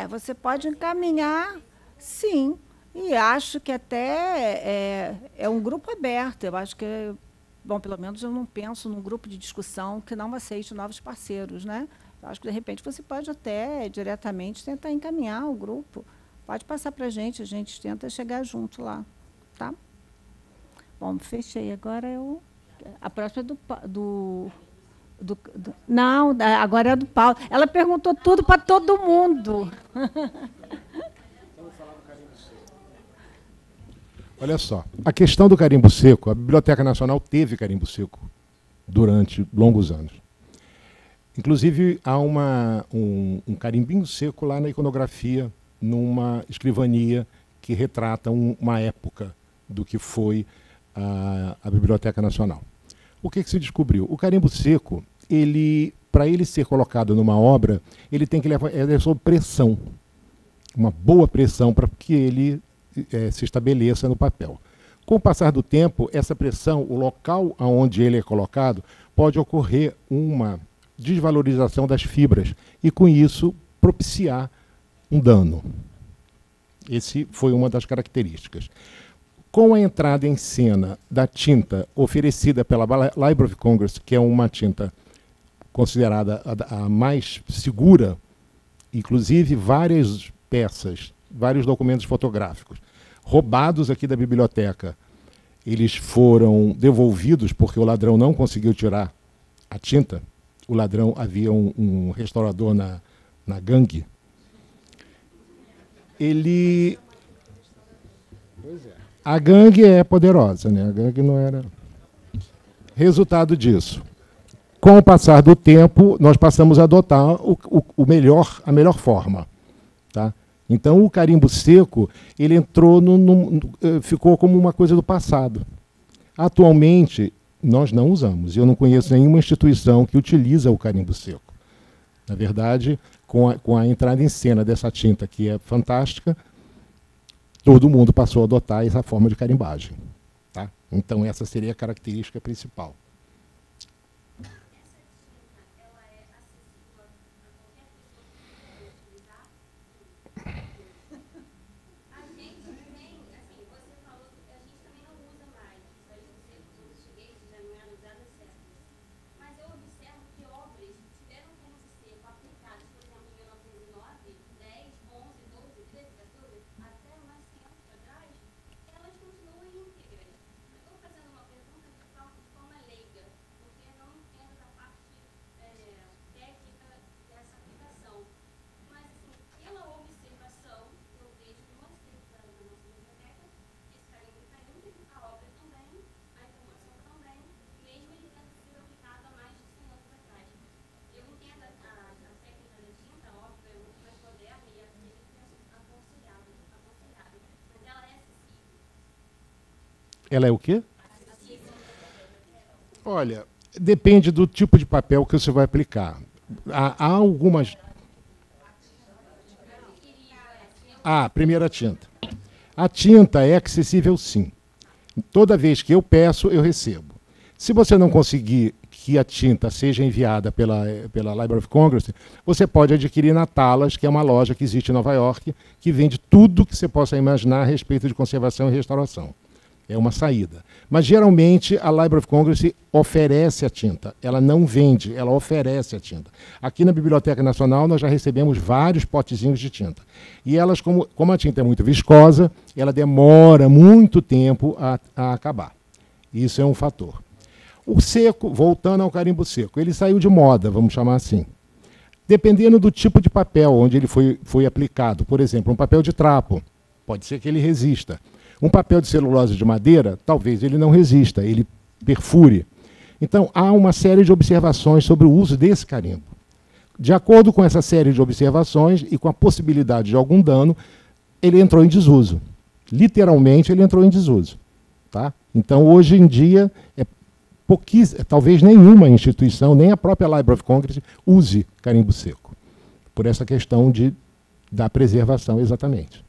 É, você pode encaminhar, sim. E acho que até é, é um grupo aberto. Eu acho que, bom, pelo menos eu não penso num grupo de discussão que não aceite novos parceiros, né? Eu acho que, de repente, você pode até diretamente tentar encaminhar o grupo. Pode passar para a gente, a gente tenta chegar junto lá, tá? Bom, fechei. Agora eu... A próxima é do, do do, do, não, agora é do Paulo. Ela perguntou tudo para todo mundo. Olha só, a questão do carimbo seco, a Biblioteca Nacional teve carimbo seco durante longos anos. Inclusive, há uma, um, um carimbinho seco lá na iconografia, numa escrivania que retrata um, uma época do que foi a, a Biblioteca Nacional. O que, que se descobriu? O carimbo seco ele, para ele ser colocado numa obra, ele tem que levar é sob pressão, uma boa pressão para que ele é, se estabeleça no papel. Com o passar do tempo, essa pressão, o local aonde ele é colocado, pode ocorrer uma desvalorização das fibras e, com isso, propiciar um dano. Esse foi uma das características. Com a entrada em cena da tinta oferecida pela Library of Congress, que é uma tinta considerada a, a mais segura, inclusive várias peças, vários documentos fotográficos roubados aqui da biblioteca. Eles foram devolvidos porque o ladrão não conseguiu tirar a tinta. O ladrão havia um, um restaurador na, na gangue. Ele. A gangue é poderosa, né? A gangue não era. Resultado disso, com o passar do tempo, nós passamos a adotar o, o, o melhor, a melhor forma. Então, o carimbo seco ele entrou no, no, eh, ficou como uma coisa do passado. Atualmente, nós não usamos. Eu não conheço nenhuma instituição que utiliza o carimbo seco. Na verdade, com a, com a entrada em cena dessa tinta, que é fantástica, todo mundo passou a adotar essa forma de carimbagem. Tá? Então, essa seria a característica principal. Ela é o quê? Olha, depende do tipo de papel que você vai aplicar. Há, há algumas. Ah, primeira tinta. A tinta é acessível sim. Toda vez que eu peço, eu recebo. Se você não conseguir que a tinta seja enviada pela, pela Library of Congress, você pode adquirir na Talas, que é uma loja que existe em Nova York, que vende tudo que você possa imaginar a respeito de conservação e restauração. É uma saída. Mas geralmente a Library of Congress oferece a tinta. Ela não vende, ela oferece a tinta. Aqui na Biblioteca Nacional nós já recebemos vários potezinhos de tinta. E elas, como, como a tinta é muito viscosa, ela demora muito tempo a, a acabar. Isso é um fator. O seco, voltando ao carimbo seco, ele saiu de moda, vamos chamar assim. Dependendo do tipo de papel onde ele foi, foi aplicado, por exemplo, um papel de trapo, pode ser que ele resista. Um papel de celulose de madeira, talvez ele não resista, ele perfure. Então, há uma série de observações sobre o uso desse carimbo. De acordo com essa série de observações e com a possibilidade de algum dano, ele entrou em desuso. Literalmente, ele entrou em desuso. Tá? Então, hoje em dia, é talvez nenhuma instituição, nem a própria Library of Congress, use carimbo seco, por essa questão de, da preservação, exatamente.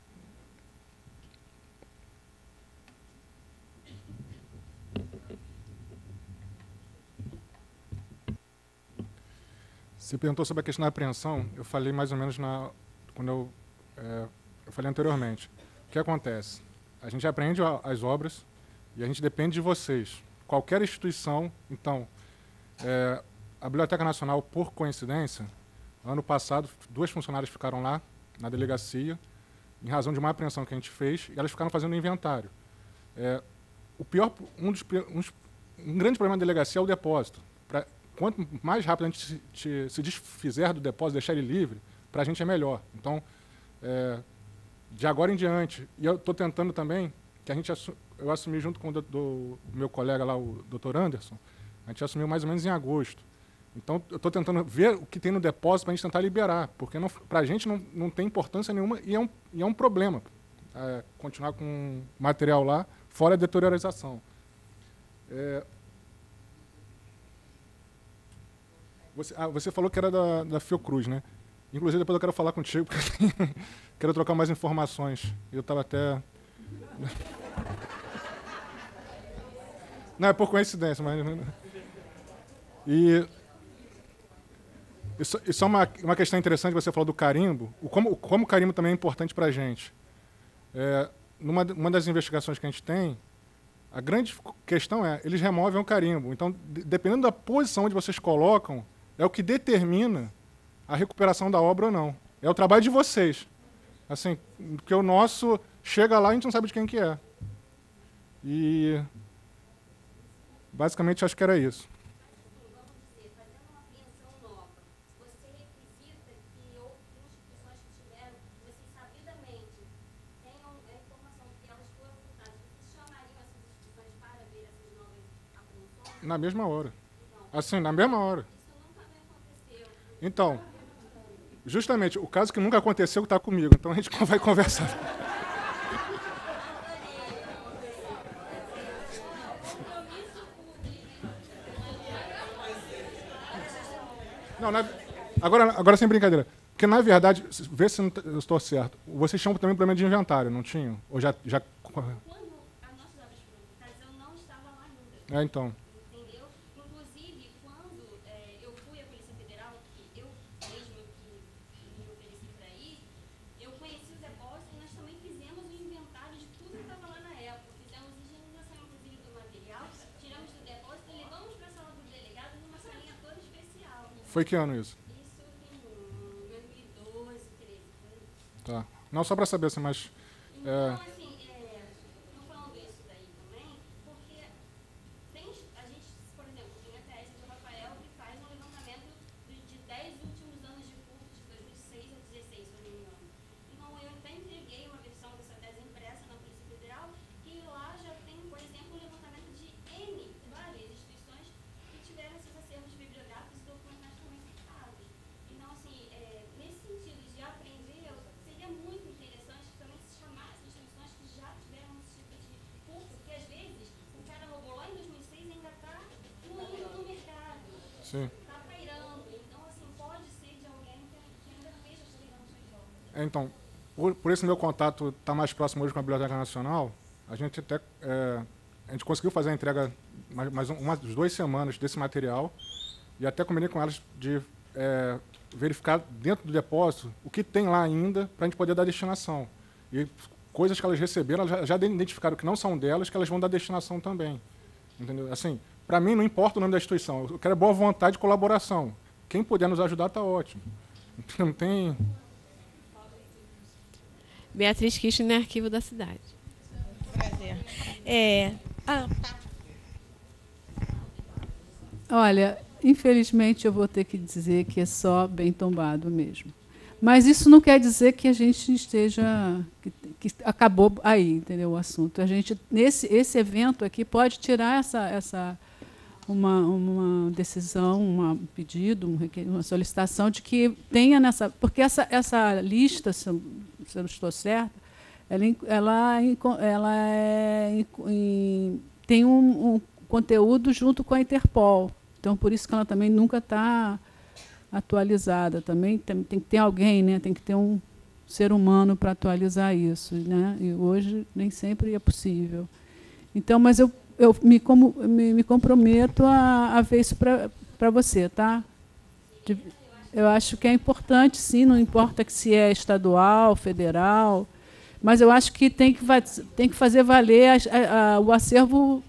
Você perguntou sobre a questão da apreensão, eu falei mais ou menos na, quando eu, é, eu falei anteriormente. O que acontece? A gente aprende as obras e a gente depende de vocês, qualquer instituição. Então, é, a Biblioteca Nacional, por coincidência, ano passado, duas funcionárias ficaram lá, na delegacia, em razão de uma apreensão que a gente fez, e elas ficaram fazendo inventário. É, o pior, um, dos, um, um, grande problema da delegacia é o depósito. Quanto mais rápido a gente se, se, desfizer do depósito, deixar ele livre, para a gente é melhor. Então, é, de agora em diante, e eu estou tentando também que a gente eu assumi junto com o do, do meu colega lá, o Dr. Anderson, a gente assumiu mais ou menos em agosto. Então, eu estou tentando ver o que tem no depósito para a gente tentar liberar, porque para a gente não, não tem importância nenhuma e é um, e é um problema é, continuar com material lá, fora a deteriorização. É, você, ah, você falou que era da, da Fiocruz, né? Inclusive, depois eu quero falar contigo, porque quero trocar mais informações. Eu estava até... Não, é por coincidência, mas. E. Isso, isso é uma, uma questão interessante, você falou do carimbo. O como, como o carimbo também é importante para a gente. É, numa uma das investigações que a gente tem, a grande questão é, eles removem o carimbo. Então, dependendo da posição onde vocês colocam, é o que determina a recuperação da obra ou não. É o trabalho de vocês. Assim, porque o nosso chega lá e a gente não sabe de quem que é. E Basicamente, acho que era isso. Na mesma hora. Assim, na mesma hora. Então, justamente, o caso que nunca aconteceu está comigo. Então a gente vai conversar. Não, na, agora, agora sem brincadeira. Porque, na verdade, vê se eu estou certo. Vocês tinham também problema de inventário, não tinham? Ou já. já... Quando a nossa obra eu não estava lá ainda. É, então. Foi que ano isso? Isso em 2012, 13. Tá. Não, só para saber assim, mas. Então, é... por, esse meu contato estar tá mais próximo hoje com a Biblioteca Nacional, a gente até é, a gente conseguiu fazer a entrega mais, mais umas duas semanas desse material e até combinei com elas de é, verificar dentro do depósito o que tem lá ainda para a gente poder dar destinação. E coisas que elas receberam, elas já, já identificaram que não são delas, que elas vão dar destinação também. Entendeu? Assim, para mim não importa o nome da instituição, eu quero boa vontade e colaboração. Quem puder nos ajudar está ótimo. Não tem Beatriz Kirchner, Arquivo da Cidade. Prazer. É, ah, Olha, infelizmente eu vou ter que dizer que é só bem tombado mesmo. Mas isso não quer dizer que a gente esteja que, que acabou aí, entendeu o assunto. A gente nesse esse evento aqui pode tirar essa essa uma, uma decisão, um pedido, um, uma solicitação de que tenha nessa. Porque essa, essa lista, se eu, eu estou certa, ela, ela, ela é, tem um, um, conteúdo junto com a Interpol. Então, por isso que ela também nunca está atualizada. Também tem, tem, que ter alguém, né? tem que ter um ser humano para atualizar isso. Né? E hoje nem sempre é possível. Então, mas eu eu me, como, me, me comprometo a, a ver isso para você, tá? De, eu acho que é importante, sim, não importa que se é estadual, federal, mas eu acho que tem que, tem que fazer valer a, a, o acervo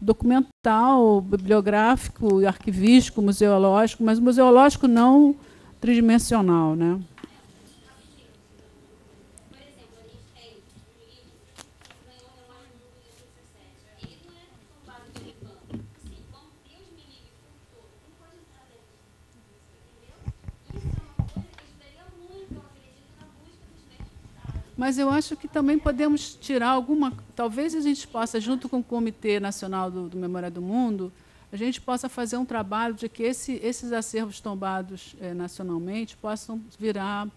documental, bibliográfico, arquivístico, museológico, mas museológico não tridimensional, né? Mas eu acho que também podemos tirar alguma. Talvez a gente possa, junto com o Comitê Nacional do, do Memória do Mundo, a gente possa fazer um trabalho de que esse, esses acervos tombados eh, nacionalmente possam virar,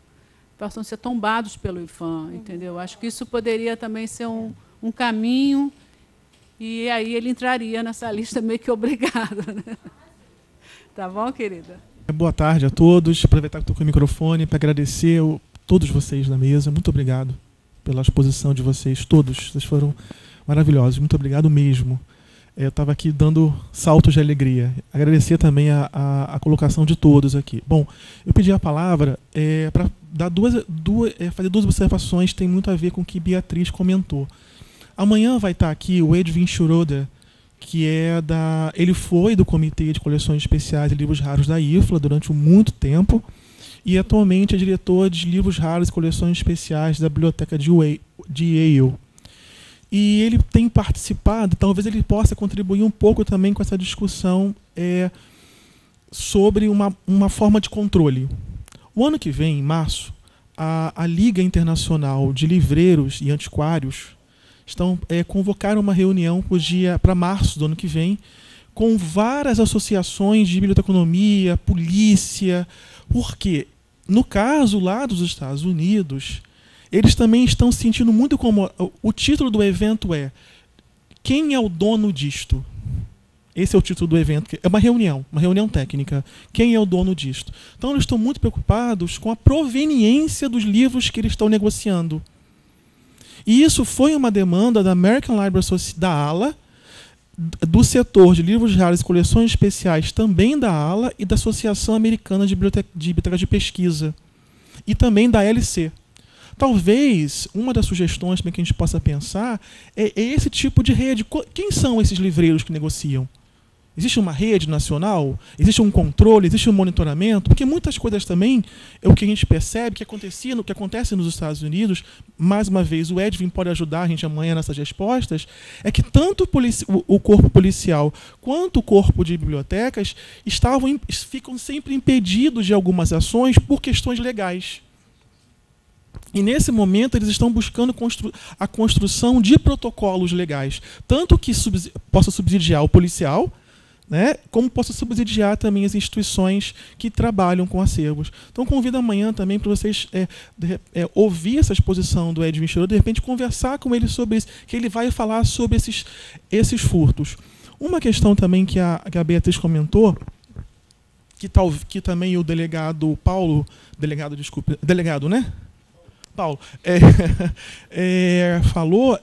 possam ser tombados pelo IFAM, uhum. entendeu? Acho que isso poderia também ser um, um caminho e aí ele entraria nessa lista meio que obrigado. Né? Tá bom, querida? Boa tarde a todos. Aproveitar que estou com o microfone para agradecer o todos vocês na mesa. Muito obrigado pela exposição de vocês, todos. Vocês foram maravilhosos. Muito obrigado mesmo. É, eu estava aqui dando saltos de alegria. Agradecer também a, a, a, colocação de todos aqui. Bom, eu pedi a palavra é, para dar duas, duas, é, fazer duas observações tem muito a ver com o que Beatriz comentou. Amanhã vai estar aqui o Edwin Schroeder, que é da. Ele foi do Comitê de Coleções Especiais e Livros Raros da IFLA durante muito tempo e atualmente é diretor de livros raros e coleções especiais da Biblioteca de Yale. E ele tem participado, talvez ele possa contribuir um pouco também com essa discussão é, sobre uma, uma forma de controle. O ano que vem, em março, a, a Liga Internacional de Livreiros e Antiquários estão é, convocaram uma reunião para março do ano que vem com várias associações de biblioteconomia, polícia, porque no caso lá dos Estados Unidos, eles também estão se sentindo muito como. O título do evento é Quem é o dono disto? Esse é o título do evento. É uma reunião, uma reunião técnica. Quem é o dono disto? Então, eles estão muito preocupados com a proveniência dos livros que eles estão negociando. E isso foi uma demanda da American Library Association, da ALA, do setor de livros raros e coleções especiais também da ALA e da Associação Americana de Biblioteca de, Biblioteca de Pesquisa e também da LC. Talvez uma das sugestões que a gente possa pensar é esse tipo de rede. Quem são esses livreiros que negociam? Existe uma rede nacional? Existe um controle? Existe um monitoramento? Porque muitas coisas também é o que a gente percebe que acontecia, no que acontece nos Estados Unidos. Mais uma vez, o Edwin pode ajudar a gente amanhã nessas respostas. É que tanto o, corpo policial quanto o corpo de bibliotecas estavam ficam sempre impedidos de algumas ações por questões legais. E nesse momento eles estão buscando constru a construção de protocolos legais, tanto que subsidi possa subsidiar o policial, né? como possa subsidiar também as instituições que trabalham com acervos. Então convido amanhã também para vocês é, é, ouvir essa exposição do Edwin Schroeder, de repente conversar com ele sobre isso, que ele vai falar sobre esses, esses furtos. Uma questão também que a, que a Beatriz comentou que, tal, que também o delegado Paulo, delegado, desculpe, delegado, né? Paulo, é, é, falou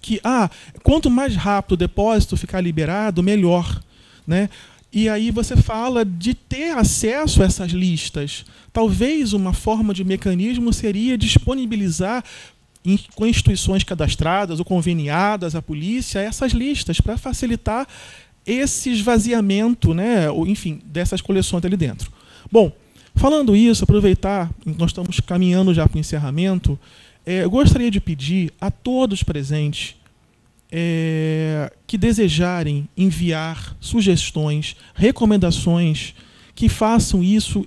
que ah, quanto mais rápido o depósito ficar liberado, melhor. Né? E aí você fala de ter acesso a essas listas. Talvez uma forma de mecanismo seria disponibilizar com instituições cadastradas ou conveniadas à polícia essas listas para facilitar esse esvaziamento, né, ou, enfim, dessas coleções ali dentro. Bom, falando isso, aproveitar, nós estamos caminhando já para o encerramento, é, eu gostaria de pedir a todos presentes é, que desejarem enviar sugestões, recomendações, que façam isso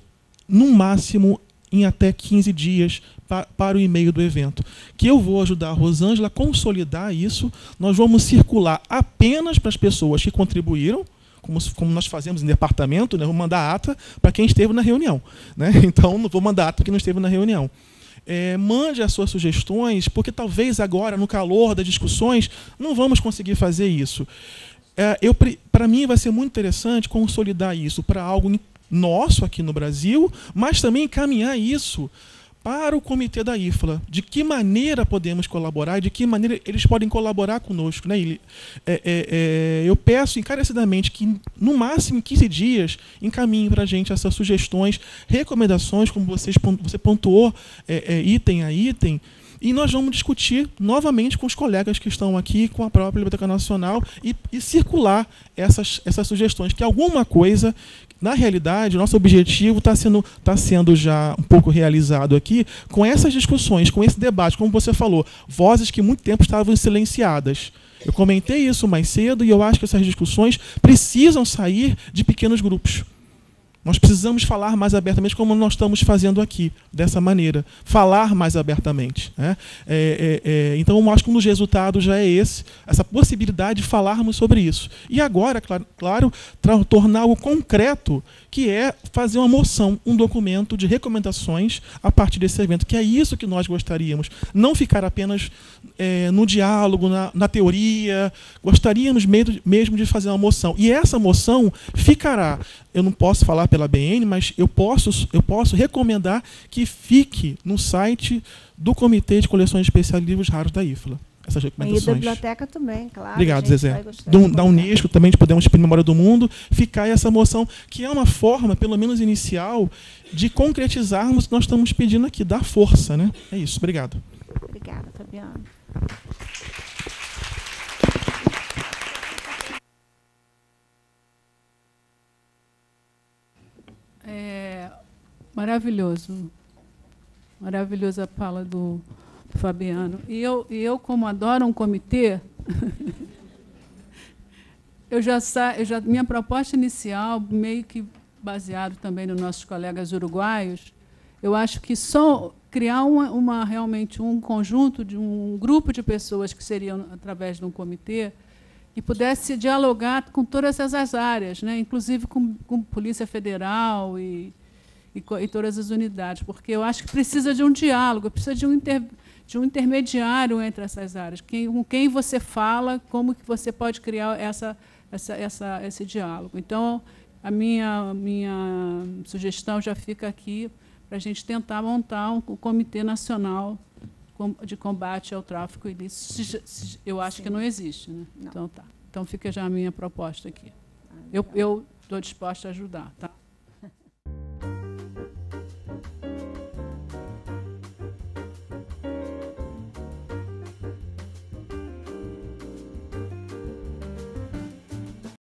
no máximo em até 15 dias pa, para o e-mail do evento. Que eu vou ajudar a Rosângela a consolidar isso. Nós vamos circular apenas para as pessoas que contribuíram, como, como, nós fazemos em departamento, né? vou mandar ata para quem esteve na reunião. Né? Então, não vou mandar ata para quem não esteve na reunião. É, mande as suas sugestões, porque talvez agora, no calor das discussões, não vamos conseguir fazer isso. É, para mim, vai ser muito interessante consolidar isso para algo nosso aqui no Brasil, mas também encaminhar isso para o comitê da IFLA. De que maneira podemos colaborar, de que maneira eles podem colaborar conosco. Né? É, é, é, eu peço encarecidamente que, no máximo 15 dias, encaminhem para a gente essas sugestões, recomendações, como vocês, você pontuou é, é, item a item, e nós vamos discutir novamente com os colegas que estão aqui, com a própria Biblioteca Nacional, e, e circular essas, essas sugestões, que alguma coisa na realidade, nosso objetivo está sendo, tá sendo já um pouco realizado aqui com essas discussões, com esse debate, como você falou, vozes que muito tempo estavam silenciadas. Eu comentei isso mais cedo e eu acho que essas discussões precisam sair de pequenos grupos. Nós precisamos falar mais abertamente, como nós estamos fazendo aqui, dessa maneira. Falar mais abertamente. Né? É, é, é, então, eu acho que um dos resultados já é esse, essa possibilidade de falarmos sobre isso. E agora, claro, claro tornar o concreto, que é fazer uma moção, um documento de recomendações a partir desse evento, que é isso que nós gostaríamos. Não ficar apenas é, no diálogo, na, na teoria. Gostaríamos mesmo, de fazer uma moção. E essa moção ficará eu não posso falar pela BN, mas eu posso, eu posso recomendar que fique no site do Comitê de Coleções Especiais de Livros Raros da IFLA. Essas recomendações. E da biblioteca também, claro. Obrigado, Zezé. Do, da Unesco também, de Podemos Exprimir Memória do Mundo, ficar essa moção, que é uma forma, pelo menos inicial, de concretizarmos o que nós estamos pedindo aqui, dar força. Né? É isso. Obrigado. Obrigada, Fabiana. É maravilhoso. Maravilhosa a fala do, do Fabiano. E eu, e eu, como adoro um comitê, eu já, sa, eu já minha proposta inicial, meio que baseado também nos nossos colegas uruguaios, eu acho que só criar uma, uma, realmente um conjunto de um grupo de pessoas que seriam através de um comitê e pudesse dialogar com todas essas áreas, né? inclusive com, com Polícia Federal e, e, e, todas as unidades, porque eu acho que precisa de um diálogo, precisa de um, inter, de um intermediário entre essas áreas, quem, com quem você fala, como que você pode criar essa, essa, essa, esse diálogo. Então, a minha, minha sugestão já fica aqui para a gente tentar montar um, um comitê nacional de combate ao tráfico ilícito, eu acho Sim. que não existe. Né? Não. Então, tá. Então, fica já a minha proposta aqui. Eu estou disposta a ajudar. Tá?